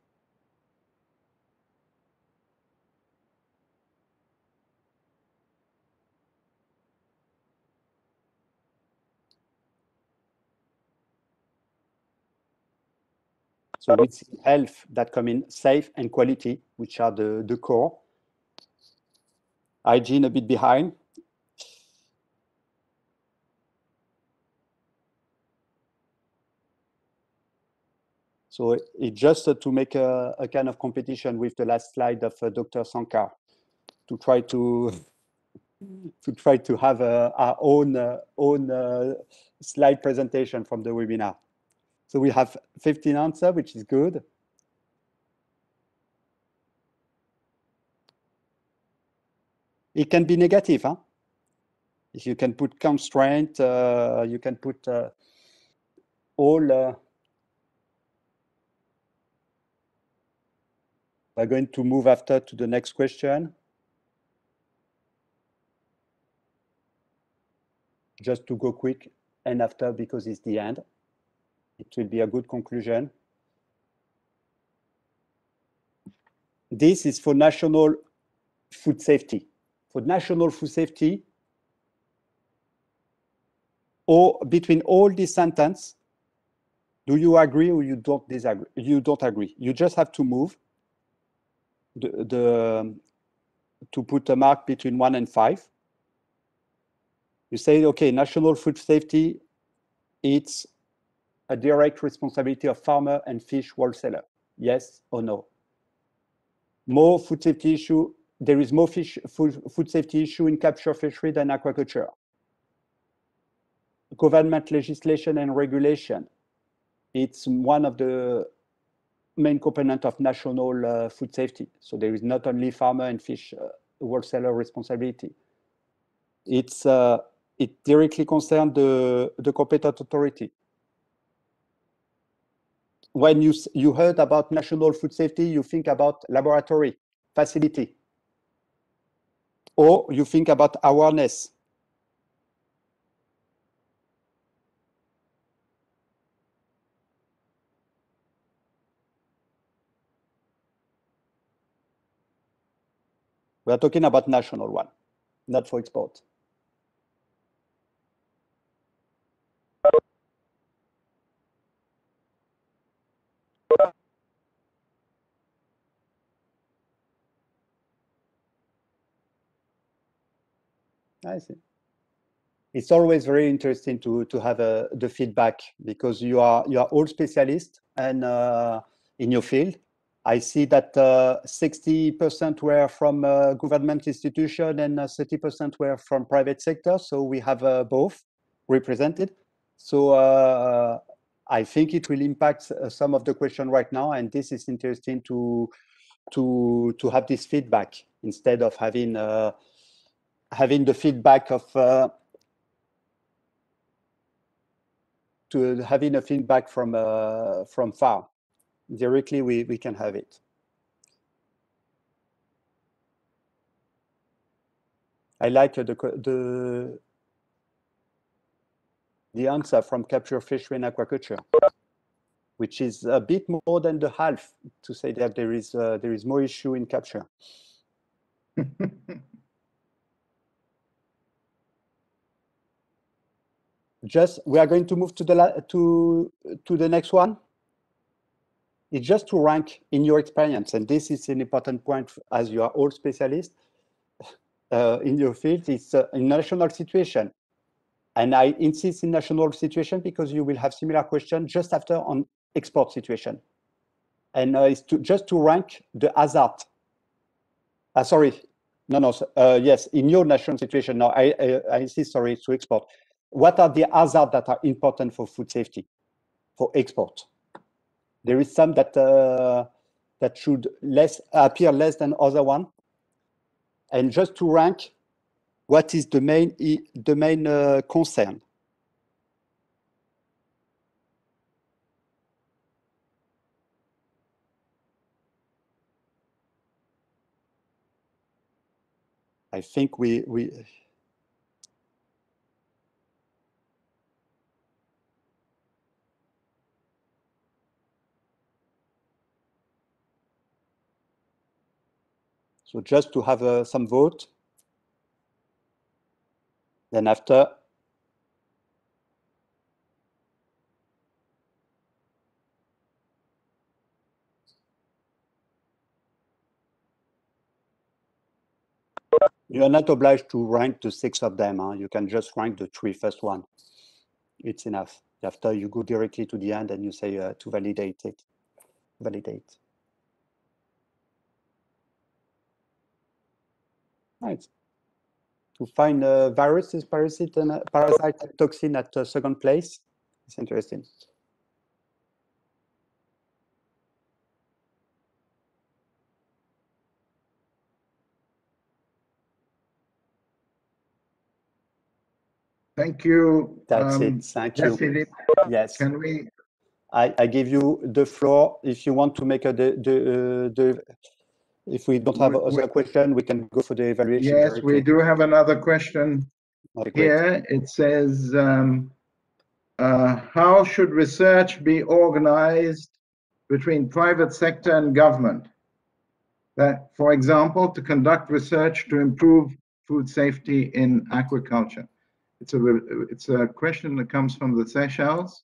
So it's health that come in safe and quality, which are the, the core. Hygiene a bit behind. So it just uh, to make a, a, kind of competition with the last slide of uh, Dr. Sankar to try to to try to have uh, our own uh, own uh, slide presentation from the webinar. So we have 15 answer, which is good. It can be negative, huh? If you can put constraint, uh, you can put uh, all. Uh, we're going to move after to the next question. Just to go quick and after because it's the end. It will be a good conclusion. This is for national food safety. For national food safety, or between all these sentences, do you agree or you don't disagree? You don't agree. You just have to move the, the to put a mark between one and five. You say, okay, national food safety, it's a direct responsibility of farmer and fish wholesaler? Yes or no? More food safety issue, there is more fish food, food safety issue in capture fishery than aquaculture. Government legislation and regulation. It's one of the main component of national uh, food safety. So there is not only farmer and fish uh, wholesaler responsibility. It's uh, it directly concerns the, the competent authority when you, you heard about national food safety, you think about laboratory, facility, or you think about awareness. We are talking about national one, not for export. I see. It's always very interesting to to have uh, the feedback because you are you are all specialists and uh, in your field. I see that 60% uh, were from uh, government institution and 30% uh, were from private sector. So we have both represented. So I think it will impact some of the question right now, and this is interesting to to to have this feedback instead of having having the feedback of uh, to having a feedback from uh, from far. Directly we, we can have it. I like the the the answer from capture fishery and aquaculture which is a bit more than the half to say that there is uh, there is more issue in capture (laughs) just we are going to move to the to to the next one. It's just to rank in your experience and this is an important point as you are all specialists uh, in your field it's uh, in national situation. And i insist in national situation because you will have similar question just after on export situation. And uh, it's to just to rank the hazard. Uh, sorry no no uh, yes in your national situation. Now i i, I insist sorry to export what are the hazards that are important for food safety for export? There is some that uh, that should less appear less than other one. And just to rank, what is the main the main uh, concern? I think we we So just to have uh, some vote. Then after, you are not obliged to rank the six of them. Huh? You can just rank the three first one. It's enough. After you go directly to the end and you say uh, to validate it. Validate. To find uh, viruses, parasite, and uh, parasite and toxin at uh, second place. It's interesting. Thank you. That's um, it. Thank you. Philippe. Yes. Can we, I, I give you the floor. If you want to make a the the, uh, the if we don't have We- other we- question, we can go for the evaluation. yes, we do have another question Okay, here. It says, um, uh, how should research be organized between private sector and government? That, for example, to conduct research to improve food safety in aquaculture. It's a, it's a question that comes from the Seychelles.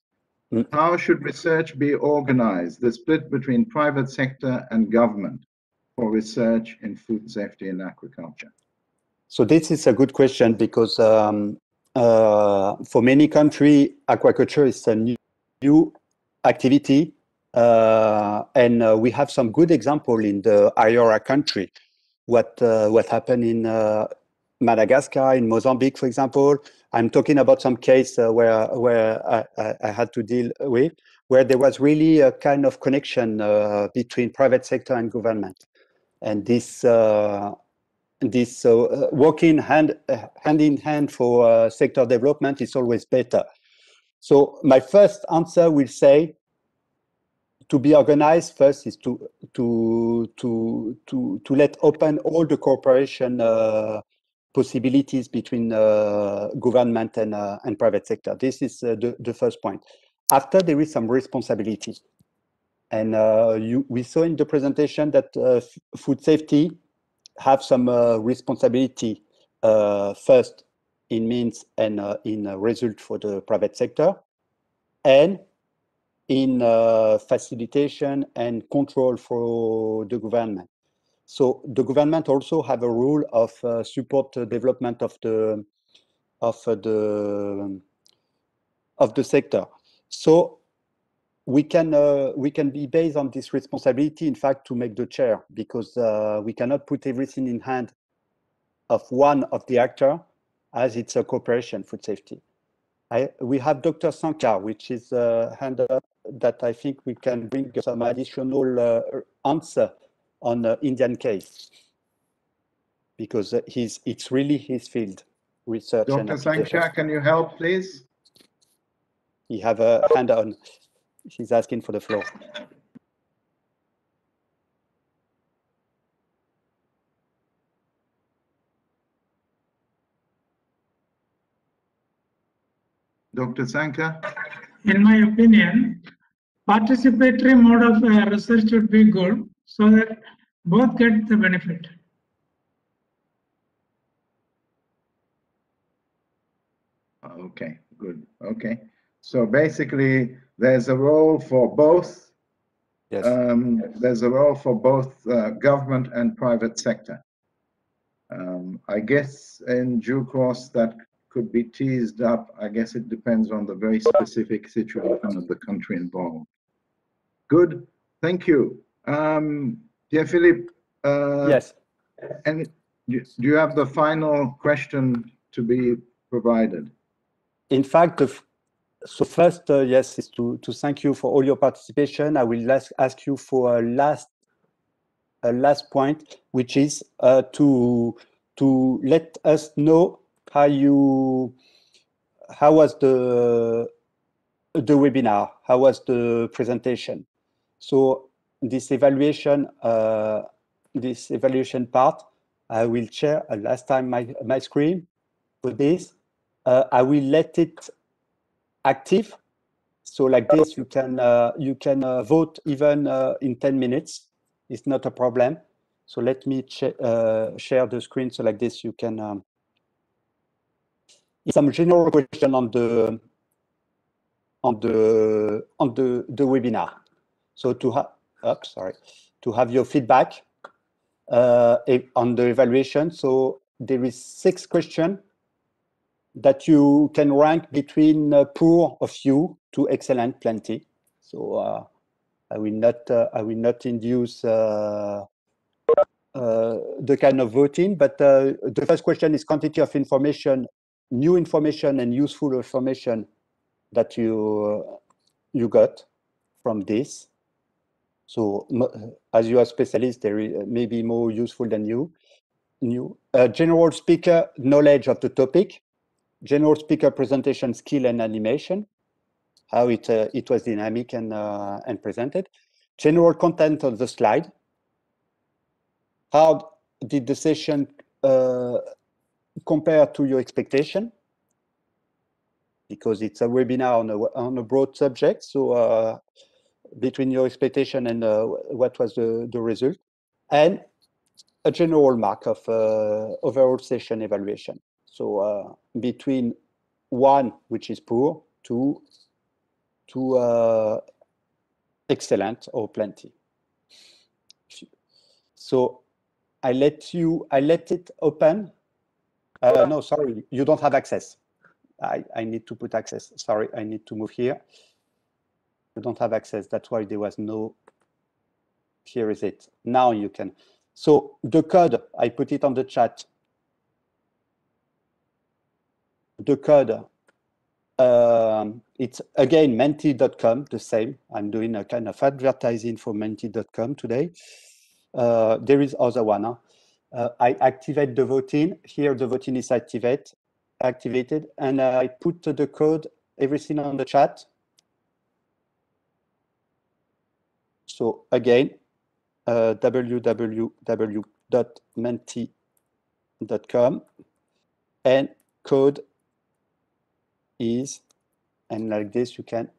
Mm. How should research be organized, the split between private sector and government for research in food safety in aquaculture? So this is a good question because um, uh, for many countries, aquaculture is a new, new activity, uh, and uh, we have some good example in the IORA country. What uh, what happened in uh, Madagascar, in Mozambique, for example. I'm talking about some case uh, where where I, I, I had to deal with, where there was really a kind of connection between private sector and government, and this uh, this uh, working hand uh, hand in hand for sector development is always better. So my first answer will say to be organized first is to to to to to let open all the cooperation uh, possibilities between uh, government and uh, and private sector. This is the the first point. After there is some responsibility, and uh, you we saw in the presentation that uh, food safety have some uh, responsibility first in means and in result for the private sector, and in facilitation and control for the government. So the government also have a role of uh, support development of the of the of the sector. So we can uh, we can be based on this responsibility, in fact, to make the chair because uh, we cannot put everything in hand of one of the actor, as it's a cooperation food safety. I, we have Dr. Sankar, which is a hand up that I think we can bring some additional uh, answer on the Indian case. because uh, he's it's really his field, research Dr. sankar can you help, please? He have a hand on. He's asking for the floor. Dr. Sankar? In my opinion, participatory mode of uh, research would be good so that both get the benefit. Okay, good. Okay. So basically, there's a role for both. Yes. Um, there's a role for both uh, government and private sector. Um, I guess in due course that could be teased up. I guess it depends on the very specific situation of the country involved. Good. Thank you. Um, Pierre Philippe. Uh, yes. And do you have the final question to be provided? In fact, the so first, uh, yes, is to, to thank you for all your participation. I will ask, ask you for a last, a last point, which is uh, to to let us know how you, how was the the webinar, how was the presentation. So this evaluation, uh, this evaluation part, I will share uh, last time my my screen for this. Uh, I will let it active. So like this, you can uh, you can uh, vote even uh, in 10 minutes. It's not a problem. So let me uh, share the screen. So like this, you can. Um, some general question on the on the on the the webinar. So to have, sorry, to have your feedback uh, on the evaluation. So there is six questions that you can rank between uh, poor of you to excellent plenty. So uh, I will not uh, I will not induce the kind of voting, but the first question is quantity of information, new information and useful information that you you got from this. So as you are specialist, there is maybe more useful than you. New uh, general speaker knowledge of the topic general speaker presentation skill and animation, how it uh, it was dynamic and uh, and presented, general content of the slide, how did the session uh, compare to your expectation? Because it's a webinar on a on a broad subject, so uh, between your expectation and uh, what was the the result, and a general mark of uh, overall session evaluation. So uh, between one, which is poor, to to uh, excellent or plenty. So I let you, I let it open. Uh, no, sorry, you don't have access. I, I need to put access. Sorry, I need to move here. You don't have access. That's why there was no. Here is it. Now you can. So the code, I put it on the chat. The code um, it's again menti.com the same. I'm doing a kind of advertising for menti.com today. Uh, there is other one huh? uh, i activate the voting. Here the voting is activate activated and uh, i put the code everything on the chat. So again uh, www.menti.com and code is, and like this you can,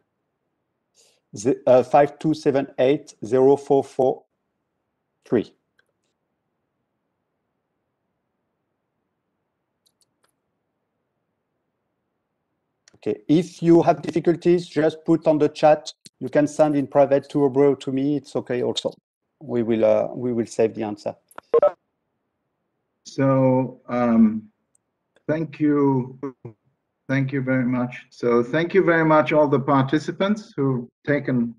the, uh, 52780443. Okay, if you have difficulties, just put on the chat. You can send in private to Obro to me. It's okay also. We will uh, we will save the answer. So um, thank you. Thank you very much. So thank you very much all the participants who've taken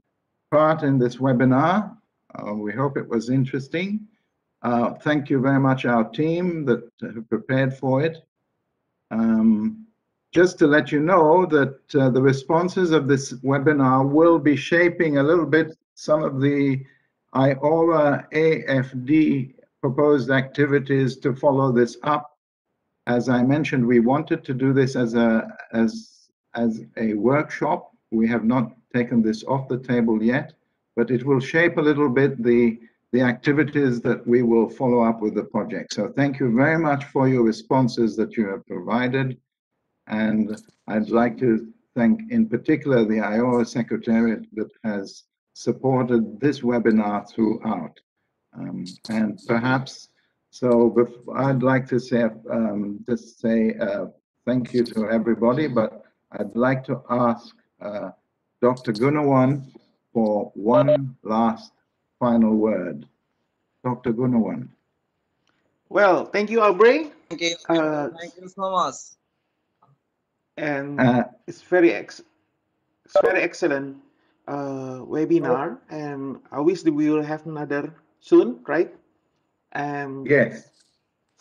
part in this webinar. Uh, we hope it was interesting. Uh, thank you very much our team that have prepared for it. Um, just to let you know that uh, the responses of this webinar will be shaping a little bit some of the IORA AFD proposed activities to follow this up. As I mentioned, we wanted to do this as a as as a workshop. We have not taken this off the table yet, but it will shape a little bit the the activities that we will follow up with the project. So thank you very much for your responses that you have provided. And I'd like to thank in particular the IORA Secretariat that has supported this webinar throughout. Um, and perhaps, so I'd like to say, um, just say uh, thank you to everybody, but I'd like to ask uh, Dr. Gunawan for one last final word. Dr. Gunawan. Well, thank you, Aubrey. Thank you. Uh, Thank you so much. and Uh, it's very ex it's very excellent uh, webinar and I wish we will have another soon, right? And yes,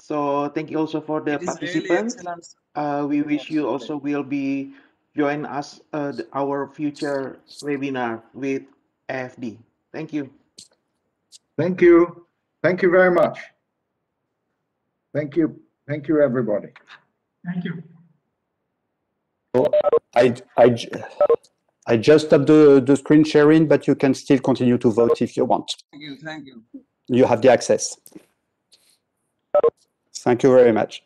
so thank you also for the It is really participants. Uh, we wish you also will be join us uh, our future webinar with AFD. Thank you. thank you. Thank you very much. Thank you. Thank you, everybody. Thank you. I I I just stopped the, the screen sharing, but you can still continue to vote if you want. Thank you. Thank you. You have the access. Thank you very much.